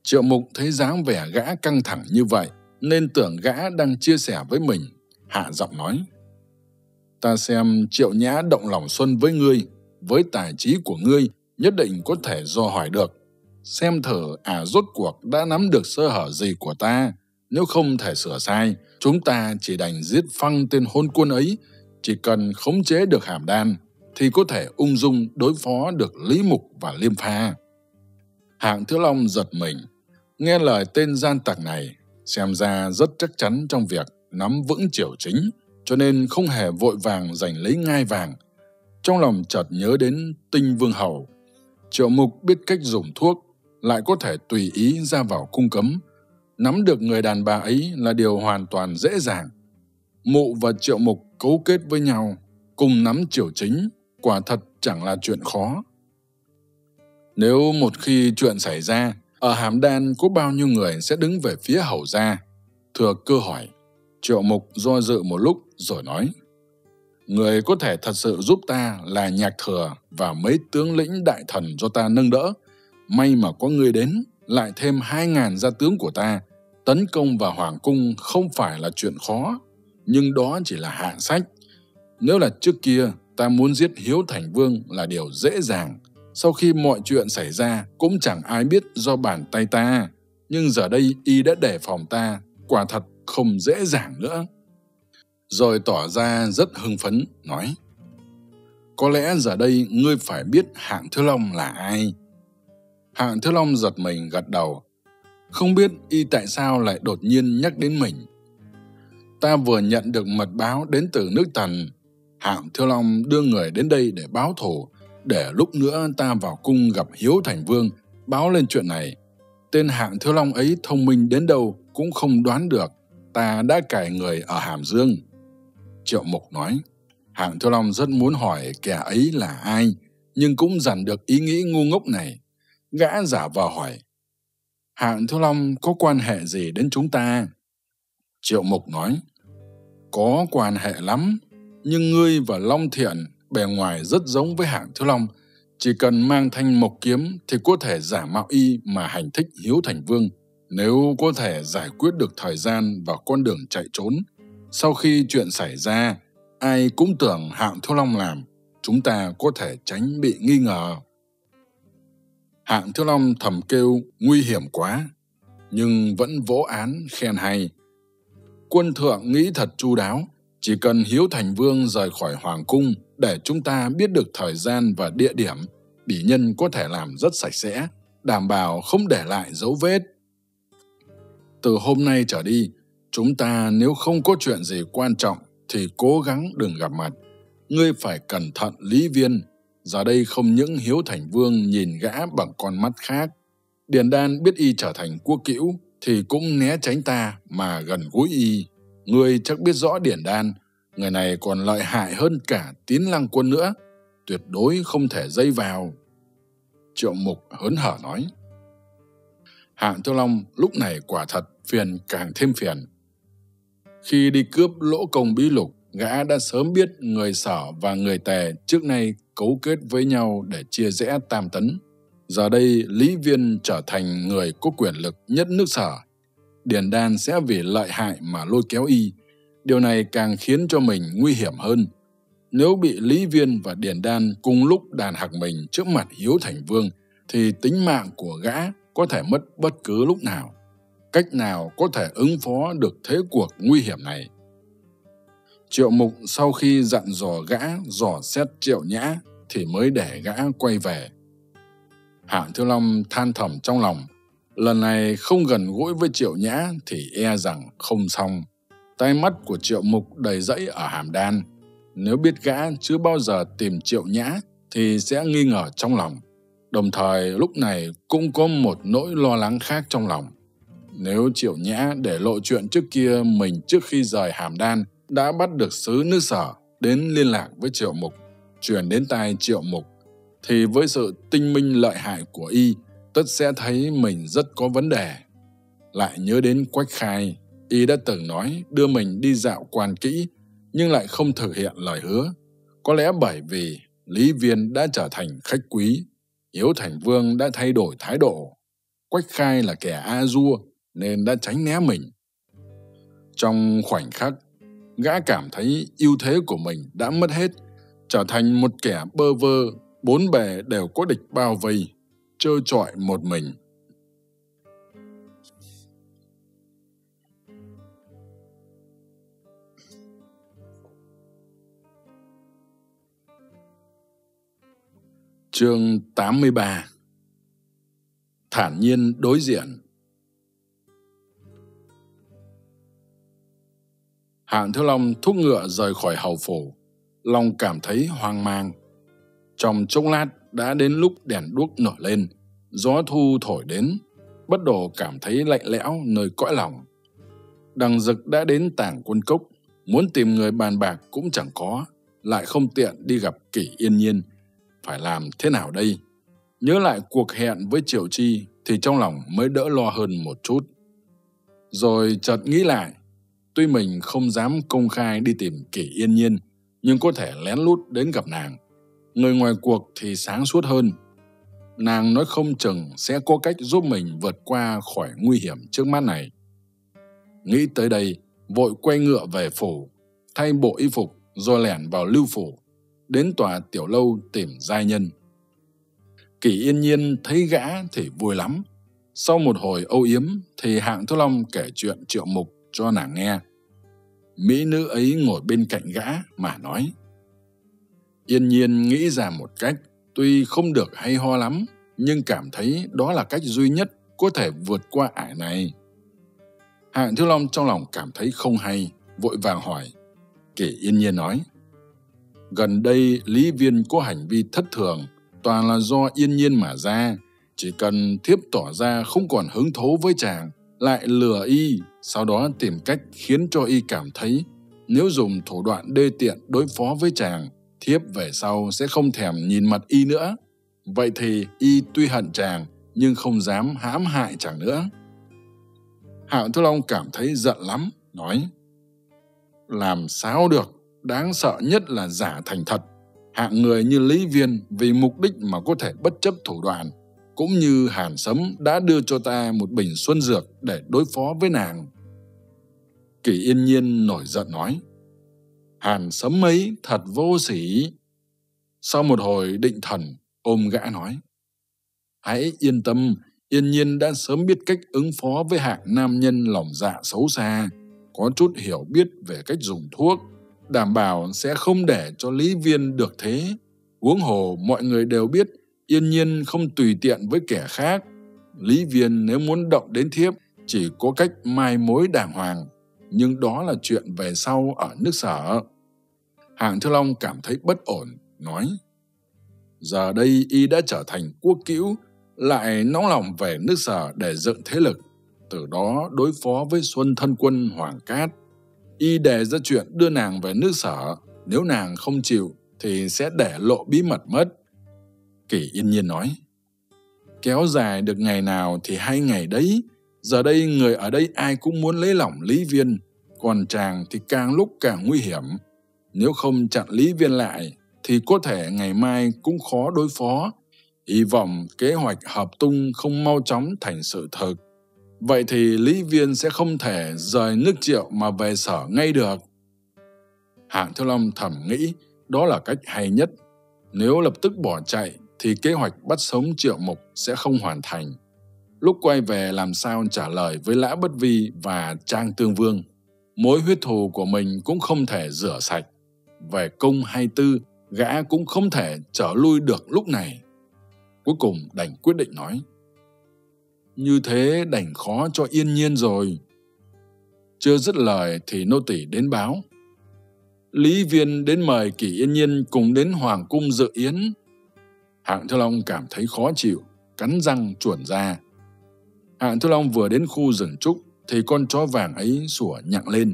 Triệu Mục thấy dáng vẻ gã căng thẳng như vậy, nên tưởng gã đang chia sẻ với mình. Hạ giọng nói, ta xem Triệu Nhã động lòng xuân với ngươi, với tài trí của ngươi, nhất định có thể do hỏi được. Xem thử à rốt cuộc đã nắm được sơ hở gì của ta, nếu không thể sửa sai, chúng ta chỉ đành giết phăng tên hôn quân ấy, chỉ cần khống chế được hàm đan, thì có thể ung dung đối phó được Lý Mục và Liêm Pha. Hạng Thiếu Long giật mình, nghe lời tên gian tặc này, xem ra rất chắc chắn trong việc nắm vững triều chính, cho nên không hề vội vàng giành lấy ngai vàng. Trong lòng chợt nhớ đến tinh vương hầu. Triệu mục biết cách dùng thuốc, lại có thể tùy ý ra vào cung cấm. Nắm được người đàn bà ấy là điều hoàn toàn dễ dàng. Mụ và triệu mục cấu kết với nhau, cùng nắm triều chính, quả thật chẳng là chuyện khó. Nếu một khi chuyện xảy ra, ở Hàm Đan có bao nhiêu người sẽ đứng về phía hầu gia? Thừa cơ hỏi. Triệu mục do dự một lúc rồi nói. Người có thể thật sự giúp ta là nhạc thừa và mấy tướng lĩnh đại thần do ta nâng đỡ. May mà có người đến, lại thêm hai ngàn gia tướng của ta. Tấn công vào Hoàng Cung không phải là chuyện khó, nhưng đó chỉ là hạ sách. Nếu là trước kia, ta muốn giết Hiếu Thành Vương là điều dễ dàng. Sau khi mọi chuyện xảy ra, cũng chẳng ai biết do bàn tay ta. Nhưng giờ đây y đã đề phòng ta, quả thật không dễ dàng nữa. Rồi tỏ ra rất hưng phấn, nói Có lẽ giờ đây ngươi phải biết hạng Thứ Long là ai. Hạng Thứ Long giật mình gật đầu. Không biết y tại sao lại đột nhiên nhắc đến mình. Ta vừa nhận được mật báo đến từ nước Tần. Hạng Thứ Long đưa người đến đây để báo thù, để lúc nữa ta vào cung gặp Hiếu Thành Vương, báo lên chuyện này. Tên Hạng Thứ Long ấy thông minh đến đâu cũng không đoán được ta đã cài người ở Hàm Dương. Triệu Mục nói, Hạng Thiếu Long rất muốn hỏi kẻ ấy là ai, nhưng cũng dằn được ý nghĩ ngu ngốc này. Gã giả vờ hỏi, Hạng Thiếu Long có quan hệ gì đến chúng ta? Triệu Mục nói, có quan hệ lắm, nhưng ngươi và Long Thiện bề ngoài rất giống với Hạng Thiếu Long. Chỉ cần mang thanh mộc kiếm thì có thể giả mạo y mà hành thích Hiếu Thành Vương. Nếu có thể giải quyết được thời gian và con đường chạy trốn, sau khi chuyện xảy ra, ai cũng tưởng Hạng Thiếu Long làm, chúng ta có thể tránh bị nghi ngờ. Hạng Thiếu Long thầm kêu nguy hiểm quá, nhưng vẫn vỗ án khen hay. Quân thượng nghĩ thật chu đáo, chỉ cần Hiếu Thành Vương rời khỏi Hoàng Cung để chúng ta biết được thời gian và địa điểm, bỉ nhân có thể làm rất sạch sẽ, đảm bảo không để lại dấu vết. Từ hôm nay trở đi, chúng ta nếu không có chuyện gì quan trọng thì cố gắng đừng gặp mặt. Ngươi phải cẩn thận lý viên. Giờ đây không những Hiếu Thành Vương nhìn gã bằng con mắt khác. Điền Đan biết y trở thành quốc cữu thì cũng né tránh ta mà gần gũi y. Ngươi chắc biết rõ Điền Đan, người này còn lợi hại hơn cả tín lăng quân nữa. Tuyệt đối không thể dây vào. Triệu Mục hớn hở nói. Hạng Tiêu Long lúc này quả thật phiền càng thêm phiền. Khi đi cướp lỗ công bí lục, gã đã sớm biết người sở và người tề trước nay cấu kết với nhau để chia rẽ tam tấn. Giờ đây, Lý Viên trở thành người có quyền lực nhất nước sở. Điền Đan sẽ vì lợi hại mà lôi kéo y. Điều này càng khiến cho mình nguy hiểm hơn. Nếu bị Lý Viên và Điền Đan cùng lúc đàn hạc mình trước mặt Hiếu Thành Vương, thì tính mạng của gã có thể mất bất cứ lúc nào cách nào có thể ứng phó được thế cuộc nguy hiểm này. Triệu mục sau khi dặn dò gã dò xét triệu nhã thì mới để gã quay về. Hạng Thiếu Long than thầm trong lòng, lần này không gần gũi với triệu nhã thì e rằng không xong. Tay mắt của triệu mục đầy dẫy ở hàm đan. Nếu biết gã chưa bao giờ tìm triệu nhã thì sẽ nghi ngờ trong lòng. Đồng thời lúc này cũng có một nỗi lo lắng khác trong lòng. Nếu Triệu Nhã để lộ chuyện trước kia mình trước khi rời Hàm Đan đã bắt được sứ nước sở đến liên lạc với Triệu Mục, truyền đến tai Triệu Mục, thì với sự tinh minh lợi hại của y, tất sẽ thấy mình rất có vấn đề. Lại nhớ đến Quách Khai, y đã từng nói đưa mình đi dạo quan kỹ, nhưng lại không thực hiện lời hứa. Có lẽ bởi vì Lý Viên đã trở thành khách quý, Hiếu Thành Vương đã thay đổi thái độ Quách khai là kẻ a dua nên đã tránh né mình. Trong khoảnh khắc, gã cảm thấy ưu thế của mình đã mất hết, trở thành một kẻ bơ vơ, bốn bề đều có địch bao vây, trơ trọi một mình. Chương 83 Thản nhiên đối diện Hạng Thiếu Long thúc ngựa rời khỏi hầu phủ. Long cảm thấy hoang mang. Trong chốc lát đã đến lúc đèn đuốc nở lên, gió thu thổi đến, bất đồ cảm thấy lạnh lẽo nơi cõi lòng. Đằng dực đã đến tảng quân cốc, muốn tìm người bàn bạc cũng chẳng có, lại không tiện đi gặp kỷ yên nhiên. Phải làm thế nào đây? Nhớ lại cuộc hẹn với Triệu Chi thì trong lòng mới đỡ lo hơn một chút. Rồi chợt nghĩ lại, Tuy mình không dám công khai đi tìm kỷ yên nhiên, nhưng có thể lén lút đến gặp nàng. Người ngoài cuộc thì sáng suốt hơn. Nàng nói không chừng sẽ có cách giúp mình vượt qua khỏi nguy hiểm trước mắt này. Nghĩ tới đây, vội quay ngựa về phủ, thay bộ y phục rồi lẻn vào lưu phủ, đến tòa tiểu lâu tìm giai nhân. Kỷ yên nhiên thấy gã thì vui lắm. Sau một hồi âu yếm thì hạng thu long kể chuyện triệu mục cho nàng nghe. Mỹ nữ ấy ngồi bên cạnh gã mà nói. Yên nhiên nghĩ ra một cách, tuy không được hay ho lắm, nhưng cảm thấy đó là cách duy nhất có thể vượt qua ải này. Hạng Thiếu Long trong lòng cảm thấy không hay, vội vàng hỏi. Kể yên nhiên nói. Gần đây Lý Viên có hành vi thất thường, toàn là do yên nhiên mà ra. Chỉ cần thiếp tỏ ra không còn hứng thú với chàng, lại lừa y, sau đó tìm cách khiến cho y cảm thấy nếu dùng thủ đoạn đê tiện đối phó với chàng, thiếp về sau sẽ không thèm nhìn mặt y nữa. Vậy thì y tuy hận chàng, nhưng không dám hãm hại chàng nữa. Hạng thu Long cảm thấy giận lắm, nói Làm sao được, đáng sợ nhất là giả thành thật. Hạng người như Lý Viên vì mục đích mà có thể bất chấp thủ đoạn, cũng như Hàn Sấm đã đưa cho ta một bình xuân dược để đối phó với nàng. Kỳ yên nhiên nổi giận nói, Hàn Sấm ấy thật vô sỉ. Sau một hồi định thần, ôm gã nói, Hãy yên tâm, yên nhiên đã sớm biết cách ứng phó với hạng nam nhân lòng dạ xấu xa, có chút hiểu biết về cách dùng thuốc, đảm bảo sẽ không để cho Lý Viên được thế. Huống hồ mọi người đều biết yên nhiên không tùy tiện với kẻ khác. Lý Viên nếu muốn động đến thiếp chỉ có cách mai mối đàng hoàng, nhưng đó là chuyện về sau ở nước sở. Hạng Thư Long cảm thấy bất ổn, nói Giờ đây y đã trở thành quốc cữu, lại nóng lòng về nước sở để dựng thế lực, từ đó đối phó với Xuân Thân Quân Hoàng Cát. Y đề ra chuyện đưa nàng về nước sở, nếu nàng không chịu thì sẽ để lộ bí mật mất Kỳ yên nhiên nói. Kéo dài được ngày nào thì hai ngày đấy. Giờ đây người ở đây ai cũng muốn lấy lỏng Lý Viên, còn chàng thì càng lúc càng nguy hiểm. Nếu không chặn Lý Viên lại, thì có thể ngày mai cũng khó đối phó. Hy vọng kế hoạch hợp tung không mau chóng thành sự thực. Vậy thì Lý Viên sẽ không thể rời nước triệu mà về sở ngay được. Hạng Thiếu Long thầm nghĩ đó là cách hay nhất. Nếu lập tức bỏ chạy thì kế hoạch bắt sống triệu mục sẽ không hoàn thành. Lúc quay về làm sao trả lời với Lã Bất Vi và Trang Tương Vương. Mối huyết thù của mình cũng không thể rửa sạch. Về công hay tư, gã cũng không thể trở lui được lúc này. Cuối cùng đành quyết định nói. Như thế đành khó cho yên nhiên rồi. Chưa dứt lời thì nô tỷ đến báo. Lý Viên đến mời kỷ yên nhiên cùng đến Hoàng cung dự yến Hạng Thư Long cảm thấy khó chịu, cắn răng chuồn ra. Hạng Thư Long vừa đến khu rừng trúc thì con chó vàng ấy sủa nhặng lên.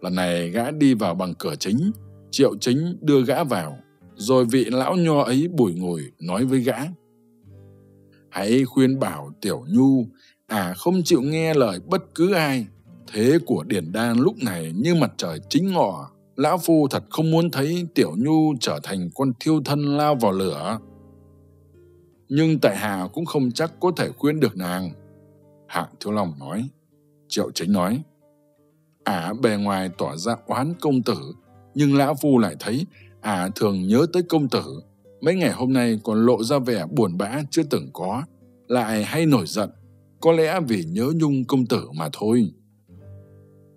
Lần này gã đi vào bằng cửa chính, triệu chính đưa gã vào, rồi vị lão nho ấy bùi ngồi nói với gã. Hãy khuyên bảo Tiểu Nhu, à không chịu nghe lời bất cứ ai. Thế của Điển Đan lúc này như mặt trời chính ngọ, Lão Phu thật không muốn thấy Tiểu Nhu trở thành con thiêu thân lao vào lửa. nhưng tại hạ cũng không chắc có thể khuyên được nàng. Hạng Thiếu Long nói. Triệu Chính nói. Ả bề ngoài tỏ ra oán công tử, nhưng lão phu lại thấy ả thường nhớ tới công tử. Mấy ngày hôm nay còn lộ ra vẻ buồn bã chưa từng có, lại hay nổi giận, có lẽ vì nhớ nhung công tử mà thôi.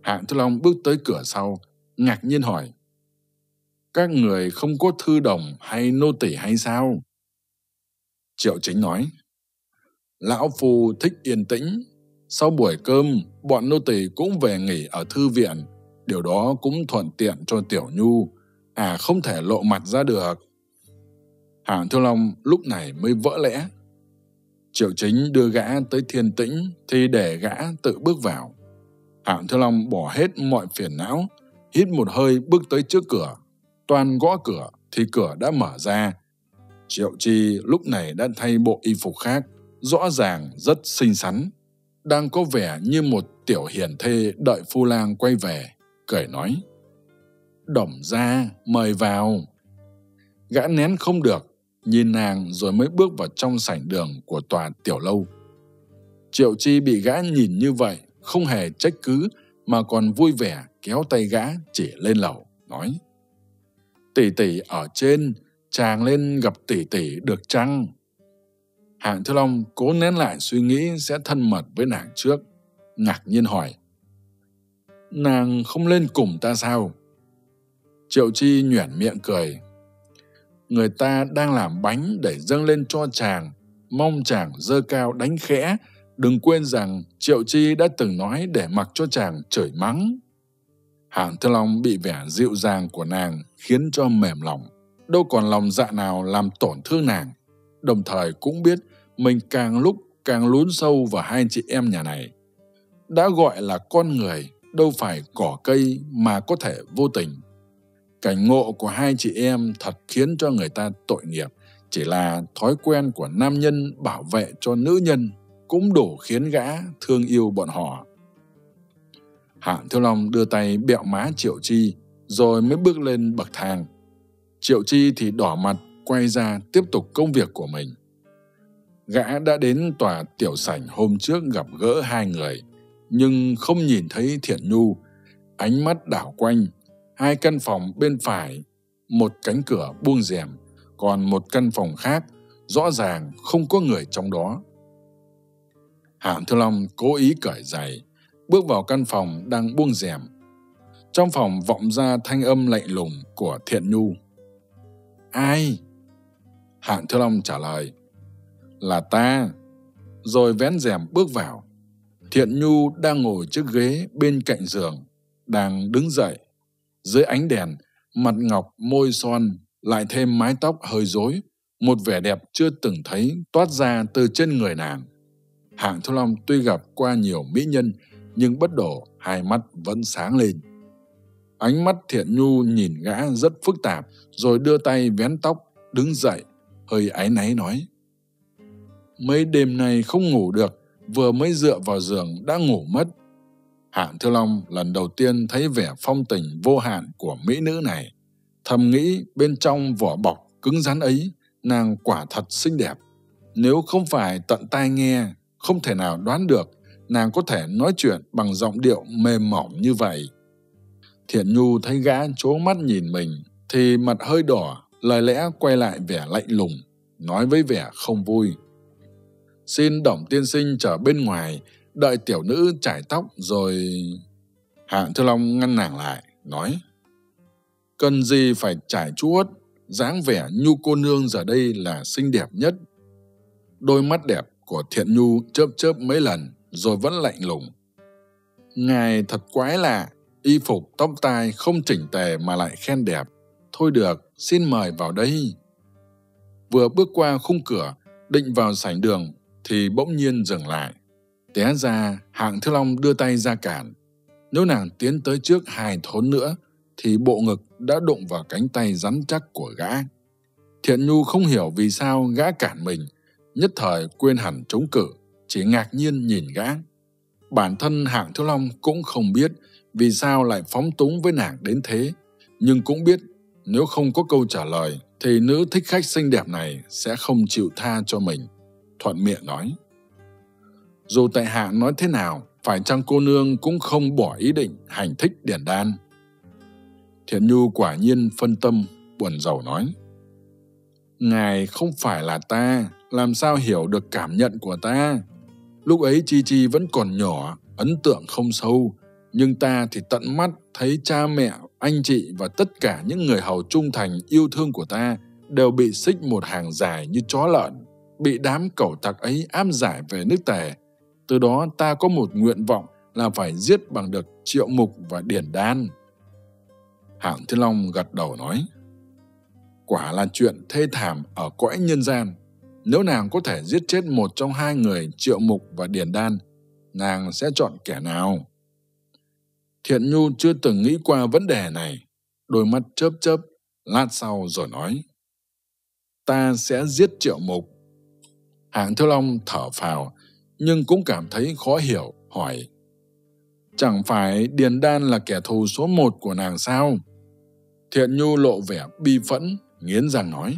Hạng Thiếu Long bước tới cửa sau, ngạc nhiên hỏi. Các người không có thư đồng hay nô tỳ hay sao? Triệu chính nói. Lão Phu thích yên tĩnh. Sau buổi cơm, bọn nô tỳ cũng về nghỉ ở thư viện. Điều đó cũng thuận tiện cho Tiểu Nhu. À không thể lộ mặt ra được. Hạng Thiếu Long lúc này mới vỡ lẽ. Triệu chính đưa gã tới thiên tĩnh thì để gã tự bước vào. Hạng Thiếu Long bỏ hết mọi phiền não, hít một hơi bước tới trước cửa. Toàn gõ cửa thì cửa đã mở ra. Triệu Chi lúc này đã thay bộ y phục khác, rõ ràng rất xinh xắn. Đang có vẻ như một tiểu hiền thê đợi phu lang quay về, cười nói. Đổng ra, mời vào. Gã nén không được, nhìn nàng rồi mới bước vào trong sảnh đường của tòa tiểu lâu. Triệu Chi bị gã nhìn như vậy, không hề trách cứ, mà còn vui vẻ kéo tay gã chỉ lên lầu, nói. Tỷ tỷ ở trên, chàng lên gặp tỷ tỷ được chăng? Hạng Thư Long cố nén lại suy nghĩ sẽ thân mật với nàng trước, ngạc nhiên hỏi. Nàng không lên cùng ta sao? Triệu Chi nhoẻn miệng cười. Người ta đang làm bánh để dâng lên cho chàng, mong chàng dơ cao đánh khẽ, đừng quên rằng Triệu Chi đã từng nói để mặc cho chàng chửi mắng. Hạng Thư Long bị vẻ dịu dàng của nàng khiến cho mềm lòng, đâu còn lòng dạ nào làm tổn thương nàng, đồng thời cũng biết mình càng lúc càng lún sâu vào hai chị em nhà này. Đã gọi là con người, đâu phải cỏ cây mà có thể vô tình. Cảnh ngộ của hai chị em thật khiến cho người ta tội nghiệp, chỉ là thói quen của nam nhân bảo vệ cho nữ nhân cũng đủ khiến gã thương yêu bọn họ. Hạng Thiếu Long đưa tay bẹo má Triệu Chi, rồi mới bước lên bậc thang. Triệu Chi thì đỏ mặt, quay ra tiếp tục công việc của mình. Gã đã đến tòa tiểu sảnh hôm trước gặp gỡ hai người, nhưng không nhìn thấy Thiện Nhu. Ánh mắt đảo quanh, hai căn phòng bên phải, một cánh cửa buông rèm, còn một căn phòng khác, rõ ràng không có người trong đó. Hạng Thiếu Long cố ý cởi giày, bước vào căn phòng đang buông rèm. Trong phòng vọng ra thanh âm lạnh lùng của Thiện Nhu. Ai? Hạng Thiếu Long trả lời. Là ta. Rồi vén rèm bước vào. Thiện Nhu đang ngồi trước ghế bên cạnh giường, đang đứng dậy. Dưới ánh đèn, mặt ngọc môi son, lại thêm mái tóc hơi rối, một vẻ đẹp chưa từng thấy toát ra từ trên người nàng. Hạng thu Long tuy gặp qua nhiều mỹ nhân, nhưng bất đổ hai mắt vẫn sáng lên. Ánh mắt thiện nhu nhìn gã rất phức tạp, rồi đưa tay vén tóc, đứng dậy, hơi áy náy nói. Mấy đêm nay không ngủ được, vừa mới dựa vào giường đã ngủ mất. Hạng Thư Long lần đầu tiên thấy vẻ phong tình vô hạn của mỹ nữ này. Thầm nghĩ bên trong vỏ bọc cứng rắn ấy, nàng quả thật xinh đẹp. Nếu không phải tận tai nghe, không thể nào đoán được nàng có thể nói chuyện bằng giọng điệu mềm mỏng như vậy. Thiện Nhu thấy gã chố mắt nhìn mình, thì mặt hơi đỏ, lời lẽ quay lại vẻ lạnh lùng, nói với vẻ không vui. Xin đồng tiên sinh trở bên ngoài, đợi tiểu nữ trải tóc rồi... Hạng Thư Long ngăn nàng lại, nói Cần gì phải trải chuốt, dáng vẻ nhu cô nương giờ đây là xinh đẹp nhất. Đôi mắt đẹp của Thiện Nhu chớp chớp mấy lần, rồi vẫn lạnh lùng. Ngài thật quái lạ, y phục tóc tai không chỉnh tề mà lại khen đẹp. Thôi được, xin mời vào đây. Vừa bước qua khung cửa, định vào sảnh đường, thì bỗng nhiên dừng lại. Té ra, hạng thiếu long đưa tay ra cản. Nếu nàng tiến tới trước hai thốn nữa, thì bộ ngực đã đụng vào cánh tay rắn chắc của gã. Thiện Nhu không hiểu vì sao gã cản mình, nhất thời quên hẳn chống cự chỉ ngạc nhiên nhìn gã. Bản thân hạng thiếu long cũng không biết vì sao lại phóng túng với nàng đến thế, nhưng cũng biết nếu không có câu trả lời thì nữ thích khách xinh đẹp này sẽ không chịu tha cho mình. Thuận miệng nói. Dù tại hạ nói thế nào, phải chăng cô nương cũng không bỏ ý định hành thích điển đan. Thiện Nhu quả nhiên phân tâm, buồn rầu nói. Ngài không phải là ta, làm sao hiểu được cảm nhận của ta? Lúc ấy Chi Chi vẫn còn nhỏ, ấn tượng không sâu, nhưng ta thì tận mắt thấy cha mẹ, anh chị và tất cả những người hầu trung thành yêu thương của ta đều bị xích một hàng dài như chó lợn, bị đám cẩu tặc ấy ám giải về nước tề. Từ đó ta có một nguyện vọng là phải giết bằng được triệu mục và điển đan. Hạng Thiên Long gật đầu nói, quả là chuyện thê thảm ở cõi nhân gian. Nếu nàng có thể giết chết một trong hai người triệu mục và điển đan, nàng sẽ chọn kẻ nào? Thiện Nhu chưa từng nghĩ qua vấn đề này, đôi mắt chớp chớp, lát sau rồi nói. Ta sẽ giết triệu mục. Hạng Thiếu Long thở phào, nhưng cũng cảm thấy khó hiểu, hỏi. Chẳng phải Điền Đan là kẻ thù số một của nàng sao? Thiện Nhu lộ vẻ bi phẫn, nghiến răng nói.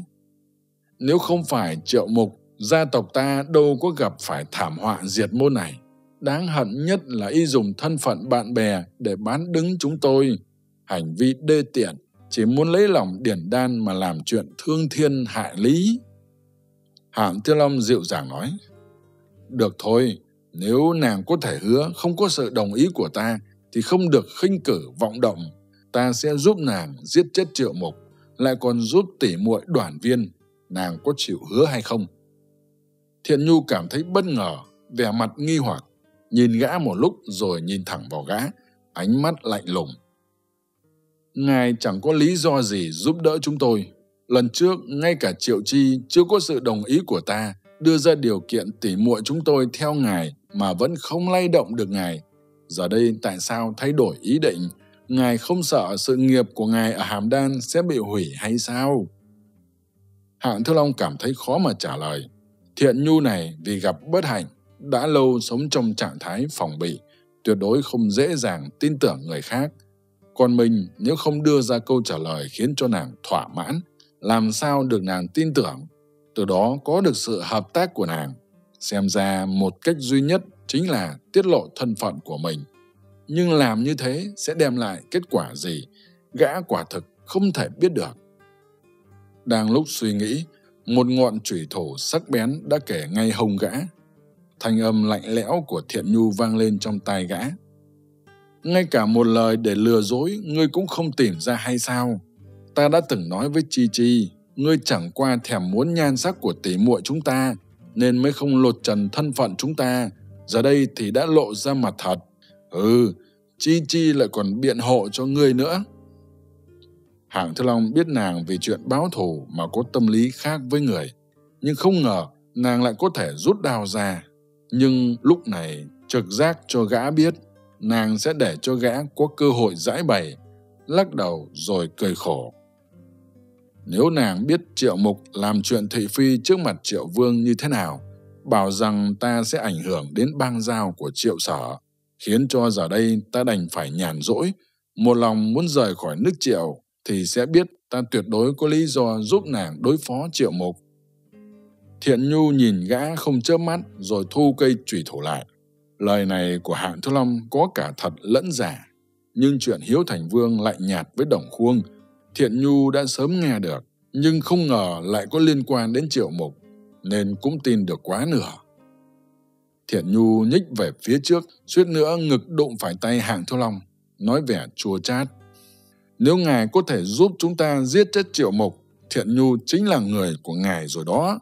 Nếu không phải triệu mục, gia tộc ta đâu có gặp phải thảm họa diệt môn này. Đáng hận nhất là y dùng thân phận bạn bè để bán đứng chúng tôi. Hành vi đê tiện, chỉ muốn lấy lòng điển đan mà làm chuyện thương thiên hại lý. Hạng Tiêu Long dịu dàng nói, Được thôi, nếu nàng có thể hứa không có sự đồng ý của ta, thì không được khinh cử vọng động. Ta sẽ giúp nàng giết chết triệu mục, lại còn giúp tỉ muội đoàn viên. Nàng có chịu hứa hay không? Thiện Nhu cảm thấy bất ngờ, vẻ mặt nghi hoặc nhìn gã một lúc rồi nhìn thẳng vào gã, ánh mắt lạnh lùng. Ngài chẳng có lý do gì giúp đỡ chúng tôi. Lần trước, ngay cả Triệu Chi chưa có sự đồng ý của ta, đưa ra điều kiện tỉ muội chúng tôi theo ngài mà vẫn không lay động được ngài. Giờ đây tại sao thay đổi ý định? Ngài không sợ sự nghiệp của ngài ở Hàm Đan sẽ bị hủy hay sao? Hạng Thư Long cảm thấy khó mà trả lời. Thiện nhu này vì gặp bất hạnh đã lâu sống trong trạng thái phòng bị, tuyệt đối không dễ dàng tin tưởng người khác. Còn mình nếu không đưa ra câu trả lời khiến cho nàng thỏa mãn, làm sao được nàng tin tưởng, từ đó có được sự hợp tác của nàng. Xem ra một cách duy nhất chính là tiết lộ thân phận của mình. Nhưng làm như thế sẽ đem lại kết quả gì? Gã quả thực không thể biết được. Đang lúc suy nghĩ, một ngọn chủy thủ sắc bén đã kể ngay hông gã. Thanh âm lạnh lẽo của thiện nhu vang lên trong tai gã. Ngay cả một lời để lừa dối ngươi cũng không tìm ra hay sao? Ta đã từng nói với chi chi ngươi chẳng qua thèm muốn nhan sắc của tỷ muội chúng ta nên mới không lột trần thân phận chúng ta. Giờ đây thì đã lộ ra mặt thật. Ừ chi chi lại còn biện hộ cho ngươi nữa hạng thư long biết nàng vì chuyện báo thù mà có tâm lý khác với người, nhưng không ngờ nàng lại có thể rút đào ra. Nhưng lúc này, trực giác cho gã biết, nàng sẽ để cho gã có cơ hội giải bày, lắc đầu rồi cười khổ. Nếu nàng biết triệu mục làm chuyện thị phi trước mặt triệu vương như thế nào, bảo rằng ta sẽ ảnh hưởng đến bang giao của triệu sở, khiến cho giờ đây ta đành phải nhàn rỗi, một lòng muốn rời khỏi nước triệu thì sẽ biết ta tuyệt đối có lý do giúp nàng đối phó triệu mục Thiện Nhu nhìn gã không chớp mắt rồi thu cây trùy thủ lại. Lời này của hạng Thứ Long có cả thật lẫn giả. Nhưng chuyện Hiếu Thành Vương lại nhạt với Đồng Khuông. Thiện Nhu đã sớm nghe được, nhưng không ngờ lại có liên quan đến Triệu Mục, nên cũng tin được quá nửa. Thiện Nhu nhích về phía trước, suýt nữa ngực đụng phải tay hạng Thứ Long, nói vẻ chua chát. Nếu ngài có thể giúp chúng ta giết chết Triệu Mục, Thiện Nhu chính là người của ngài rồi đó.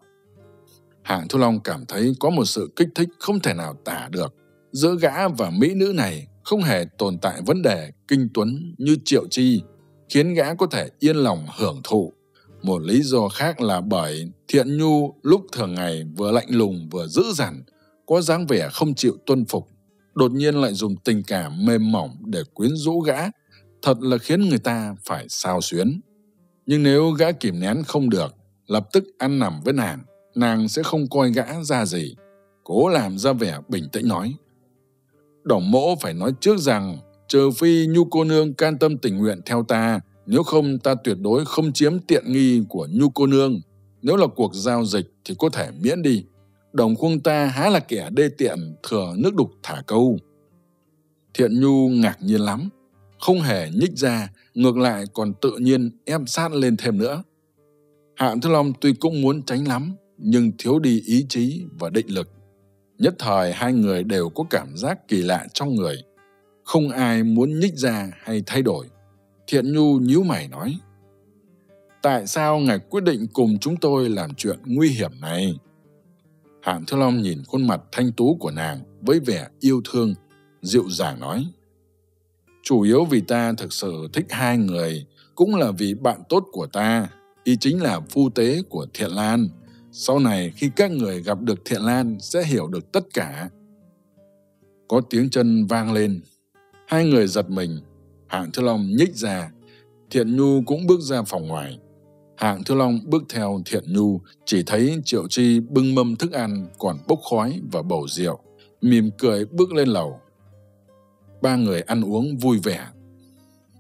Hạng Thu Long cảm thấy có một sự kích thích không thể nào tả được. Giữa gã và mỹ nữ này không hề tồn tại vấn đề kinh tuấn như triệu chi, khiến gã có thể yên lòng hưởng thụ. Một lý do khác là bởi thiện nhu lúc thường ngày vừa lạnh lùng vừa dữ dằn, có dáng vẻ không chịu tuân phục, đột nhiên lại dùng tình cảm mềm mỏng để quyến rũ gã, thật là khiến người ta phải sao xuyến. Nhưng nếu gã kìm nén không được, lập tức ăn nằm với nàng, nàng sẽ không coi gã ra gì. Cố làm ra vẻ bình tĩnh nói. Đồng mỗ phải nói trước rằng, trừ phi nhu cô nương can tâm tình nguyện theo ta, Nếu không ta tuyệt đối không chiếm tiện nghi của nhu cô nương. Nếu là cuộc giao dịch thì có thể miễn đi. Đồng khuông ta há là kẻ đê tiện thừa nước đục thả câu. Thiện Nhu ngạc nhiên lắm, không hề nhích ra, ngược lại còn tự nhiên ép sát lên thêm nữa. Hạng Thứ Long tuy cũng muốn tránh lắm, nhưng thiếu đi ý chí và định lực. Nhất thời hai người đều có cảm giác kỳ lạ trong người. Không ai muốn nhích ra hay thay đổi. Thiện Nhu nhíu mày nói. Tại sao ngài quyết định cùng chúng tôi làm chuyện nguy hiểm này? Hạng Thứ Long nhìn khuôn mặt thanh tú của nàng với vẻ yêu thương, dịu dàng nói. Chủ yếu vì ta thực sự thích hai người, cũng là vì bạn tốt của ta, y chính là phu tế của Thiện Lan. Sau này khi các người gặp được Thiện Lan sẽ hiểu được tất cả. Có tiếng chân vang lên. Hai người giật mình. Hạng thư Long nhích ra. Thiện Nhu cũng bước ra phòng ngoài. Hạng thư Long bước theo Thiện Nhu, chỉ thấy Triệu Chi bưng mâm thức ăn còn bốc khói và bầu rượu, mỉm cười bước lên lầu. Ba người ăn uống vui vẻ.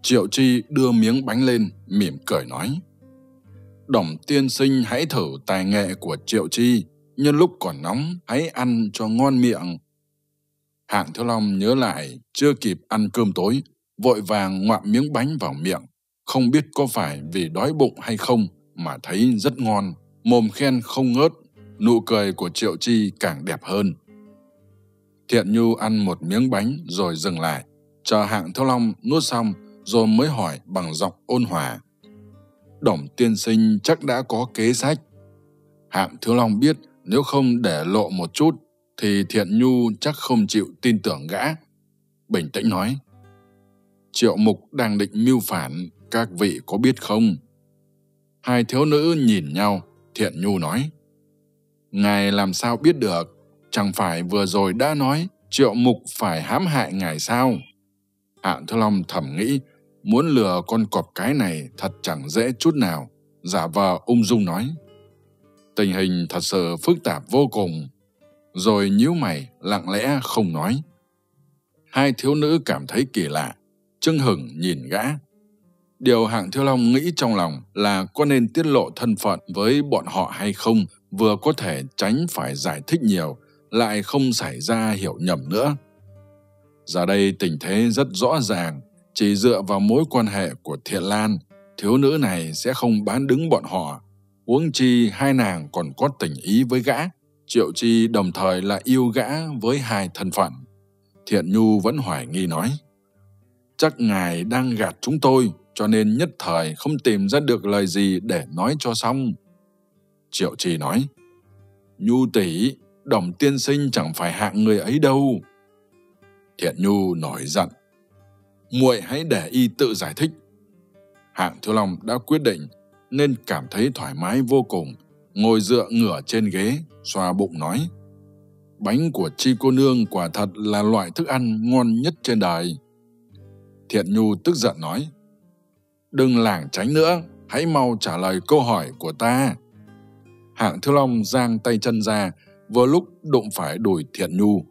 Triệu Chi đưa miếng bánh lên, mỉm cười nói. Đồng tiên sinh hãy thử tài nghệ của Triệu Chi, nhân lúc còn nóng, hãy ăn cho ngon miệng. Hạng Thiếu Long nhớ lại, chưa kịp ăn cơm tối, vội vàng ngoạm miếng bánh vào miệng. Không biết có phải vì đói bụng hay không mà thấy rất ngon, mồm khen không ngớt, nụ cười của Triệu Chi càng đẹp hơn. Thiện Nhu ăn một miếng bánh rồi dừng lại, chờ hạng Thiếu Long nuốt xong rồi mới hỏi bằng giọng ôn hòa. Đồng tiên sinh chắc đã có kế sách. Hạng Thiếu Long biết nếu không để lộ một chút thì Thiện Nhu chắc không chịu tin tưởng gã. Bình tĩnh nói, Triệu Mục đang định mưu phản, các vị có biết không? Hai thiếu nữ nhìn nhau, Thiện Nhu nói, Ngài làm sao biết được? Chẳng phải vừa rồi đã nói Triệu Mục phải hãm hại ngài sao? Hạng Thứ Long thầm nghĩ, muốn lừa con cọp cái này thật chẳng dễ chút nào. Giả vờ ung dung nói. Tình hình thật sự phức tạp vô cùng. Rồi nhíu mày, lặng lẽ không nói. Hai thiếu nữ cảm thấy kỳ lạ, chưng hửng nhìn gã. Điều hạng thiếu long nghĩ trong lòng là có nên tiết lộ thân phận với bọn họ hay không, vừa có thể tránh phải giải thích nhiều, lại không xảy ra hiểu nhầm nữa. Giờ đây tình thế rất rõ ràng, chỉ dựa vào mối quan hệ của Thiện Lan, thiếu nữ này sẽ không bán đứng bọn họ. Uống chi hai nàng còn có tình ý với gã, Triệu Chi đồng thời là yêu gã với hai thân phận. Thiện Nhu vẫn hoài nghi nói, chắc ngài đang gạt chúng tôi, cho nên nhất thời không tìm ra được lời gì để nói cho xong. Triệu Chi nói, Nhu tỷ, đồng tiên sinh chẳng phải hạng người ấy đâu. Thiện Nhu nổi giận. muội hãy để y tự giải thích. Hạng Thiếu Long đã quyết định nên cảm thấy thoải mái vô cùng, ngồi dựa ngửa trên ghế, xoa bụng nói. Bánh của chi cô nương quả thật là loại thức ăn ngon nhất trên đời. Thiện Nhu tức giận nói. Đừng lảng tránh nữa, hãy mau trả lời câu hỏi của ta. Hạng Thiếu Long giang tay chân ra, vừa lúc đụng phải đùi Thiện Nhu.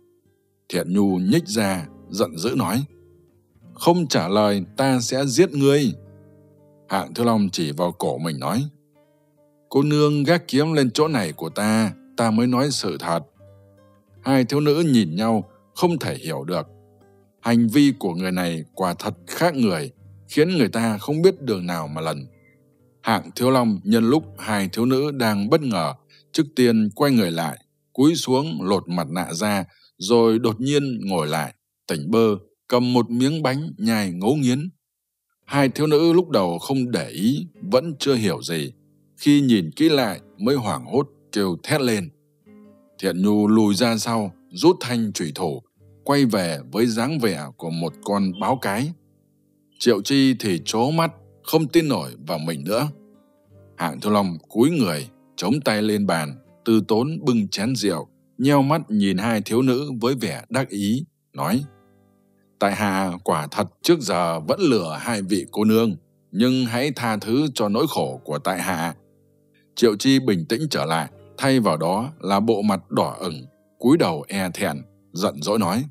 Thiện Nhu nhích ra, giận dữ nói. Không trả lời, ta sẽ giết ngươi. Hạng Thiếu Long chỉ vào cổ mình nói. Cô nương gác kiếm lên chỗ này của ta, ta mới nói sự thật. Hai thiếu nữ nhìn nhau, không thể hiểu được. Hành vi của người này quả thật khác người, khiến người ta không biết đường nào mà lần. Hạng Thiếu Long nhân lúc hai thiếu nữ đang bất ngờ, trước tiên quay người lại, cúi xuống lột mặt nạ ra, rồi đột nhiên ngồi lại, tỉnh bơ, cầm một miếng bánh nhai ngấu nghiến. Hai thiếu nữ lúc đầu không để ý, vẫn chưa hiểu gì. Khi nhìn kỹ lại mới hoảng hốt kêu thét lên. Thiện Nhu lùi ra sau, rút thanh trùy thủ, quay về với dáng vẻ của một con báo cái. Triệu Chi thì chố mắt, không tin nổi vào mình nữa. Hạng Thu Long cúi người, chống tay lên bàn, từ tốn bưng chén rượu, nheo mắt nhìn hai thiếu nữ với vẻ đắc ý, nói Tại hạ quả thật trước giờ vẫn lừa hai vị cô nương, nhưng hãy tha thứ cho nỗi khổ của tại hạ. Triệu Chi bình tĩnh trở lại, thay vào đó là bộ mặt đỏ ửng, cúi đầu e thẹn, giận dỗi nói.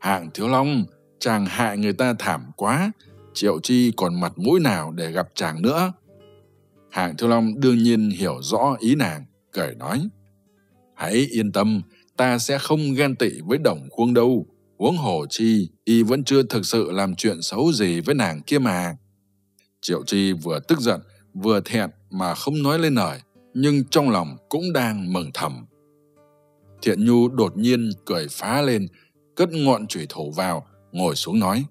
Hạng Thiếu Long, chàng hại người ta thảm quá, Triệu Chi còn mặt mũi nào để gặp chàng nữa. Hạng Thiếu Long đương nhiên hiểu rõ ý nàng, cười nói. Hãy yên tâm, ta sẽ không ghen tị với đồng khuông đâu. Huống hồ chi, y vẫn chưa thực sự làm chuyện xấu gì với nàng kia mà. Triệu Chi vừa tức giận, vừa thẹn mà không nói lên lời, nhưng trong lòng cũng đang mừng thầm. Thiện Nhu đột nhiên cười phá lên, cất ngọn chủy thủ vào, ngồi xuống nói.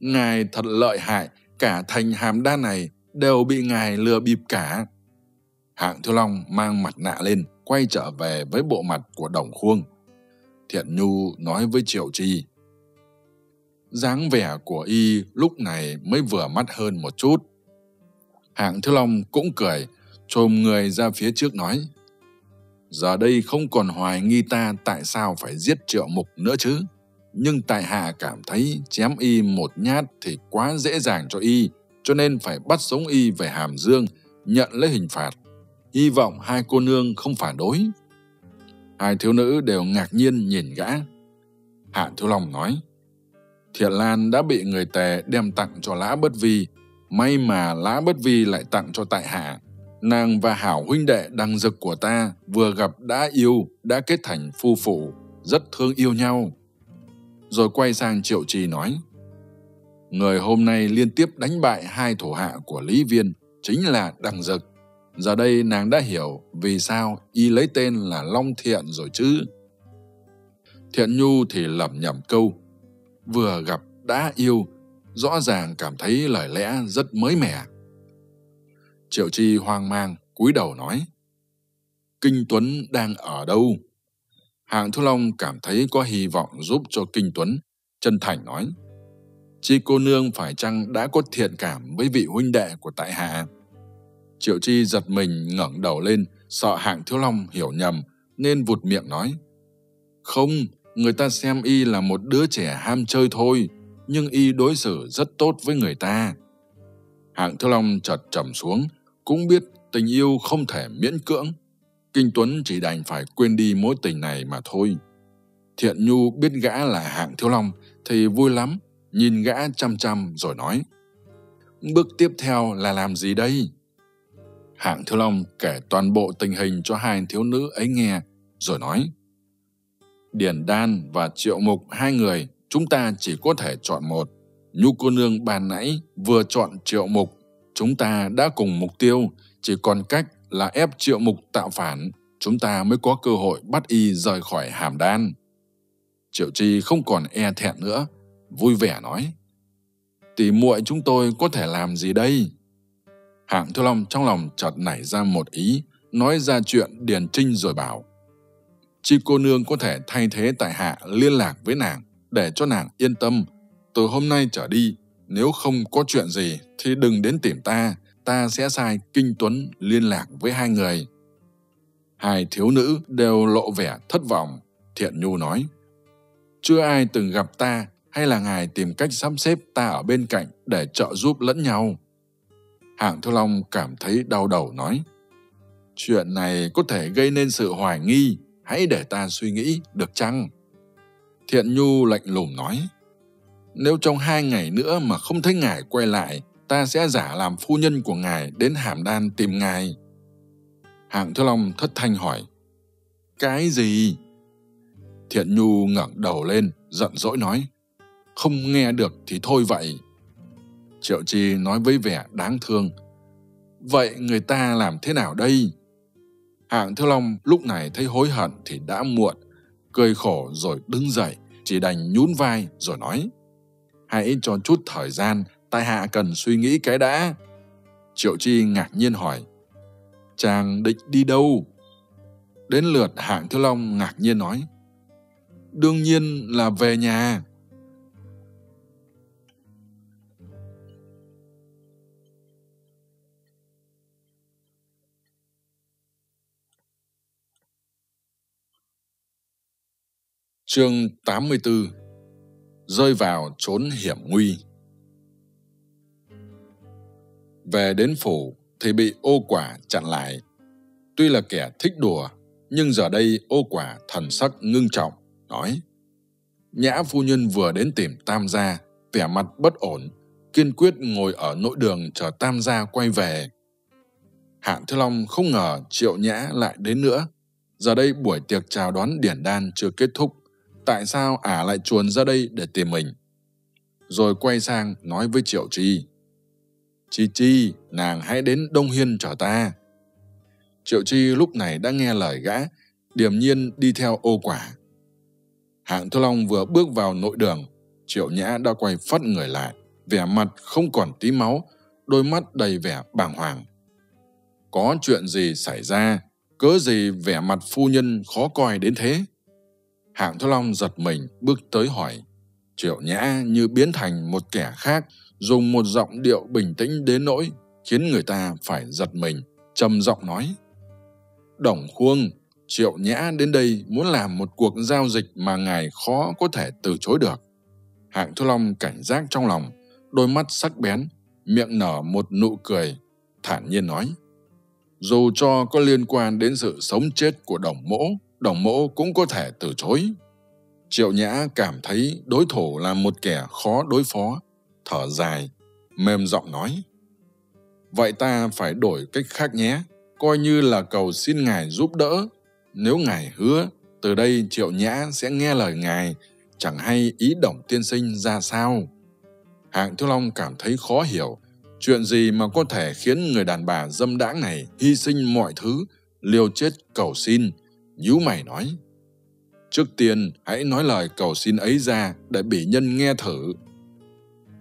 Ngài thật lợi hại, cả thành hàm đa này đều bị ngài lừa bịp cả. Hạng Thiếu Long mang mặt nạ lên, quay trở về với bộ mặt của đồng khuông. Thiện Nhu nói với Triệu Chi. dáng vẻ của y lúc này mới vừa mắt hơn một chút. Hạng Thiếu Long cũng cười, trồm người ra phía trước nói. Giờ đây không còn hoài nghi ta tại sao phải giết triệu mục nữa chứ. Nhưng tại hạ cảm thấy chém y một nhát thì quá dễ dàng cho y, cho nên phải bắt sống y về hàm dương, nhận lấy hình phạt. Hy vọng hai cô nương không phản đối. Hai thiếu nữ đều ngạc nhiên nhìn gã. Hạ Thiếu Long nói, Thiện Lan đã bị người tề đem tặng cho Lã Bất Vi, may mà Lã Bất Vi lại tặng cho tại hạ. Nàng và hảo huynh đệ đăng dực của ta vừa gặp đã yêu, đã kết thành phu phụ, rất thương yêu nhau. Rồi quay sang Triệu Trì nói, Người hôm nay liên tiếp đánh bại hai thủ hạ của Lý Viên chính là Đăng Dực. Giờ đây nàng đã hiểu vì sao y lấy tên là Long Thiện rồi chứ. Thiện Nhu thì lẩm nhẩm câu, vừa gặp đã yêu, rõ ràng cảm thấy lời lẽ rất mới mẻ. Triệu Chi hoang mang, cúi đầu nói, Kinh Tuấn đang ở đâu? Hạng Thu Long cảm thấy có hy vọng giúp cho Kinh Tuấn, chân thành nói, Chi cô nương phải chăng đã có thiện cảm với vị huynh đệ của tại hạ? Triệu Chi giật mình ngẩng đầu lên, sợ hạng thiếu long hiểu nhầm, nên vụt miệng nói. Không, người ta xem y là một đứa trẻ ham chơi thôi, nhưng y đối xử rất tốt với người ta. Hạng thiếu long chợt trầm xuống, cũng biết tình yêu không thể miễn cưỡng. Kinh Tuấn chỉ đành phải quên đi mối tình này mà thôi. Thiện Nhu biết gã là hạng thiếu long thì vui lắm, nhìn gã chăm chăm rồi nói. Bước tiếp theo là làm gì đây? Hạng Thiếu Long kể toàn bộ tình hình cho hai thiếu nữ ấy nghe, rồi nói. Điển Đan và Triệu Mục hai người, chúng ta chỉ có thể chọn một. Nhu cô nương bàn nãy vừa chọn Triệu Mục, chúng ta đã cùng mục tiêu, chỉ còn cách là ép Triệu Mục tạo phản, chúng ta mới có cơ hội bắt y rời khỏi hàm đan. Triệu Chi không còn e thẹn nữa, vui vẻ nói. Tỷ muội chúng tôi có thể làm gì đây? Hạng Thư Long trong lòng chợt nảy ra một ý, nói ra chuyện Điền Trinh rồi bảo. Chi cô nương có thể thay thế tại hạ liên lạc với nàng, để cho nàng yên tâm. Từ hôm nay trở đi, nếu không có chuyện gì thì đừng đến tìm ta, ta sẽ sai Kinh Tuấn liên lạc với hai người. Hai thiếu nữ đều lộ vẻ thất vọng, Thiện Nhu nói. Chưa ai từng gặp ta hay là ngài tìm cách sắp xếp ta ở bên cạnh để trợ giúp lẫn nhau. Hạng Thu Long cảm thấy đau đầu nói, chuyện này có thể gây nên sự hoài nghi, hãy để ta suy nghĩ, được chăng? Thiện Nhu lạnh lùng nói, nếu trong hai ngày nữa mà không thấy ngài quay lại, ta sẽ giả làm phu nhân của ngài đến hàm đan tìm ngài. Hạng Thiếu Long thất thanh hỏi, cái gì? Thiện Nhu ngẩng đầu lên, giận dỗi nói, không nghe được thì thôi vậy. Triệu Chi nói với vẻ đáng thương. Vậy người ta làm thế nào đây? Hạng Thiếu Long lúc này thấy hối hận thì đã muộn, cười khổ rồi đứng dậy, chỉ đành nhún vai rồi nói. Hãy cho chút thời gian, tại hạ cần suy nghĩ cái đã. Triệu Chi ngạc nhiên hỏi. Chàng định đi đâu? Đến lượt hạng Thiếu Long ngạc nhiên nói. Đương nhiên là về nhà. Chương 84 Rơi vào trốn hiểm nguy Về đến phủ thì bị ô quả chặn lại. Tuy là kẻ thích đùa, nhưng giờ đây ô quả thần sắc ngưng trọng, nói Nhã phu nhân vừa đến tìm tam gia, vẻ mặt bất ổn. kiên quyết ngồi ở nội đường chờ tam gia quay về. Hạng thư Long không ngờ Triệu Nhã lại đến nữa. Giờ đây buổi tiệc chào đón điển đan chưa kết thúc. Tại sao ả lại chuồn ra đây để tìm mình? Rồi quay sang nói với Triệu Chi. Chi Chi, nàng hãy đến Đông Hiên chờ ta. Triệu Chi lúc này đã nghe lời gã, điềm nhiên đi theo ô quả. Hạng Thu Long vừa bước vào nội đường, Triệu Nhã đã quay phát người lại, vẻ mặt không còn tí máu, đôi mắt đầy vẻ bàng hoàng. Có chuyện gì xảy ra, cớ gì vẻ mặt phu nhân khó coi đến thế? Hạng Thu Long giật mình bước tới hỏi. Triệu Nhã như biến thành một kẻ khác, dùng một giọng điệu bình tĩnh đến nỗi khiến người ta phải giật mình, trầm giọng nói. Đồng Khuông, Triệu Nhã đến đây muốn làm một cuộc giao dịch mà ngài khó có thể từ chối được. Hạng Thu Long cảnh giác trong lòng, đôi mắt sắc bén, miệng nở một nụ cười, thản nhiên nói. Dù cho có liên quan đến sự sống chết của đồng mỗ, đồng mỗ cũng có thể từ chối. Triệu Nhã cảm thấy đối thủ là một kẻ khó đối phó, thở dài, mềm giọng nói. Vậy ta phải đổi cách khác nhé, coi như là cầu xin ngài giúp đỡ. Nếu ngài hứa, từ đây Triệu Nhã sẽ nghe lời ngài, chẳng hay ý đồng tiên sinh ra sao. Hạng Thiếu Long cảm thấy khó hiểu, chuyện gì mà có thể khiến người đàn bà dâm đãng này hy sinh mọi thứ, liều chết cầu xin, nhíu mày nói. Trước tiên, hãy nói lời cầu xin ấy ra để bị nhân nghe thử.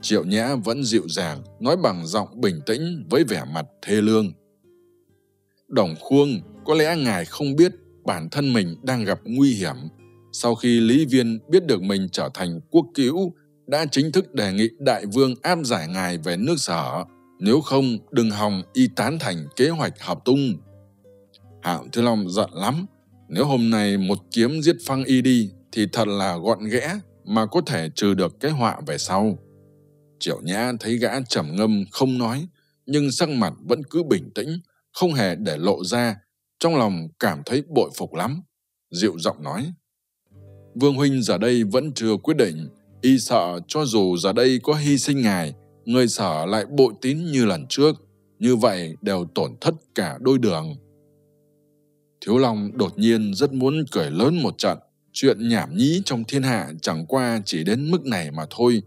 Triệu Nhã vẫn dịu dàng, nói bằng giọng bình tĩnh với vẻ mặt thê lương. Đồng Khuông, có lẽ ngài không biết bản thân mình đang gặp nguy hiểm. Sau khi Lý Viên biết được mình trở thành quốc cứu, đã chính thức đề nghị đại vương áp giải ngài về nước sở. Nếu không, đừng hòng y tán thành kế hoạch hợp tung. Hạo Thứ Long giận lắm. Nếu hôm nay một kiếm giết phăng y đi, thì thật là gọn ghẽ mà có thể trừ được cái họa về sau. Triệu Nhã thấy gã trầm ngâm không nói, nhưng sắc mặt vẫn cứ bình tĩnh, không hề để lộ ra, trong lòng cảm thấy bội phục lắm. Dịu giọng nói, Vương Huynh giờ đây vẫn chưa quyết định, y sợ cho dù giờ đây có hy sinh ngài, người sở lại bội tín như lần trước, như vậy đều tổn thất cả đôi đường. Thiếu Long đột nhiên rất muốn cười lớn một trận, chuyện nhảm nhí trong thiên hạ chẳng qua chỉ đến mức này mà thôi.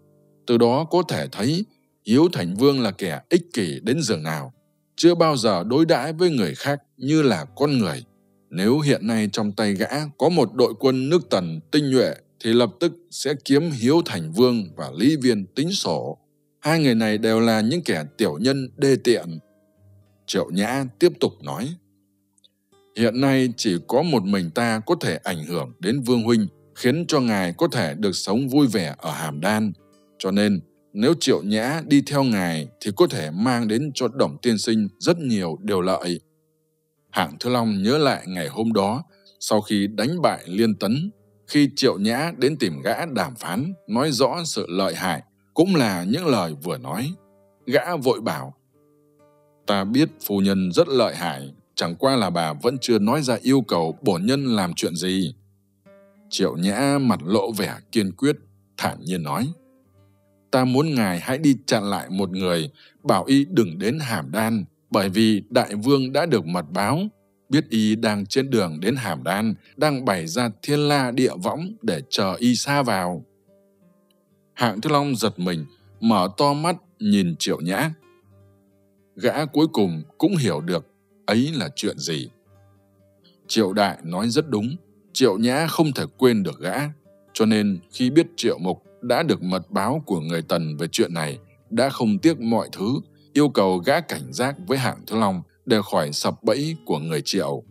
Từ đó có thể thấy Hiếu Thành Vương là kẻ ích kỷ đến giường nào, chưa bao giờ đối đãi với người khác như là con người. Nếu hiện nay trong tay gã có một đội quân nước tần tinh nhuệ thì lập tức sẽ kiếm Hiếu Thành Vương và Lý Viên tính sổ. Hai người này đều là những kẻ tiểu nhân đê tiện. Triệu Nhã tiếp tục nói, Hiện nay chỉ có một mình ta có thể ảnh hưởng đến Vương Huynh, khiến cho ngài có thể được sống vui vẻ ở Hàm Đan. Cho nên, nếu Triệu Nhã đi theo ngài thì có thể mang đến cho Đồng Tiên Sinh rất nhiều điều lợi. Hạng thư Long nhớ lại ngày hôm đó, sau khi đánh bại Liên Tấn, khi Triệu Nhã đến tìm gã đàm phán, nói rõ sự lợi hại, cũng là những lời vừa nói. Gã vội bảo, ta biết phu nhân rất lợi hại, chẳng qua là bà vẫn chưa nói ra yêu cầu bổn nhân làm chuyện gì. Triệu Nhã mặt lộ vẻ kiên quyết, thản nhiên nói, ta muốn ngài hãy đi chặn lại một người, bảo y đừng đến hàm đan, bởi vì đại vương đã được mật báo, biết y đang trên đường đến hàm đan, đang bày ra thiên la địa võng để chờ y xa vào. Hạng Thứ Long giật mình, mở to mắt nhìn Triệu Nhã. Gã cuối cùng cũng hiểu được ấy là chuyện gì. Triệu Đại nói rất đúng, Triệu Nhã không thể quên được gã, cho nên khi biết Triệu Mục đã được mật báo của người Tần về chuyện này, đã không tiếc mọi thứ, yêu cầu gã cảnh giác với hạng Thứ Long để khỏi sập bẫy của người Triệu.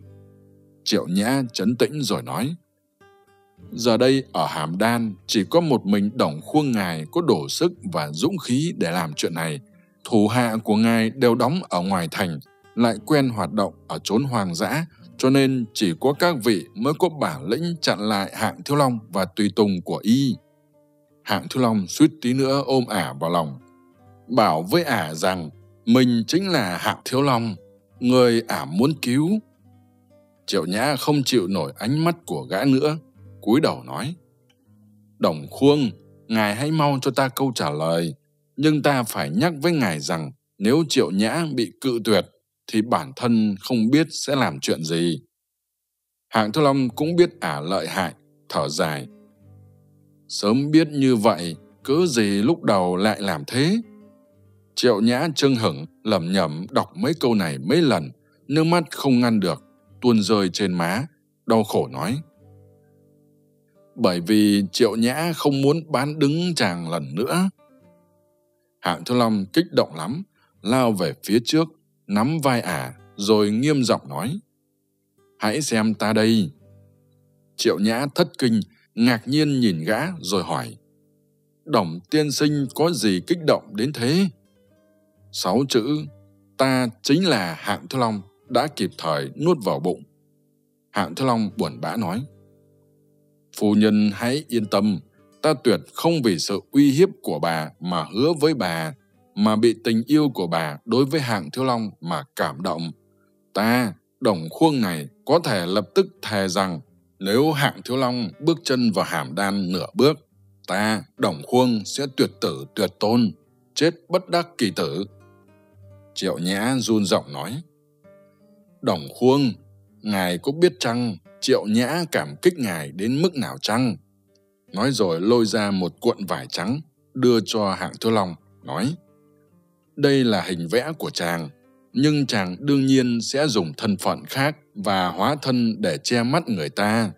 Triệu Nhã chấn tĩnh rồi nói, Giờ đây ở Hàm Đan chỉ có một mình Đổng Khuông Ngài có đủ sức và dũng khí để làm chuyện này. Thủ hạ của Ngài đều đóng ở ngoài thành, lại quen hoạt động ở chốn hoang dã, cho nên chỉ có các vị mới có bản lĩnh chặn lại hạng Thiếu Long và tùy tùng của y. Hạng Thiếu Long suýt tí nữa ôm ả vào lòng. Bảo với ả rằng mình chính là hạng Thiếu Long, người ả muốn cứu. Triệu Nhã không chịu nổi ánh mắt của gã nữa, cúi đầu nói. Đồng Khuông, ngài hãy mau cho ta câu trả lời. nhưng ta phải nhắc với ngài rằng nếu triệu nhã bị cự tuyệt thì bản thân không biết sẽ làm chuyện gì. Hạng Thư long cũng biết ả lợi hại, thở dài. Sớm biết như vậy cớ gì lúc đầu lại làm thế? Triệu nhã trưng hửng lẩm nhẩm đọc mấy câu này mấy lần, nước mắt không ngăn được, tuôn rơi trên má, đau khổ nói. Bởi vì triệu nhã không muốn bán đứng chàng lần nữa. Hạng Thư long kích động lắm, lao về phía trước nắm vai ả, rồi nghiêm giọng nói, hãy xem ta đây. Triệu nhã thất kinh, ngạc nhiên nhìn gã rồi hỏi, đồng tiên sinh có gì kích động đến thế? Sáu chữ, ta chính là hạng Thư long đã kịp thời nuốt vào bụng. Hạng Thư long buồn bã nói, phu nhân hãy yên tâm, ta tuyệt không vì sự uy hiếp của bà mà hứa với bà mà bị tình yêu của bà đối với hạng thiếu long mà cảm động. Ta, đồng khuông này có thể lập tức thề rằng nếu hạng thiếu long bước chân vào hàm đan nửa bước, ta, đồng khuông sẽ tuyệt tử tuyệt tôn, chết bất đắc kỳ tử. Triệu nhã run giọng nói. Đồng khuông ngài có biết chăng triệu nhã cảm kích ngài đến mức nào chăng? Nói rồi lôi ra một cuộn vải trắng, đưa cho hạng thiếu long, nói đây là hình vẽ của chàng, nhưng chàng đương nhiên sẽ dùng thân phận khác và hóa thân để che mắt người ta.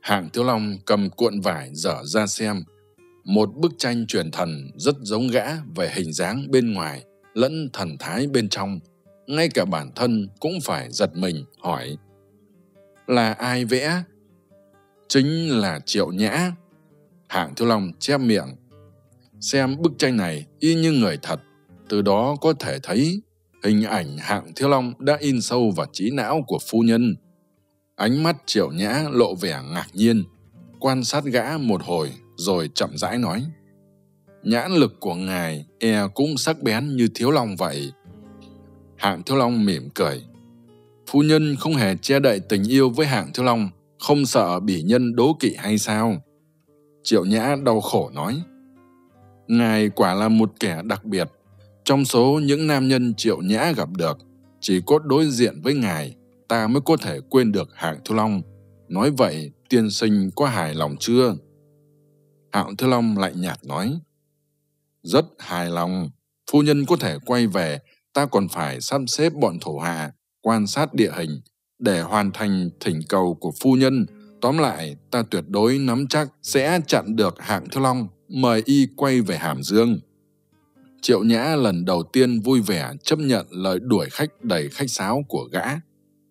Hạng thiếu long cầm cuộn vải dở ra xem. Một bức tranh truyền thần rất giống gã về hình dáng bên ngoài, lẫn thần thái bên trong. Ngay cả bản thân cũng phải giật mình, hỏi, là ai vẽ? Chính là triệu nhã. Hạng thiếu long che miệng. Xem bức tranh này, y như người thật từ đó có thể thấy, hình ảnh hạng thiếu long đã in sâu vào trí não của phu nhân. Ánh mắt triệu nhã lộ vẻ ngạc nhiên, quan sát gã một hồi rồi chậm rãi nói, nhãn lực của ngài e cũng sắc bén như thiếu long vậy. Hạng thiếu long mỉm cười. Phu nhân không hề che đậy tình yêu với hạng thiếu long, không sợ bỉ nhân đố kỵ hay sao? Triệu nhã đau khổ nói, ngài quả là một kẻ đặc biệt trong số những nam nhân triệu nhã gặp được, chỉ có đối diện với ngài, ta mới có thể quên được hạng thư long. Nói vậy, tiên sinh có hài lòng chưa? Hạng thư long lạnh nhạt nói, rất hài lòng. Phu nhân có thể quay về, ta còn phải sắp xếp bọn thổ hạ, quan sát địa hình, để hoàn thành thỉnh cầu của phu nhân. Tóm lại, ta tuyệt đối nắm chắc sẽ chặn được hạng thư long, mời y quay về hàm dương triệu nhã lần đầu tiên vui vẻ chấp nhận lời đuổi khách đầy khách sáo của gã.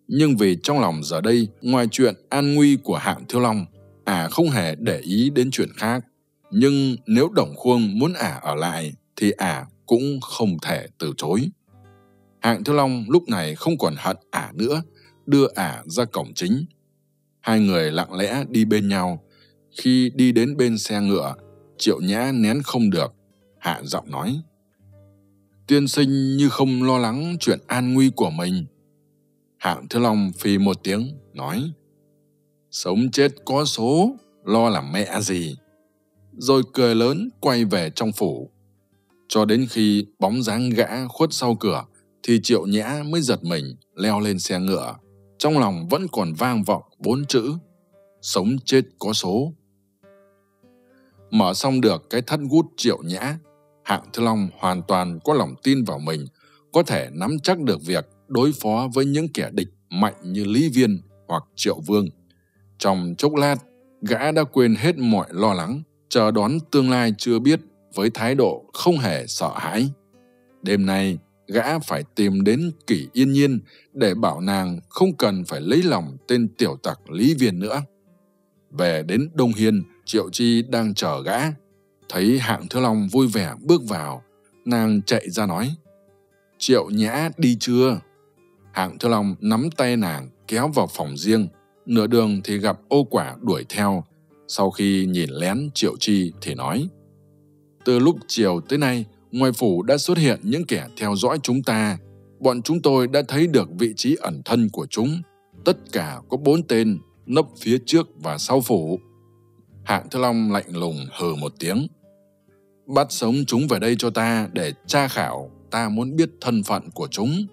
Nhưng vì trong lòng giờ đây, ngoài chuyện an nguy của hạng Thiêu long ả à không hề để ý đến chuyện khác. Nhưng nếu đồng khuông muốn ả ở lại, thì ả cũng không thể từ chối. Hạng Thiêu long lúc này không còn hận ả nữa, đưa ả ra cổng chính. Hai người lặng lẽ đi bên nhau. Khi đi đến bên xe ngựa, triệu nhã nén không được, hạ giọng nói tiên sinh như không lo lắng chuyện an nguy của mình. Hạng thứ long phì một tiếng, nói, sống chết có số, lo làm mẹ gì? Rồi cười lớn quay về trong phủ. Cho đến khi bóng dáng gã khuất sau cửa, thì triệu nhã mới giật mình, leo lên xe ngựa. Trong lòng vẫn còn vang vọng bốn chữ, sống chết có số. Mở xong được cái thắt gút triệu nhã hạng thư long hoàn toàn có lòng tin vào mình, có thể nắm chắc được việc đối phó với những kẻ địch mạnh như lý viên hoặc triệu vương. Trong chốc lát, gã đã quên hết mọi lo lắng, chờ đón tương lai chưa biết với thái độ không hề sợ hãi. Đêm nay, gã phải tìm đến kỷ yên nhiên để bảo nàng không cần phải lấy lòng tên tiểu tặc lý viên nữa. Về đến đông hiên, triệu chi đang chờ gã thấy hạng thứ long vui vẻ bước vào, nàng chạy ra nói, triệu nhã đi chưa? Hạng thứ long nắm tay nàng kéo vào phòng riêng, nửa đường thì gặp ô quả đuổi theo. Sau khi nhìn lén triệu chi thì nói, từ lúc chiều tới nay, ngoài phủ đã xuất hiện những kẻ theo dõi chúng ta. Bọn chúng tôi đã thấy được vị trí ẩn thân của chúng. Tất cả có bốn tên nấp phía trước và sau phủ. Hạng thứ long lạnh lùng hừ một tiếng bắt sống chúng về đây cho ta để tra khảo, ta muốn biết thân phận của chúng.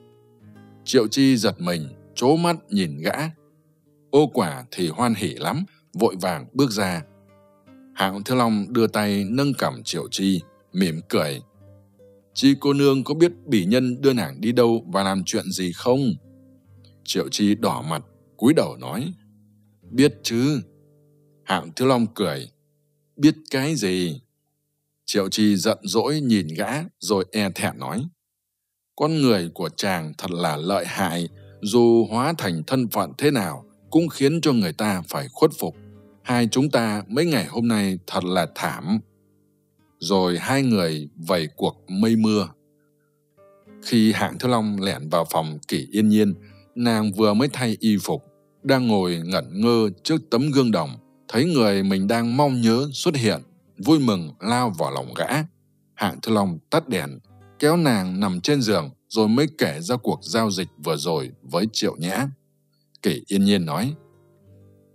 Triệu Chi giật mình, chố mắt nhìn gã. Ô quả thì hoan hỉ lắm, vội vàng bước ra. Hạng Thiếu Long đưa tay nâng cằm Triệu Chi, mỉm cười. Chi cô nương có biết bỉ nhân đưa nàng đi đâu và làm chuyện gì không? Triệu Chi đỏ mặt, cúi đầu nói. Biết chứ. Hạng Thiếu Long cười. Biết cái gì? Triệu Chi giận dỗi nhìn gã rồi e thẹn nói. Con người của chàng thật là lợi hại, dù hóa thành thân phận thế nào cũng khiến cho người ta phải khuất phục. Hai chúng ta mấy ngày hôm nay thật là thảm. Rồi hai người vẩy cuộc mây mưa. Khi hạng thư long lẻn vào phòng kỷ yên nhiên, nàng vừa mới thay y phục, đang ngồi ngẩn ngơ trước tấm gương đồng, thấy người mình đang mong nhớ xuất hiện, vui mừng lao vào lòng gã. Hạng Thư long tắt đèn, kéo nàng nằm trên giường rồi mới kể ra cuộc giao dịch vừa rồi với Triệu Nhã. Kỷ yên nhiên nói,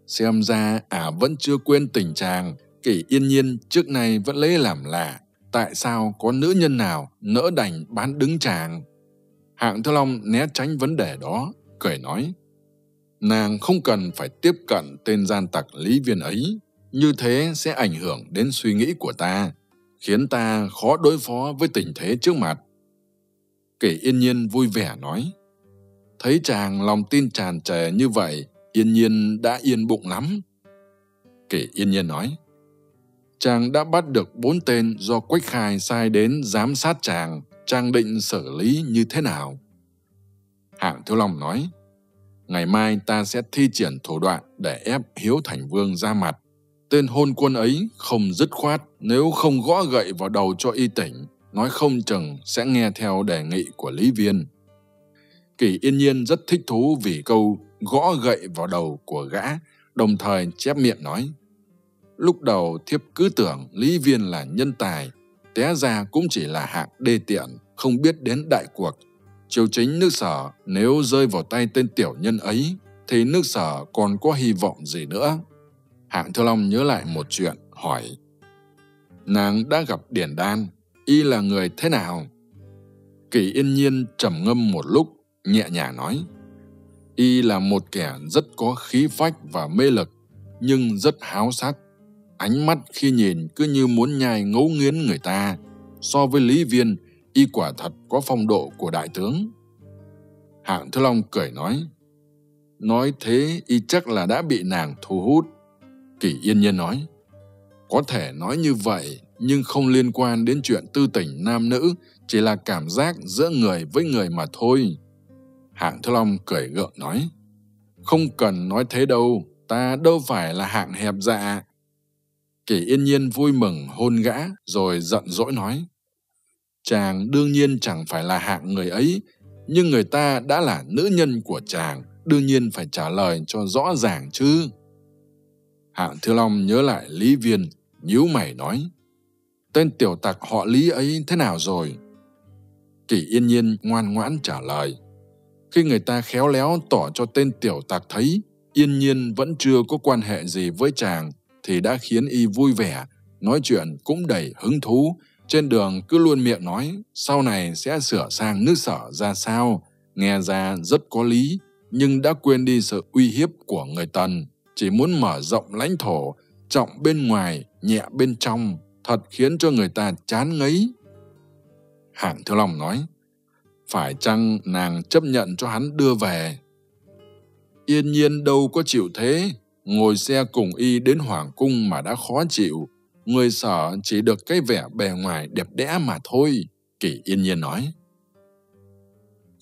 Xem ra ả à vẫn chưa quên tình chàng, kỷ yên nhiên trước nay vẫn lấy làm lạ. Tại sao có nữ nhân nào nỡ đành bán đứng chàng? Hạng Thư Long né tránh vấn đề đó, cười nói, nàng không cần phải tiếp cận tên gian tặc lý viên ấy, như thế sẽ ảnh hưởng đến suy nghĩ của ta, khiến ta khó đối phó với tình thế trước mặt. Kỷ yên nhiên vui vẻ nói, thấy chàng lòng tin tràn trề như vậy, yên nhiên đã yên bụng lắm. Kỷ yên nhiên nói, chàng đã bắt được bốn tên do Quách Khai sai đến giám sát chàng, chàng định xử lý như thế nào? Hạng Thiếu Long nói, ngày mai ta sẽ thi triển thủ đoạn để ép Hiếu Thành Vương ra mặt. Tên hôn quân ấy không dứt khoát nếu không gõ gậy vào đầu cho y tỉnh, nói không chừng sẽ nghe theo đề nghị của Lý Viên. Kỳ yên nhiên rất thích thú vì câu gõ gậy vào đầu của gã, đồng thời chép miệng nói. Lúc đầu thiếp cứ tưởng Lý Viên là nhân tài, té ra cũng chỉ là hạng đê tiện, không biết đến đại cuộc. Triều chính nước sở nếu rơi vào tay tên tiểu nhân ấy, thì nước sở còn có hy vọng gì nữa. Hạng Thưa Long nhớ lại một chuyện, hỏi. Nàng đã gặp Điển Đan, y là người thế nào? Kỳ yên nhiên trầm ngâm một lúc, nhẹ nhàng nói. Y là một kẻ rất có khí phách và mê lực, nhưng rất háo sắc. Ánh mắt khi nhìn cứ như muốn nhai ngấu nghiến người ta. So với Lý Viên, y quả thật có phong độ của đại tướng. Hạng Thứ Long cười nói, Nói thế y chắc là đã bị nàng thu hút. Kỳ yên nhiên nói, Có thể nói như vậy, nhưng không liên quan đến chuyện tư tình nam nữ, chỉ là cảm giác giữa người với người mà thôi. Hạng Thứ Long cười gượng nói, không cần nói thế đâu, ta đâu phải là hạng hẹp dạ. Kỷ yên nhiên vui mừng hôn gã, rồi giận dỗi nói, chàng đương nhiên chẳng phải là hạng người ấy, nhưng người ta đã là nữ nhân của chàng, đương nhiên phải trả lời cho rõ ràng chứ. Hạng Thư Long nhớ lại Lý Viên, nhíu mày nói, tên tiểu tặc họ Lý ấy thế nào rồi? Kỷ yên nhiên ngoan ngoãn trả lời, khi người ta khéo léo tỏ cho tên tiểu tặc thấy yên nhiên vẫn chưa có quan hệ gì với chàng thì đã khiến y vui vẻ nói chuyện cũng đầy hứng thú. Trên đường cứ luôn miệng nói sau này sẽ sửa sang nước sở ra sao? Nghe ra rất có lý nhưng đã quên đi sự uy hiếp của người tần chỉ muốn mở rộng lãnh thổ trọng bên ngoài nhẹ bên trong thật khiến cho người ta chán ngấy hạng thiếu long nói phải chăng nàng chấp nhận cho hắn đưa về? Yên nhiên đâu có chịu thế, ngồi xe cùng y đến Hoàng Cung mà đã khó chịu. Người sở chỉ được cái vẻ bề ngoài đẹp đẽ mà thôi, Kỷ yên nhiên nói.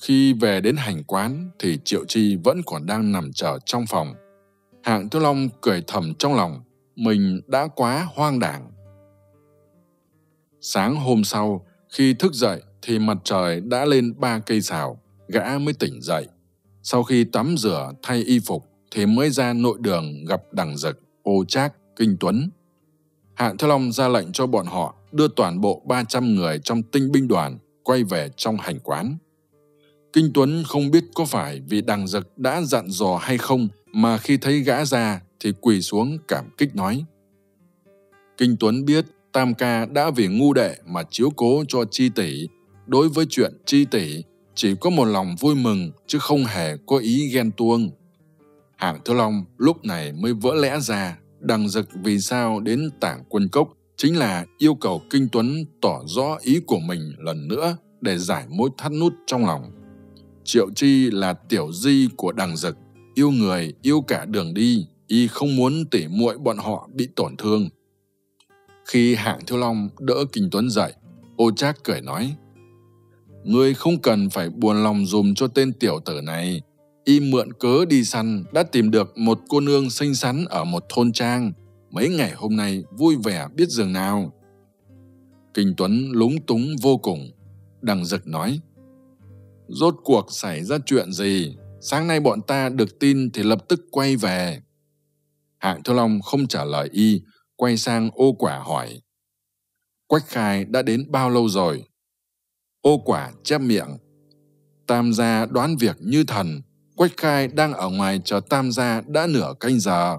Khi về đến hành quán thì Triệu Chi vẫn còn đang nằm chờ trong phòng. Hạng Tiêu Long cười thầm trong lòng, mình đã quá hoang đảng. Sáng hôm sau, khi thức dậy, thì mặt trời đã lên ba cây xào, gã mới tỉnh dậy. Sau khi tắm rửa thay y phục thì mới ra nội đường gặp đằng dực, ô trác, kinh tuấn. Hạng Thế Long ra lệnh cho bọn họ đưa toàn bộ 300 người trong tinh binh đoàn quay về trong hành quán. Kinh Tuấn không biết có phải vì đằng dực đã dặn dò hay không mà khi thấy gã ra thì quỳ xuống cảm kích nói. Kinh Tuấn biết Tam ca đã vì ngu đệ mà chiếu cố cho chi tỷ. Đối với chuyện chi tỷ, chỉ có một lòng vui mừng chứ không hề có ý ghen tuông. Hạng Thiếu Long lúc này mới vỡ lẽ ra đằng dực vì sao đến tảng quân cốc chính là yêu cầu Kinh Tuấn tỏ rõ ý của mình lần nữa để giải mối thắt nút trong lòng. Triệu Chi là tiểu di của đằng dực, yêu người, yêu cả đường đi, y không muốn tỉ muội bọn họ bị tổn thương. Khi hạng thiếu long đỡ Kinh Tuấn dậy, ô trác cười nói, Ngươi không cần phải buồn lòng dùm cho tên tiểu tử này. Y mượn cớ đi săn đã tìm được một cô nương xinh xắn ở một thôn trang. Mấy ngày hôm nay vui vẻ biết giường nào. Kinh Tuấn lúng túng vô cùng. Đằng Dực nói, Rốt cuộc xảy ra chuyện gì? Sáng nay bọn ta được tin thì lập tức quay về. Hạng Thư Long không trả lời y, quay sang ô quả hỏi. Quách khai đã đến bao lâu rồi? Ô quả chép miệng. Tam gia đoán việc như thần, Quách khai đang ở ngoài chờ tam gia đã nửa canh giờ.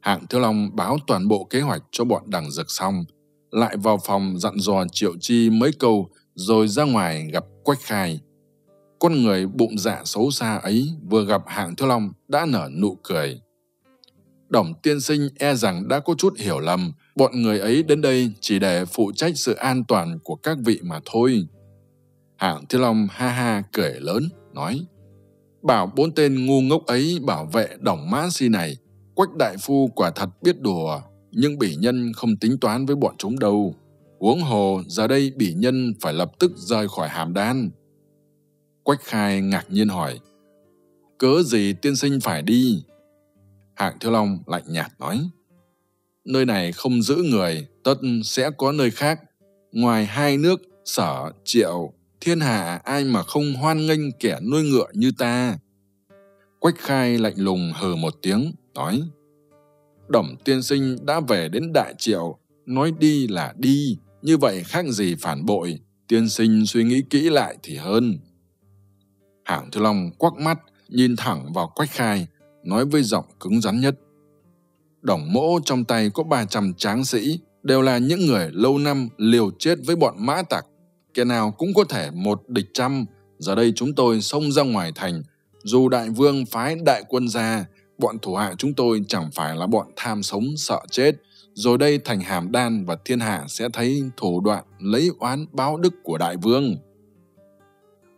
Hạng Thiếu Long báo toàn bộ kế hoạch cho bọn đằng dực xong, lại vào phòng dặn dò Triệu Chi mấy câu rồi ra ngoài gặp Quách khai. Con người bụng dạ xấu xa ấy vừa gặp hạng Thiếu Long đã nở nụ cười. Đồng tiên sinh e rằng đã có chút hiểu lầm, bọn người ấy đến đây chỉ để phụ trách sự an toàn của các vị mà thôi. Hạng Thiếu Long ha ha cười lớn, nói Bảo bốn tên ngu ngốc ấy bảo vệ đồng mã si này, quách đại phu quả thật biết đùa, nhưng bỉ nhân không tính toán với bọn chúng đâu. uống hồ, giờ đây bỉ nhân phải lập tức rời khỏi hàm đan. Quách khai ngạc nhiên hỏi, cớ gì tiên sinh phải đi? Hạng Thiếu Long lạnh nhạt nói, nơi này không giữ người, tất sẽ có nơi khác. Ngoài hai nước, sở, triệu, thiên hạ ai mà không hoan nghênh kẻ nuôi ngựa như ta. Quách khai lạnh lùng hừ một tiếng, nói, Đổng tiên sinh đã về đến đại triệu, nói đi là đi, như vậy khác gì phản bội, tiên sinh suy nghĩ kỹ lại thì hơn. Hạng Thư Long quắc mắt, nhìn thẳng vào Quách Khai, nói với giọng cứng rắn nhất. Đồng mỗ trong tay có 300 tráng sĩ, đều là những người lâu năm liều chết với bọn mã tặc. Kẻ nào cũng có thể một địch trăm, giờ đây chúng tôi xông ra ngoài thành. Dù đại vương phái đại quân ra, bọn thủ hạ chúng tôi chẳng phải là bọn tham sống sợ chết. Rồi đây thành hàm đan và thiên hạ sẽ thấy thủ đoạn lấy oán báo đức của đại vương.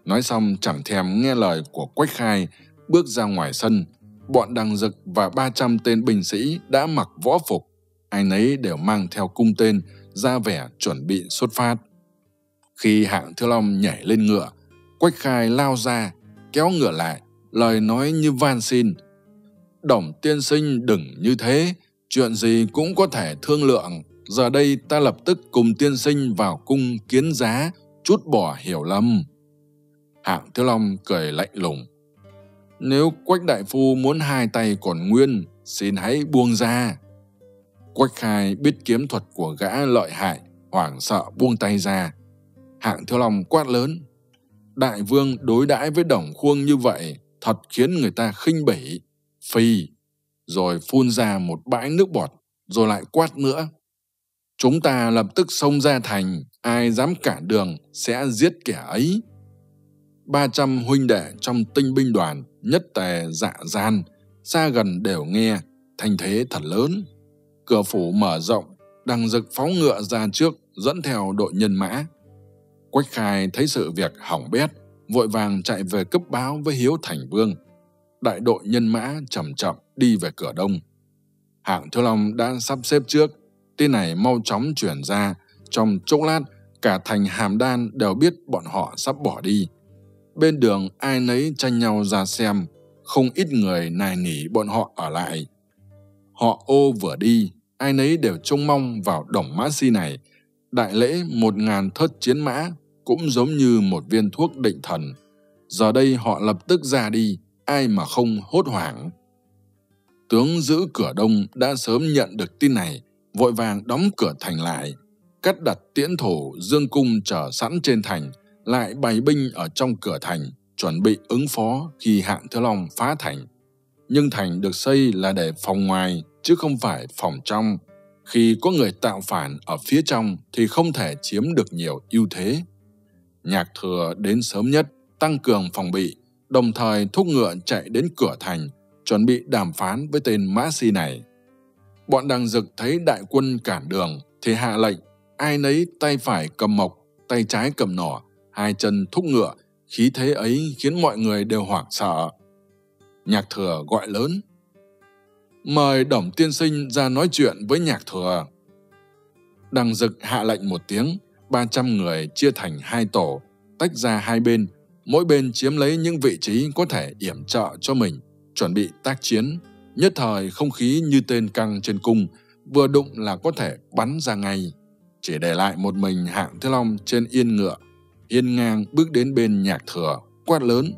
Nói xong chẳng thèm nghe lời của Quách Khai, bước ra ngoài sân. Bọn đằng dực và 300 tên binh sĩ đã mặc võ phục. Ai nấy đều mang theo cung tên, ra vẻ chuẩn bị xuất phát. Khi hạng Thư Long nhảy lên ngựa, Quách Khai lao ra, kéo ngựa lại, lời nói như van xin. Đồng tiên sinh đừng như thế, chuyện gì cũng có thể thương lượng. Giờ đây ta lập tức cùng tiên sinh vào cung kiến giá, chút bỏ hiểu lầm. Hạng Thiếu Long cười lạnh lùng. Nếu Quách Đại Phu muốn hai tay còn nguyên, xin hãy buông ra. Quách Khai biết kiếm thuật của gã lợi hại, hoảng sợ buông tay ra. Hạng Thiếu Long quát lớn. Đại vương đối đãi với đồng khuông như vậy, thật khiến người ta khinh bỉ, phi, rồi phun ra một bãi nước bọt, rồi lại quát nữa. Chúng ta lập tức xông ra thành, ai dám cản đường sẽ giết kẻ ấy. 300 huynh đệ trong tinh binh đoàn nhất tề dạ gian, xa gần đều nghe, thành thế thật lớn. Cửa phủ mở rộng, đằng dực phóng ngựa ra trước, dẫn theo đội nhân mã. Quách khai thấy sự việc hỏng bét, vội vàng chạy về cấp báo với Hiếu Thành Vương. Đại đội nhân mã chậm chậm đi về cửa đông. Hạng Thiếu Long đã sắp xếp trước, tin này mau chóng chuyển ra, trong chốc lát cả thành hàm đan đều biết bọn họ sắp bỏ đi bên đường ai nấy tranh nhau ra xem, không ít người nài nỉ bọn họ ở lại. Họ ô vừa đi, ai nấy đều trông mong vào đồng mã si này. Đại lễ một ngàn thất chiến mã cũng giống như một viên thuốc định thần. Giờ đây họ lập tức ra đi, ai mà không hốt hoảng. Tướng giữ cửa đông đã sớm nhận được tin này, vội vàng đóng cửa thành lại, cắt đặt tiễn thổ dương cung chờ sẵn trên thành, lại bày binh ở trong cửa thành, chuẩn bị ứng phó khi hạng thứ long phá thành. Nhưng thành được xây là để phòng ngoài, chứ không phải phòng trong. khi có người tạo phản ở phía trong thì không thể chiếm được nhiều ưu thế. Nhạc thừa đến sớm nhất, tăng cường phòng bị, đồng thời thúc ngựa chạy đến cửa thành, chuẩn bị đàm phán với tên Mã Si này. Bọn đằng dực thấy đại quân cản đường thì hạ lệnh, ai nấy tay phải cầm mộc, tay trái cầm nỏ, hai chân thúc ngựa, khí thế ấy khiến mọi người đều hoảng sợ. Nhạc thừa gọi lớn, mời Đổng Tiên Sinh ra nói chuyện với nhạc thừa. Đằng dực hạ lệnh một tiếng, 300 người chia thành hai tổ, tách ra hai bên, mỗi bên chiếm lấy những vị trí có thể yểm trợ cho mình, chuẩn bị tác chiến. Nhất thời không khí như tên căng trên cung, vừa đụng là có thể bắn ra ngay. Chỉ để lại một mình hạng thế long trên yên ngựa, hiên ngang bước đến bên nhạc thừa, quát lớn.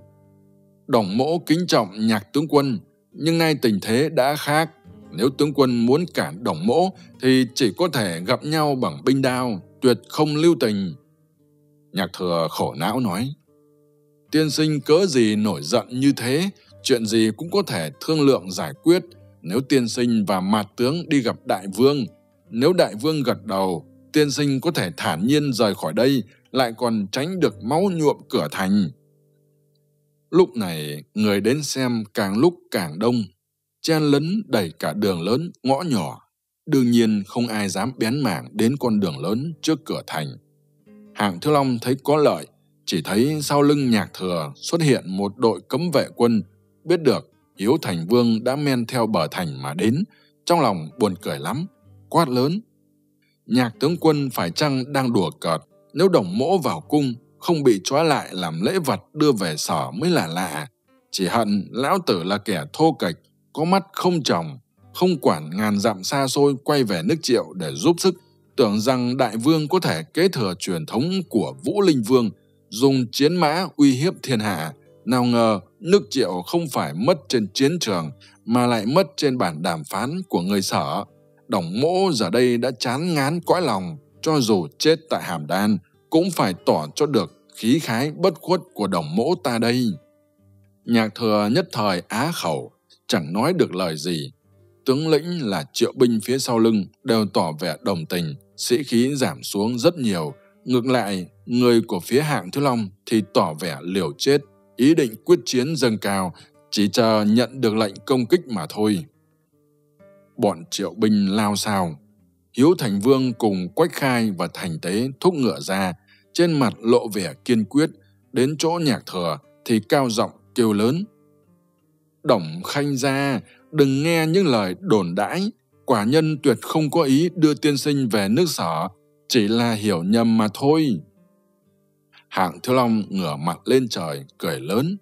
Đồng mỗ kính trọng nhạc tướng quân, nhưng nay tình thế đã khác. Nếu tướng quân muốn cản đồng mỗ thì chỉ có thể gặp nhau bằng binh đao, tuyệt không lưu tình. Nhạc thừa khổ não nói, tiên sinh cớ gì nổi giận như thế, chuyện gì cũng có thể thương lượng giải quyết. Nếu tiên sinh và mạt tướng đi gặp đại vương, nếu đại vương gật đầu, tiên sinh có thể thản nhiên rời khỏi đây, lại còn tránh được máu nhuộm cửa thành. Lúc này, người đến xem càng lúc càng đông, chen lấn đầy cả đường lớn, ngõ nhỏ. Đương nhiên không ai dám bén mảng đến con đường lớn trước cửa thành. Hạng Thiếu Long thấy có lợi, chỉ thấy sau lưng nhạc thừa xuất hiện một đội cấm vệ quân, biết được Hiếu Thành Vương đã men theo bờ thành mà đến, trong lòng buồn cười lắm, quát lớn. Nhạc tướng quân phải chăng đang đùa cợt, nếu đồng mỗ vào cung không bị trói lại làm lễ vật đưa về sở mới là lạ. Chỉ hận lão tử là kẻ thô kệch, có mắt không chồng, không quản ngàn dặm xa xôi quay về nước triệu để giúp sức, tưởng rằng đại vương có thể kế thừa truyền thống của Vũ Linh Vương, dùng chiến mã uy hiếp thiên hạ. Nào ngờ nước triệu không phải mất trên chiến trường, mà lại mất trên bản đàm phán của người sở. Đồng mỗ giờ đây đã chán ngán cõi lòng, cho dù chết tại hàm đan, cũng phải tỏ cho được khí khái bất khuất của đồng mỗ ta đây. Nhạc thừa nhất thời á khẩu, chẳng nói được lời gì. Tướng lĩnh là triệu binh phía sau lưng đều tỏ vẻ đồng tình, sĩ khí giảm xuống rất nhiều. Ngược lại, người của phía hạng Thứ Long thì tỏ vẻ liều chết, ý định quyết chiến dâng cao, chỉ chờ nhận được lệnh công kích mà thôi. Bọn triệu binh lao sao. Hiếu Thành Vương cùng Quách Khai và Thành Tế thúc ngựa ra, trên mặt lộ vẻ kiên quyết, đến chỗ nhạc thừa thì cao giọng kêu lớn. "đổng khanh ra, đừng nghe những lời đồn đãi, quả nhân tuyệt không có ý đưa tiên sinh về nước sở, chỉ là hiểu nhầm mà thôi. Hạng Thiếu Long ngửa mặt lên trời, cười lớn.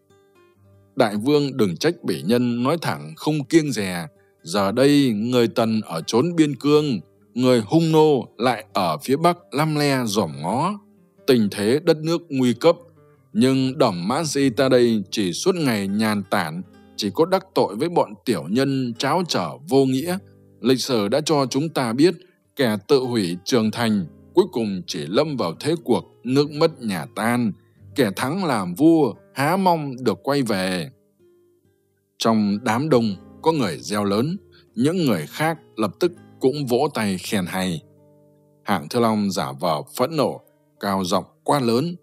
Đại vương đừng trách bỉ nhân nói thẳng không kiêng dè, giờ đây người tần ở chốn biên cương, người hung nô lại ở phía bắc lăm le dòm ngó tình thế đất nước nguy cấp, nhưng đỏng mã di ta đây chỉ suốt ngày nhàn tản, chỉ có đắc tội với bọn tiểu nhân cháo trở vô nghĩa. Lịch sử đã cho chúng ta biết kẻ tự hủy trường thành cuối cùng chỉ lâm vào thế cuộc nước mất nhà tan, kẻ thắng làm vua há mong được quay về. Trong đám đông có người reo lớn, những người khác lập tức cũng vỗ tay khen hay. Hạng Thư Long giả vờ phẫn nộ, cao giọng quá lớn.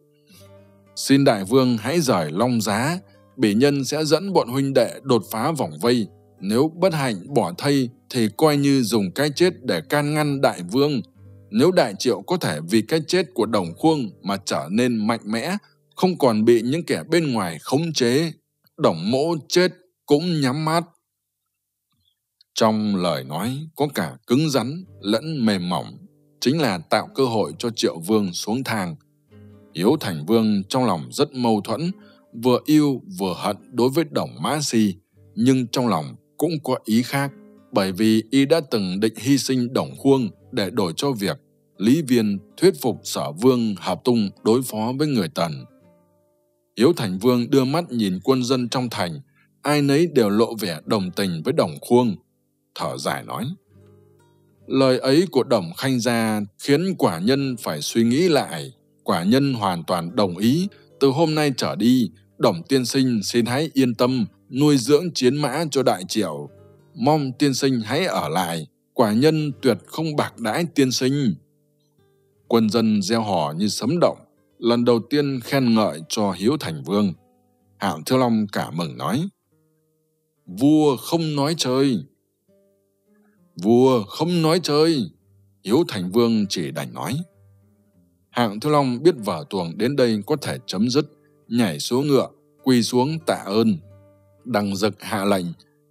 Xin đại vương hãy rời long giá, bỉ nhân sẽ dẫn bọn huynh đệ đột phá vòng vây. Nếu bất hạnh bỏ thây thì coi như dùng cái chết để can ngăn đại vương. Nếu đại triệu có thể vì cái chết của đồng khuông mà trở nên mạnh mẽ, không còn bị những kẻ bên ngoài khống chế, đồng mỗ chết cũng nhắm mắt. Trong lời nói có cả cứng rắn lẫn mềm mỏng chính là tạo cơ hội cho triệu vương xuống thang. Hiếu Thành Vương trong lòng rất mâu thuẫn, vừa yêu vừa hận đối với đồng Mã Si, nhưng trong lòng cũng có ý khác, bởi vì y đã từng định hy sinh đồng khuông để đổi cho việc Lý Viên thuyết phục sở vương hợp tung đối phó với người Tần. Hiếu Thành Vương đưa mắt nhìn quân dân trong thành, ai nấy đều lộ vẻ đồng tình với đồng khuông. Thở dài nói, Lời ấy của Đồng Khanh Gia khiến quả nhân phải suy nghĩ lại. Quả nhân hoàn toàn đồng ý. Từ hôm nay trở đi, Đồng Tiên Sinh xin hãy yên tâm nuôi dưỡng chiến mã cho đại triệu. Mong tiên sinh hãy ở lại. quả nhân tuyệt không bạc đãi tiên sinh. Quân dân gieo hò như sấm động, lần đầu tiên khen ngợi cho Hiếu Thành Vương. Hạng Thiếu Long cả mừng nói, Vua không nói chơi. Vua không nói chơi, Hiếu Thành Vương chỉ đành nói. Hạng thư Long biết vở tuồng đến đây có thể chấm dứt, nhảy xuống ngựa, quỳ xuống tạ ơn. Đằng dực hạ lệnh,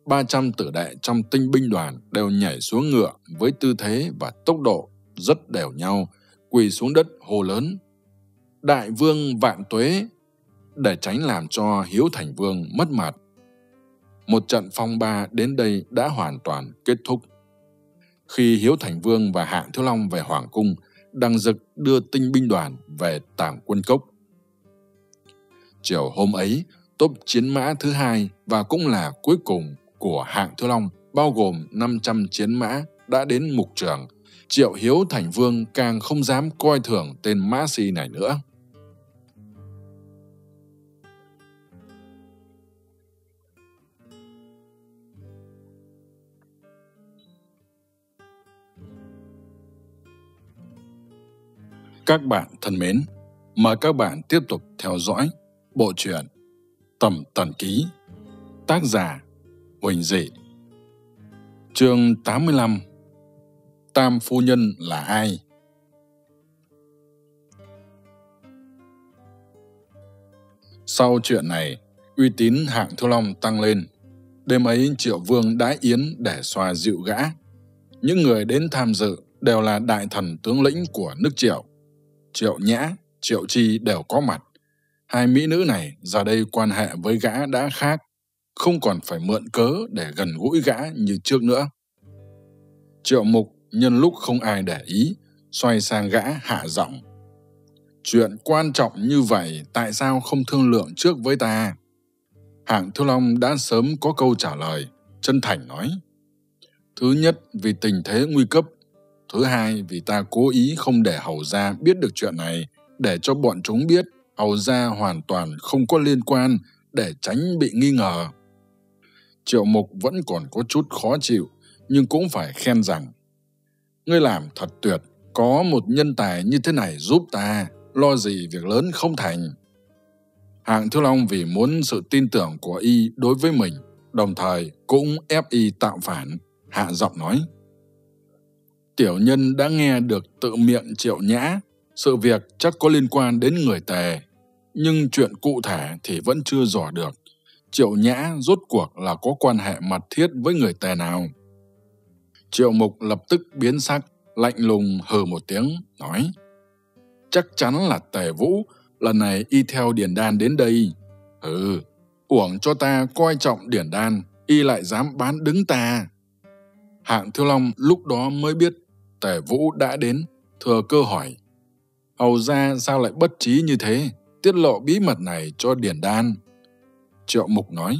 300 tử đệ trong tinh binh đoàn đều nhảy xuống ngựa với tư thế và tốc độ rất đều nhau, quỳ xuống đất hồ lớn. Đại vương vạn tuế, để tránh làm cho Hiếu Thành Vương mất mặt. Một trận phong ba đến đây đã hoàn toàn kết thúc. Khi Hiếu Thành Vương và Hạng Thiếu Long về Hoàng Cung, đang Dực đưa tinh binh đoàn về Tàng Quân Cốc. Chiều hôm ấy, tốp chiến mã thứ hai và cũng là cuối cùng của hạng Thiếu Long, bao gồm 500 chiến mã, đã đến mục trường. Triệu Hiếu Thành Vương càng không dám coi thường tên mã si này nữa. Các bạn thân mến, mời các bạn tiếp tục theo dõi bộ truyện Tầm Tần Ký, tác giả Huỳnh Dị. Chương 85 Tam Phu Nhân là ai? Sau chuyện này, uy tín hạng thu Long tăng lên. Đêm ấy Triệu Vương đãi yến để xoa dịu gã. Những người đến tham dự đều là đại thần tướng lĩnh của nước Triệu. Triệu Nhã, Triệu Chi đều có mặt. Hai mỹ nữ này giờ đây quan hệ với gã đã khác, không còn phải mượn cớ để gần gũi gã như trước nữa. Triệu Mục nhân lúc không ai để ý, xoay sang gã hạ giọng. Chuyện quan trọng như vậy tại sao không thương lượng trước với ta? Hạng Thiếu Long đã sớm có câu trả lời, chân thành nói. Thứ nhất vì tình thế nguy cấp, thứ hai vì ta cố ý không để hầu gia biết được chuyện này, để cho bọn chúng biết hầu gia hoàn toàn không có liên quan để tránh bị nghi ngờ. Triệu Mục vẫn còn có chút khó chịu, nhưng cũng phải khen rằng Ngươi làm thật tuyệt, có một nhân tài như thế này giúp ta, lo gì việc lớn không thành. Hạng Thiếu Long vì muốn sự tin tưởng của y đối với mình, đồng thời cũng ép y tạo phản, hạ giọng nói. Tiểu nhân đã nghe được tự miệng triệu nhã, sự việc chắc có liên quan đến người tề, nhưng chuyện cụ thể thì vẫn chưa rõ được. Triệu Nhã rốt cuộc là có quan hệ mật thiết với người tề nào. Triệu Mục lập tức biến sắc, lạnh lùng hừ một tiếng, nói Chắc chắn là tề vũ, lần này y theo Điển Đan đến đây. Ừ, uổng cho ta coi trọng Điển Đan, y lại dám bán đứng ta. Hạng Thiếu Long lúc đó mới biết tề vũ đã đến, thừa cơ hỏi Hầu ra sao lại bất trí như thế, tiết lộ bí mật này cho Điển Đan. Triệu Mục nói,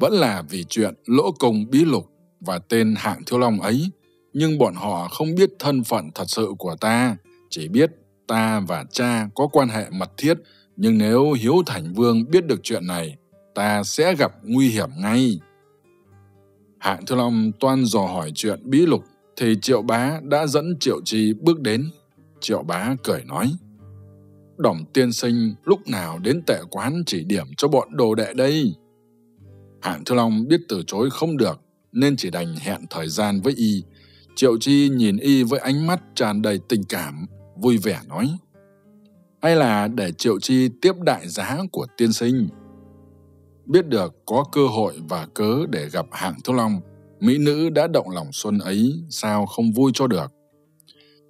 vẫn là vì chuyện lỗ công bí lục và tên hạng thiếu long ấy, nhưng bọn họ không biết thân phận thật sự của ta, chỉ biết ta và cha có quan hệ mật thiết, nhưng nếu Hiếu Thành Vương biết được chuyện này, ta sẽ gặp nguy hiểm ngay. Hạng Thiếu Long toan dò hỏi chuyện bí lục, thì Triệu Bá đã dẫn Triệu Trì bước đến. Triệu Bá cười nói, Đồng tiên sinh lúc nào đến tệ quán chỉ điểm cho bọn đồ đệ đây. Hạng Thư Long biết từ chối không được, nên chỉ đành hẹn thời gian với y. Triệu Chi nhìn y với ánh mắt tràn đầy tình cảm, vui vẻ nói. Hay là để Triệu Chi tiếp đại giá của tiên sinh? Biết được có cơ hội và cớ để gặp hạng Thư Long, mỹ nữ đã động lòng xuân ấy, sao không vui cho được.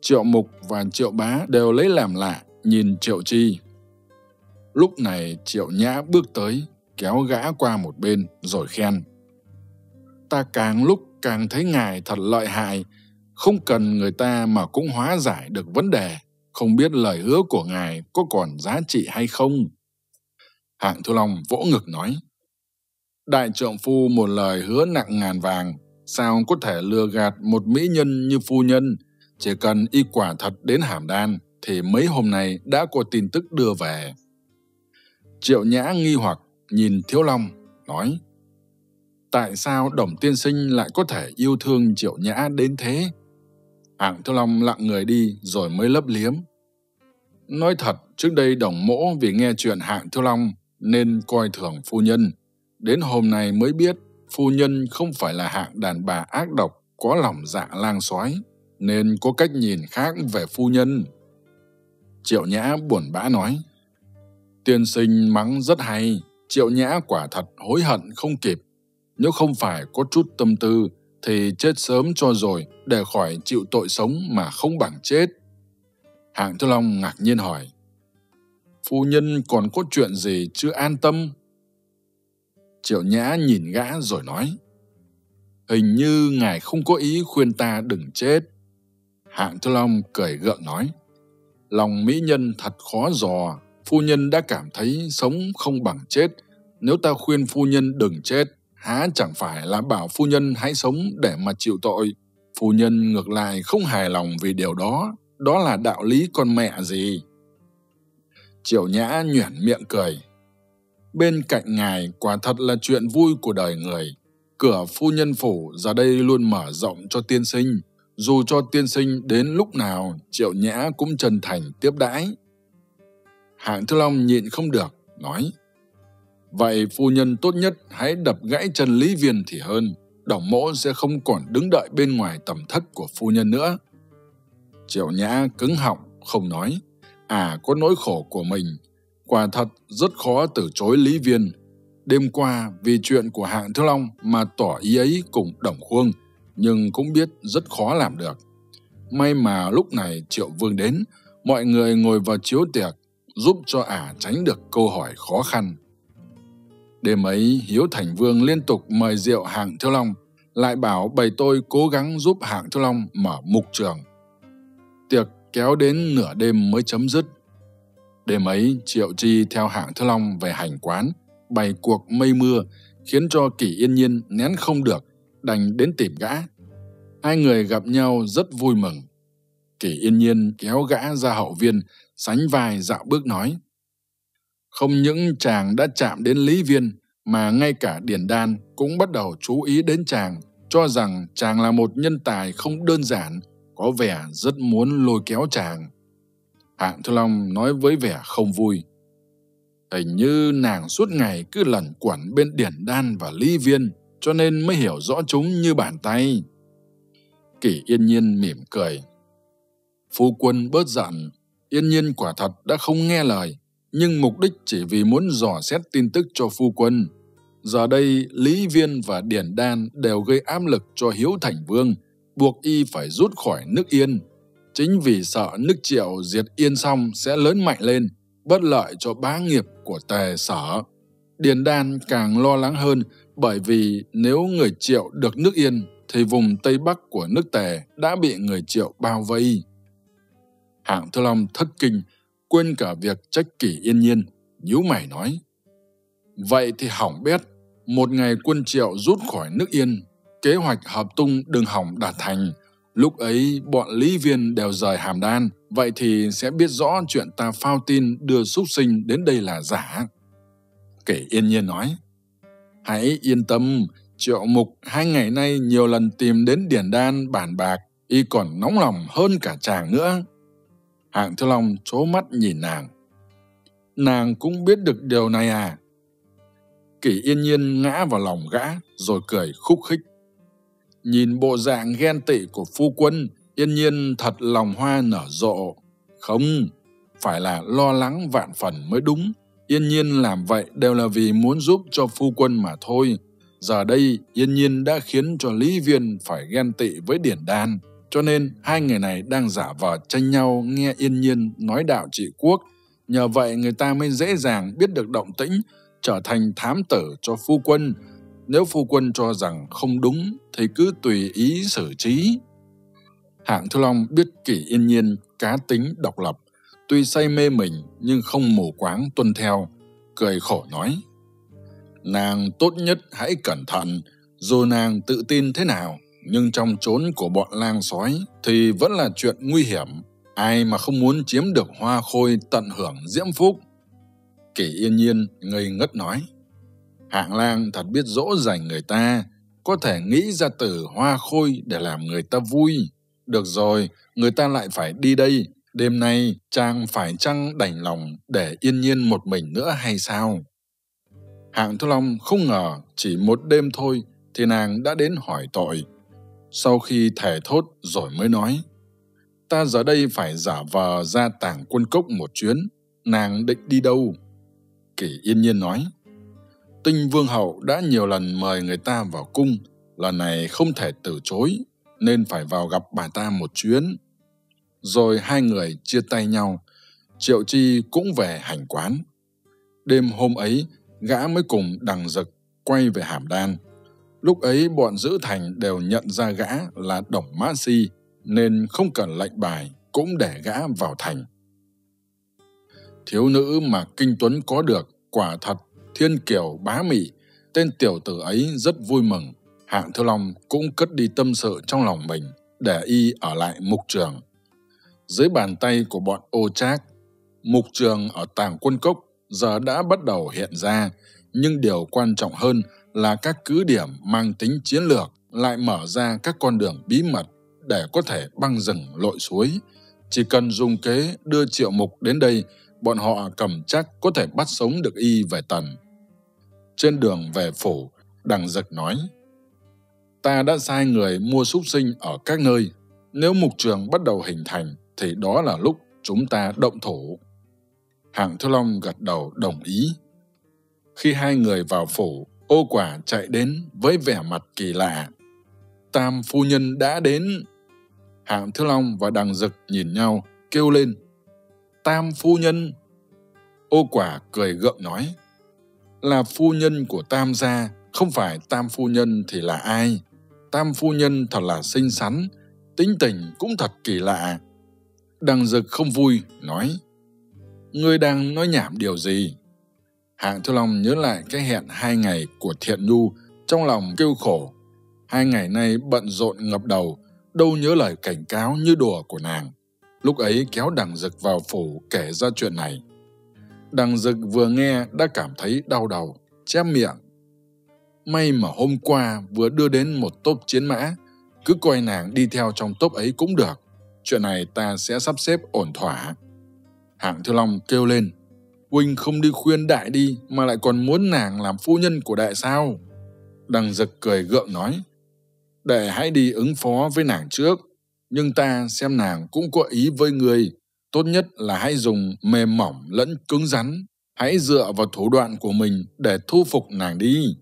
Triệu Mục và Triệu Bá đều lấy làm lạ nhìn Triệu Chi. Lúc này Triệu Nhã bước tới, kéo gã qua một bên rồi khen. Ta càng lúc càng thấy ngài thật lợi hại, không cần người ta mà cũng hóa giải được vấn đề, không biết lời hứa của ngài có còn giá trị hay không. Hạng Thu Long vỗ ngực nói, Đại trượng phu một lời hứa nặng ngàn vàng, sao có thể lừa gạt một mỹ nhân như phu nhân, chỉ cần y quả thật đến hàm đan, thì mấy hôm nay đã có tin tức đưa về. Triệu Nhã nghi hoặc nhìn Thiếu Long, nói tại sao đồng tiên sinh lại có thể yêu thương triệu nhã đến thế? Hạng thiếu long lặng người đi rồi mới lấp liếm. Nói thật trước đây đồng mỗ vì nghe chuyện hạng thiếu long nên coi thường phu nhân đến hôm nay mới biết phu nhân không phải là hạng đàn bà ác độc có lòng dạ lang xoái, nên có cách nhìn khác về phu nhân. Triệu nhã buồn bã nói tiên sinh mắng rất hay triệu nhã quả thật hối hận không kịp. Nếu không phải có chút tâm tư thì chết sớm cho rồi để khỏi chịu tội sống mà không bằng chết. Hạng thiếu long ngạc nhiên hỏi phu nhân còn có chuyện gì chưa an tâm? Triệu nhã nhìn gã rồi nói, hình như ngài không có ý khuyên ta đừng chết. Hạng Thư long cười gượng nói, lòng mỹ nhân thật khó dò, phu nhân đã cảm thấy sống không bằng chết. Nếu ta khuyên phu nhân đừng chết, há chẳng phải là bảo phu nhân hãy sống để mà chịu tội? Phu nhân ngược lại không hài lòng vì điều đó đó là đạo lý con mẹ gì? Triệu nhã nhoẻn miệng cười bên cạnh ngài, quả thật là chuyện vui của đời người. Cửa phu nhân phủ giờ đây luôn mở rộng cho tiên sinh. Dù cho tiên sinh đến lúc nào, triệu nhã cũng chân thành tiếp đãi. Hạng thư long nhịn không được, nói, vậy phu nhân tốt nhất hãy đập gãy chân lý viên thì hơn. Đồng mỗ sẽ không còn đứng đợi bên ngoài tầm thất của phu nhân nữa. Triệu nhã cứng họng, không nói à có nỗi khổ của mình quả thật rất khó từ chối lý viên. Đêm qua vì chuyện của hạng thiếu long mà tỏ ý ấy cùng đồng khuông, nhưng cũng biết rất khó làm được. May mà lúc này triệu vương đến, mọi người ngồi vào chiếu tiệc giúp cho ả tránh được câu hỏi khó khăn. Đêm ấy, hiếu thành vương liên tục mời rượu hạng thiếu long, lại bảo bầy tôi cố gắng giúp hạng thiếu long mở mục trường. Tiệc kéo đến nửa đêm mới chấm dứt đêm ấy, triệu chi theo hạng thiếu long về hành quán, bày cuộc mây mưa, khiến cho kỷ yên nhiên nén không được, đành đến tìm gã. Hai người gặp nhau rất vui mừng. Kỷ yên nhiên kéo gã ra hậu viên, sánh vai dạo bước nói, không những chàng đã chạm đến lý viên, mà ngay cả điền đan cũng bắt đầu chú ý đến chàng, cho rằng chàng là một nhân tài không đơn giản, có vẻ rất muốn lôi kéo chàng hạng thư long nói với vẻ không vui. Hình như nàng suốt ngày cứ lẩn quẩn bên điển đan và ly viên, cho nên mới hiểu rõ chúng như bàn tay. Kỷ yên nhiên mỉm cười. Phu quân bớt giận. Yên nhiên quả thật đã không nghe lời, nhưng mục đích chỉ vì muốn dò xét tin tức cho phu quân. Giờ đây, lý viên và điển đan đều gây áp lực cho hiếu thành vương, buộc y phải rút khỏi nước yên chính vì sợ nước triệu diệt yên xong sẽ lớn mạnh lên, bất lợi cho bá nghiệp của tề sở. Điền đan càng lo lắng hơn, bởi vì nếu người triệu được nước yên, thì vùng tây bắc của nước tề đã bị người triệu bao vây. Hạng thư long thất kinh, quên cả việc trách kỷ yên nhiên, nhíu mày nói. Vậy thì hỏng bét, một ngày quân triệu rút khỏi nước yên, kế hoạch hợp tung đường hỏng đạt thành lúc ấy, bọn lý viên đều rời hàm đan. Vậy thì sẽ biết rõ chuyện ta phao tin đưa súc sinh đến đây là giả. Kể yên nhiên nói, hãy yên tâm, triệu mục hai ngày nay nhiều lần tìm đến điển đan bản bạc, y còn nóng lòng hơn cả chàng nữa hạng Thư long chố mắt nhìn nàng. Nàng cũng biết được điều này à? Kỷ yên nhiên ngã vào lòng gã, rồi cười khúc khích nhìn bộ dạng ghen tị của phu quân, yên nhiên thật lòng hoa nở rộ. Không, phải là lo lắng vạn phần mới đúng. Yên nhiên làm vậy đều là vì muốn giúp cho phu quân mà thôi. Giờ đây, yên nhiên đã khiến cho lý viên phải ghen tị với điển đan. Cho nên, hai người này đang giả vờ tranh nhau nghe yên nhiên nói đạo trị quốc. Nhờ vậy người ta mới dễ dàng biết được động tĩnh, trở thành thám tử cho phu quân nếu phu quân cho rằng không đúng thì cứ tùy ý xử trí. Hạng thư long biết kỷ yên nhiên, cá tính độc lập, tuy say mê mình nhưng không mù quáng tuân theo, cười khổ nói, nàng tốt nhất hãy cẩn thận, dù nàng tự tin thế nào, nhưng trong chốn của bọn lang sói thì vẫn là chuyện nguy hiểm, ai mà không muốn chiếm được hoa khôi tận hưởng diễm phúc. Kỷ yên nhiên ngây ngất nói hạng lang thật biết dỗ dành người ta, có thể nghĩ ra từ hoa khôi để làm người ta vui. Được rồi, người ta lại phải đi đây. Đêm nay, chàng phải chăng đành lòng để yên nhiên một mình nữa hay sao? Hạng thu long không ngờ chỉ một đêm thôi thì nàng đã đến hỏi tội. Sau khi thề thốt rồi mới nói, ta giờ đây phải giả vờ ra tảng quân cốc một chuyến, nàng định đi đâu? Kỷ yên nhiên nói tinh vương hậu đã nhiều lần mời người ta vào cung. Lần này không thể từ chối, nên phải vào gặp bà ta một chuyến. Rồi hai người chia tay nhau, triệu chi cũng về hành quán. Đêm hôm ấy, gã mới cùng đằng dực quay về hàm đan. Lúc ấy bọn giữ thành đều nhận ra gã là đồng mã si, nên không cần lệnh bài, cũng để gã vào thành. Thiếu nữ mà kinh tuấn có được quả thật thiên kiều bá mị, tên tiểu tử ấy rất vui mừng. Hạng thư long cũng cất đi tâm sự trong lòng mình, để y ở lại mục trường. Dưới bàn tay của bọn ô trác, mục trường ở tàng quân cốc giờ đã bắt đầu hiện ra, nhưng điều quan trọng hơn là các cứ điểm mang tính chiến lược lại mở ra các con đường bí mật để có thể băng rừng lội suối. Chỉ cần dùng kế đưa triệu mục đến đây bọn họ cầm chắc có thể bắt sống được y về tần. Trên đường về phủ, đằng giật nói, ta đã sai người mua súc sinh ở các nơi. Nếu mục trường bắt đầu hình thành, thì đó là lúc chúng ta động thủ. Hạng Thư long gật đầu đồng ý. Khi hai người vào phủ, ô quả chạy đến với vẻ mặt kỳ lạ. Tam phu nhân đã đến. Hạng Thư long và đằng dực nhìn nhau, kêu lên tam phu nhân. Ô quả cười gượng nói, là phu nhân của tam gia, không phải tam phu nhân thì là ai? Tam phu nhân thật là xinh xắn, tính tình cũng thật kỳ lạ. Đằng dực không vui, nói ngươi đang nói nhảm điều gì? Hạng thư long nhớ lại cái hẹn hai ngày của thiện nhu trong lòng kêu khổ. Hai ngày nay bận rộn ngập đầu, đâu nhớ lời cảnh cáo như đùa của nàng lúc ấy kéo đằng dực vào phủ kể ra chuyện này. Đằng dực vừa nghe đã cảm thấy đau đầu, chép miệng. May mà hôm qua vừa đưa đến một tốp chiến mã, cứ coi nàng đi theo trong tốp ấy cũng được, chuyện này ta sẽ sắp xếp ổn thỏa. Hạng thư long kêu lên, huynh không đi khuyên đại đi mà lại còn muốn nàng làm phu nhân của đại sao? Đằng dực cười gượng nói, đệ hãy đi ứng phó với nàng trước nhưng ta xem nàng cũng có ý với người tốt nhất là hãy dùng mềm mỏng lẫn cứng rắn. Hãy dựa vào thủ đoạn của mình để thu phục nàng đi.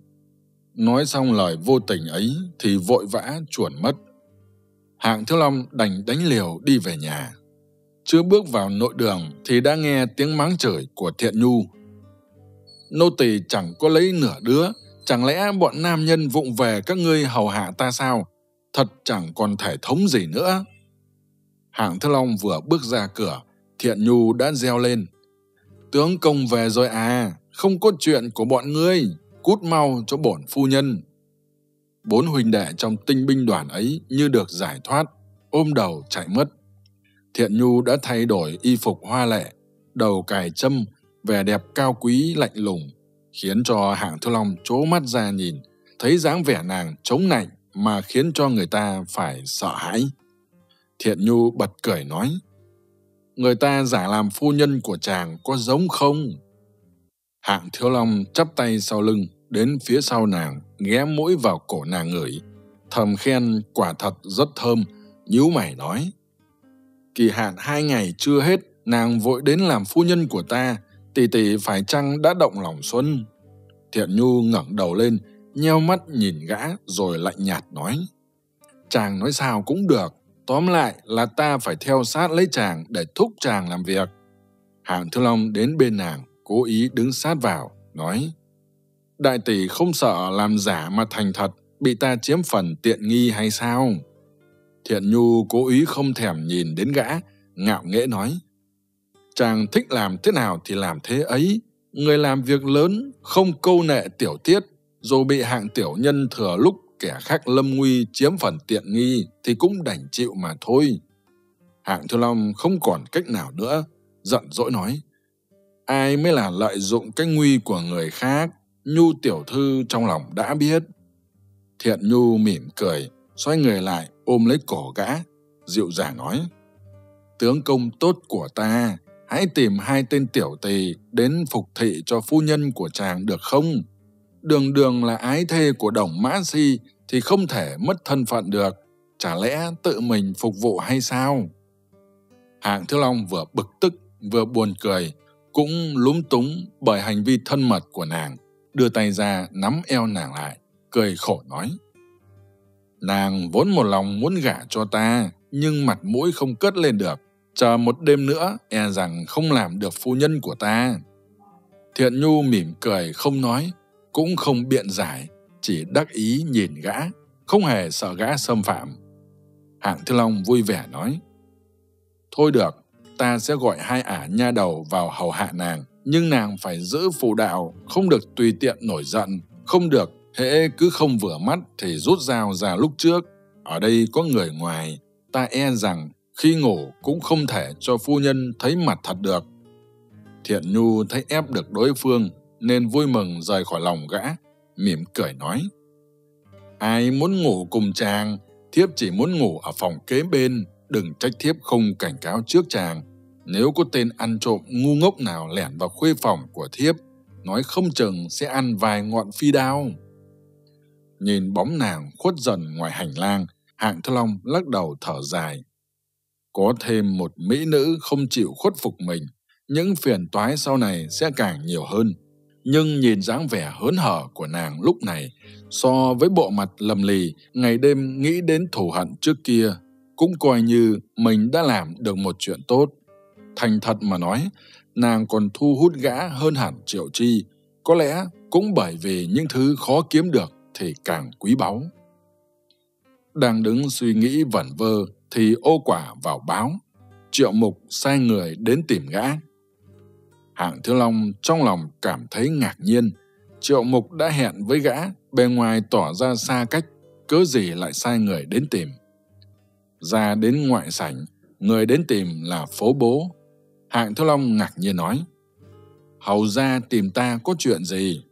Nói xong lời vô tình ấy thì vội vã chuồn mất. Hạng thiếu long đành đánh liều đi về nhà. Chưa bước vào nội đường thì đã nghe tiếng mắng chửi của thiện nhu. Nô tỳ chẳng có lấy nửa đứa. Chẳng lẽ bọn nam nhân vụng về các ngươi hầu hạ ta sao? Thật chẳng còn thể thống gì nữa. Hạng thất long vừa bước ra cửa, thiện nhu đã reo lên. Tướng công về rồi à không có chuyện của bọn ngươi, cút mau cho bổn phu nhân. Bốn huynh đệ trong tinh binh đoàn ấy như được giải thoát, ôm đầu chạy mất. Thiện nhu đã thay đổi y phục hoa lệ, đầu cài châm, vẻ đẹp cao quý lạnh lùng, khiến cho hạng thư long chố mắt ra nhìn, thấy dáng vẻ nàng chống nạnh mà khiến cho người ta phải sợ hãi. Thiện nhu bật cười nói, người ta giả làm phu nhân của chàng có giống không? Hạng thiếu long chắp tay sau lưng, đến phía sau nàng, ghé mũi vào cổ nàng ngửi. Thầm khen quả thật rất thơm, nhíu mày nói, kỳ hạn hai ngày chưa hết, nàng vội đến làm phu nhân của ta, tỷ tỷ phải chăng đã động lòng xuân? Thiện nhu ngẩng đầu lên nheo mắt nhìn gã rồi lạnh nhạt nói, chàng nói sao cũng được, tóm lại là ta phải theo sát lấy chàng để thúc chàng làm việc. Hạng thư long đến bên nàng, cố ý đứng sát vào, nói, đại tỷ không sợ làm giả mà thành thật, bị ta chiếm phần tiện nghi hay sao? Thiện nhu cố ý không thèm nhìn đến gã, ngạo nghễ nói, chàng thích làm thế nào thì làm thế ấy, người làm việc lớn không câu nệ tiểu tiết dù bị hạng tiểu nhân thừa lúc kẻ khác lâm nguy chiếm phần tiện nghi thì cũng đành chịu mà thôi hạng thư long không còn cách nào nữa giận dỗi nói ai mới là lợi dụng cái nguy của người khác Nhu tiểu thư trong lòng đã biết. Thiện Nhu mỉm cười, xoay người lại ôm lấy cổ gã, dịu dàng nói. Tướng công tốt của ta, hãy tìm hai tên tiểu tỳ đến phục thị cho phu nhân của chàng được không? Đường đường là ái thê của đồng mã si thì không thể mất thân phận được, chả lẽ tự mình phục vụ hay sao? Hạng Thiếu Long vừa bực tức vừa buồn cười, cũng lúng túng bởi hành vi thân mật của nàng, đưa tay ra nắm eo nàng lại, cười khổ nói. Nàng vốn một lòng muốn gả cho ta, nhưng mặt mũi không cất lên được. Chờ một đêm nữa, e rằng không làm được phu nhân của ta. Thiện Nhu mỉm cười không nói, cũng không biện giải, chỉ đắc ý nhìn gã, không hề sợ gã xâm phạm. Hạng Thư Long vui vẻ nói, Thôi được, ta sẽ gọi hai ả nha đầu vào hầu hạ nàng, nhưng nàng phải giữ phụ đạo, không được tùy tiện nổi giận, không được hễ cứ không vừa mắt thì rút dao ra lúc trước. Ở đây có người ngoài, ta e rằng khi ngủ cũng không thể cho phu nhân thấy mặt thật được. Thiện Nhu thấy ép được đối phương nên vui mừng rời khỏi lòng gã, mỉm cười nói. Ai muốn ngủ cùng chàng, thiếp chỉ muốn ngủ ở phòng kế bên, đừng trách thiếp không cảnh cáo trước chàng. Nếu có tên ăn trộm ngu ngốc nào lẻn vào khuê phòng của thiếp, nói không chừng sẽ ăn vài ngọn phi đao. Nhìn bóng nàng khuất dần ngoài hành lang, hạng thơ long lắc đầu thở dài. Có thêm một mỹ nữ không chịu khuất phục mình, những phiền toái sau này sẽ càng nhiều hơn. Nhưng nhìn dáng vẻ hớn hở của nàng lúc này, so với bộ mặt lầm lì, ngày đêm nghĩ đến thù hận trước kia, cũng coi như mình đã làm được một chuyện tốt. Thành thật mà nói, nàng còn thu hút gã hơn hẳn triệu chi, có lẽ cũng bởi vì những thứ khó kiếm được thì càng quý báu. Đang đứng suy nghĩ vẩn vơ thì ô quả vào báo. Triệu mục sai người đến tìm gã. Hạng Thiếu Long trong lòng cảm thấy ngạc nhiên. Triệu mục đã hẹn với gã, bề ngoài tỏ ra xa cách, cớ gì lại sai người đến tìm. Ra đến ngoại sảnh, người đến tìm là phố bố. Hạng Thiếu Long ngạc nhiên nói, Hầu ra tìm ta có chuyện gì?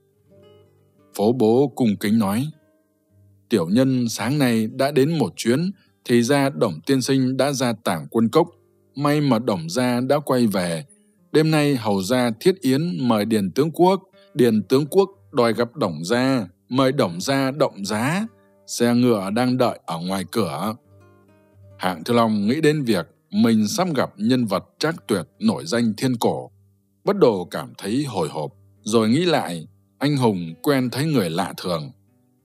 Phố bố cung kính nói, Tiểu nhân sáng nay đã đến một chuyến, thì ra Đồng Tiên Sinh đã ra tảng quân cốc. May mà Đồng Gia đã quay về. Đêm nay hầu gia thiết yến mời Điền Tướng Quốc. Điền Tướng Quốc đòi gặp Đổng Gia, mời Đổng Gia động giá. Xe ngựa đang đợi ở ngoài cửa. Hạng Thư Long nghĩ đến việc mình sắp gặp nhân vật trác tuyệt nổi danh thiên cổ. Bất đồ cảm thấy hồi hộp, rồi nghĩ lại anh hùng quen thấy người lạ thường.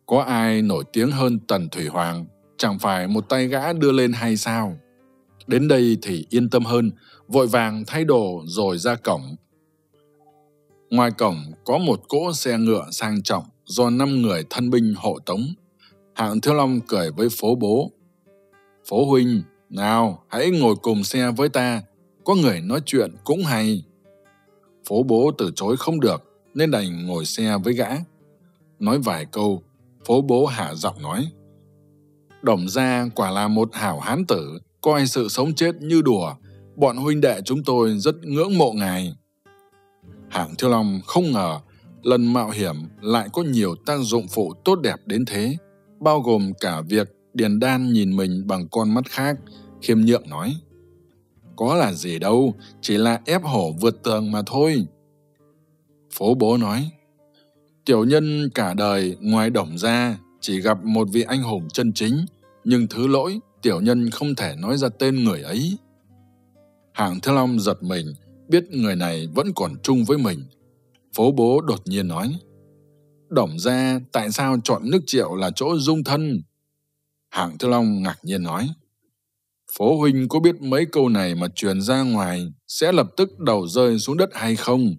Có ai nổi tiếng hơn Tần Thủy Hoàng, chẳng phải một tay gã đưa lên hay sao? Đến đây thì yên tâm hơn, vội vàng thay đồ rồi ra cổng. Ngoài cổng có một cỗ xe ngựa sang trọng do năm người thân binh hộ tống. Hạng Thiếu Long cười với phố bố. Phố huynh, nào hãy ngồi cùng xe với ta, có người nói chuyện cũng hay. Phố bố từ chối không được, nên đành ngồi xe với gã. Nói vài câu, phố bố hạ giọng nói. Đồng gia quả là một hảo hán tử, coi sự sống chết như đùa. Bọn huynh đệ chúng tôi rất ngưỡng mộ ngài. Hạng Thiêu Long không ngờ lần mạo hiểm lại có nhiều tác dụng phụ tốt đẹp đến thế, bao gồm cả việc Điền Đan nhìn mình bằng con mắt khác, khiêm nhượng nói. Có là gì đâu, chỉ là ép hổ vượt tường mà thôi. Phố bố nói, tiểu nhân cả đời ngoài đồng ra chỉ gặp một vị anh hùng chân chính, nhưng thứ lỗi tiểu nhân không thể nói ra tên người ấy. Hạng Thế Long giật mình, biết người này vẫn còn chung với mình. Phố bố đột nhiên nói, "Đổng ra tại sao chọn nước triệu là chỗ dung thân? Hạng Thế Long ngạc nhiên nói, Phố huynh có biết mấy câu này mà truyền ra ngoài sẽ lập tức đầu rơi xuống đất hay không?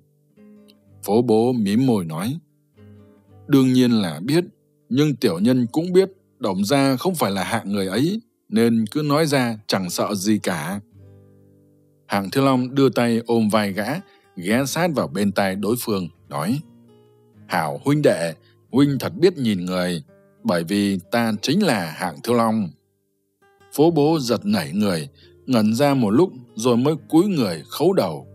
Phố bố mím môi nói, Đương nhiên là biết, nhưng tiểu nhân cũng biết Đổng gia không phải là hạng người ấy, nên cứ nói ra chẳng sợ gì cả. Hạng Thiên Long đưa tay ôm vai gã, ghé sát vào bên tai đối phương, nói Hảo huynh đệ, huynh thật biết nhìn người, bởi vì ta chính là Hạng Thiên Long. Phố bố giật nảy người, ngẩn ra một lúc rồi mới cúi người khấu đầu.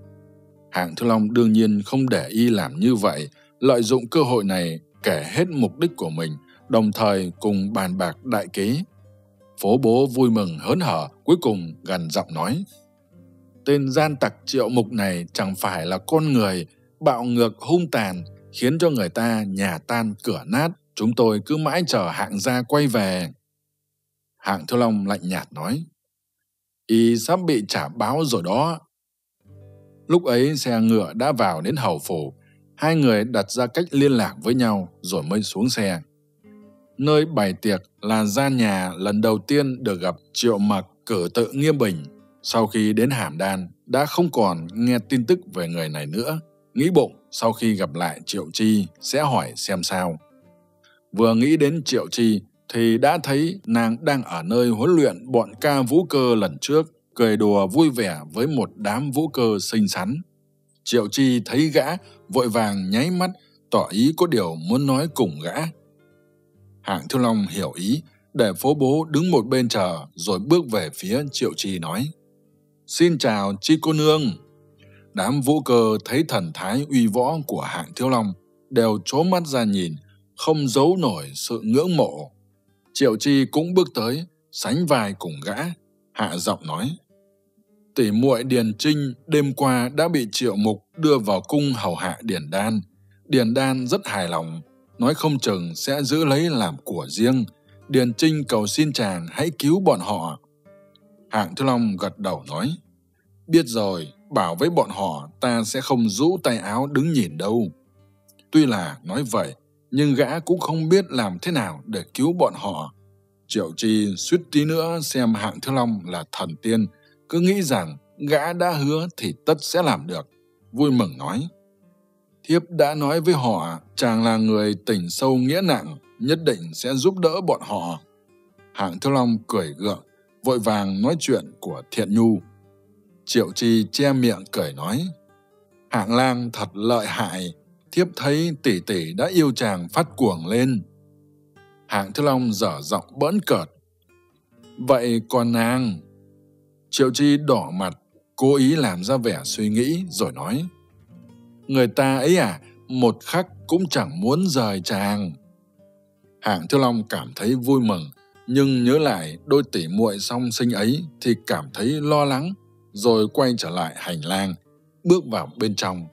Hạng Thiên Long đương nhiên không để y làm như vậy, lợi dụng cơ hội này kể hết mục đích của mình, đồng thời cùng bàn bạc đại kế. Phố bố vui mừng hớn hở, cuối cùng gần giọng nói. Tên gian tặc triệu mục này chẳng phải là con người, bạo ngược hung tàn, khiến cho người ta nhà tan cửa nát, chúng tôi cứ mãi chờ hạng gia quay về. Hạng Thiếu Long lạnh nhạt nói, y sắp bị trả báo rồi đó. Lúc ấy xe ngựa đã vào đến hầu phủ, hai người đặt ra cách liên lạc với nhau rồi mới xuống xe. Nơi bày tiệc là gian nhà lần đầu tiên được gặp Triệu Mặc cử tự nghiêm bình. Sau khi đến Hàm Đan, đã không còn nghe tin tức về người này nữa. Nghĩ bụng sau khi gặp lại Triệu Chi sẽ hỏi xem sao. Vừa nghĩ đến Triệu Chi thì đã thấy nàng đang ở nơi huấn luyện bọn ca vũ cơ lần trước, cười đùa vui vẻ với một đám vũ cơ xinh xắn. Triệu Chi thấy gã, vội vàng nháy mắt, tỏ ý có điều muốn nói cùng gã. Hạng Thư Long hiểu ý, để phố bố đứng một bên chờ rồi bước về phía Triệu Chi nói. Xin chào Chi cô nương. Đám vũ cơ thấy thần thái uy võ của hạng Thiếu Long đều trố mắt ra nhìn, không giấu nổi sự ngưỡng mộ. Triệu Chi cũng bước tới, sánh vai cùng gã, hạ giọng nói. Tỷ muội Điền Trinh đêm qua đã bị Triệu Mục đưa vào cung hầu hạ Điền Đan. Điền Đan rất hài lòng, nói không chừng sẽ giữ lấy làm của riêng. Điền Trinh cầu xin chàng hãy cứu bọn họ. Hạng Thiếu Long gật đầu nói, biết rồi, bảo với bọn họ ta sẽ không rũ tay áo đứng nhìn đâu. Tuy là nói vậy, nhưng gã cũng không biết làm thế nào để cứu bọn họ. Triệu Chi suýt tí nữa xem hạng Thiếu Long là thần tiên, cứ nghĩ rằng gã đã hứa thì tất sẽ làm được. Vui mừng nói, thiếp đã nói với họ chàng là người tình sâu nghĩa nặng, nhất định sẽ giúp đỡ bọn họ. Hạng Thiếu Long cười gượng, vội vàng nói chuyện của Thiện Nhu. Triệu Chi che miệng cười nói, Hạng lang thật lợi hại, thiếp thấy tỷ tỷ đã yêu chàng phát cuồng lên. Hạng thứ Long dở giọng bỡn cợt. Vậy còn nàng? Triệu Chi đỏ mặt, cố ý làm ra vẻ suy nghĩ rồi nói. Người ta ấy à, một khắc cũng chẳng muốn rời chàng. Hạng thứ Long cảm thấy vui mừng, nhưng nhớ lại đôi tỷ muội song sinh ấy thì cảm thấy lo lắng, rồi quay trở lại hành lang, bước vào bên trong.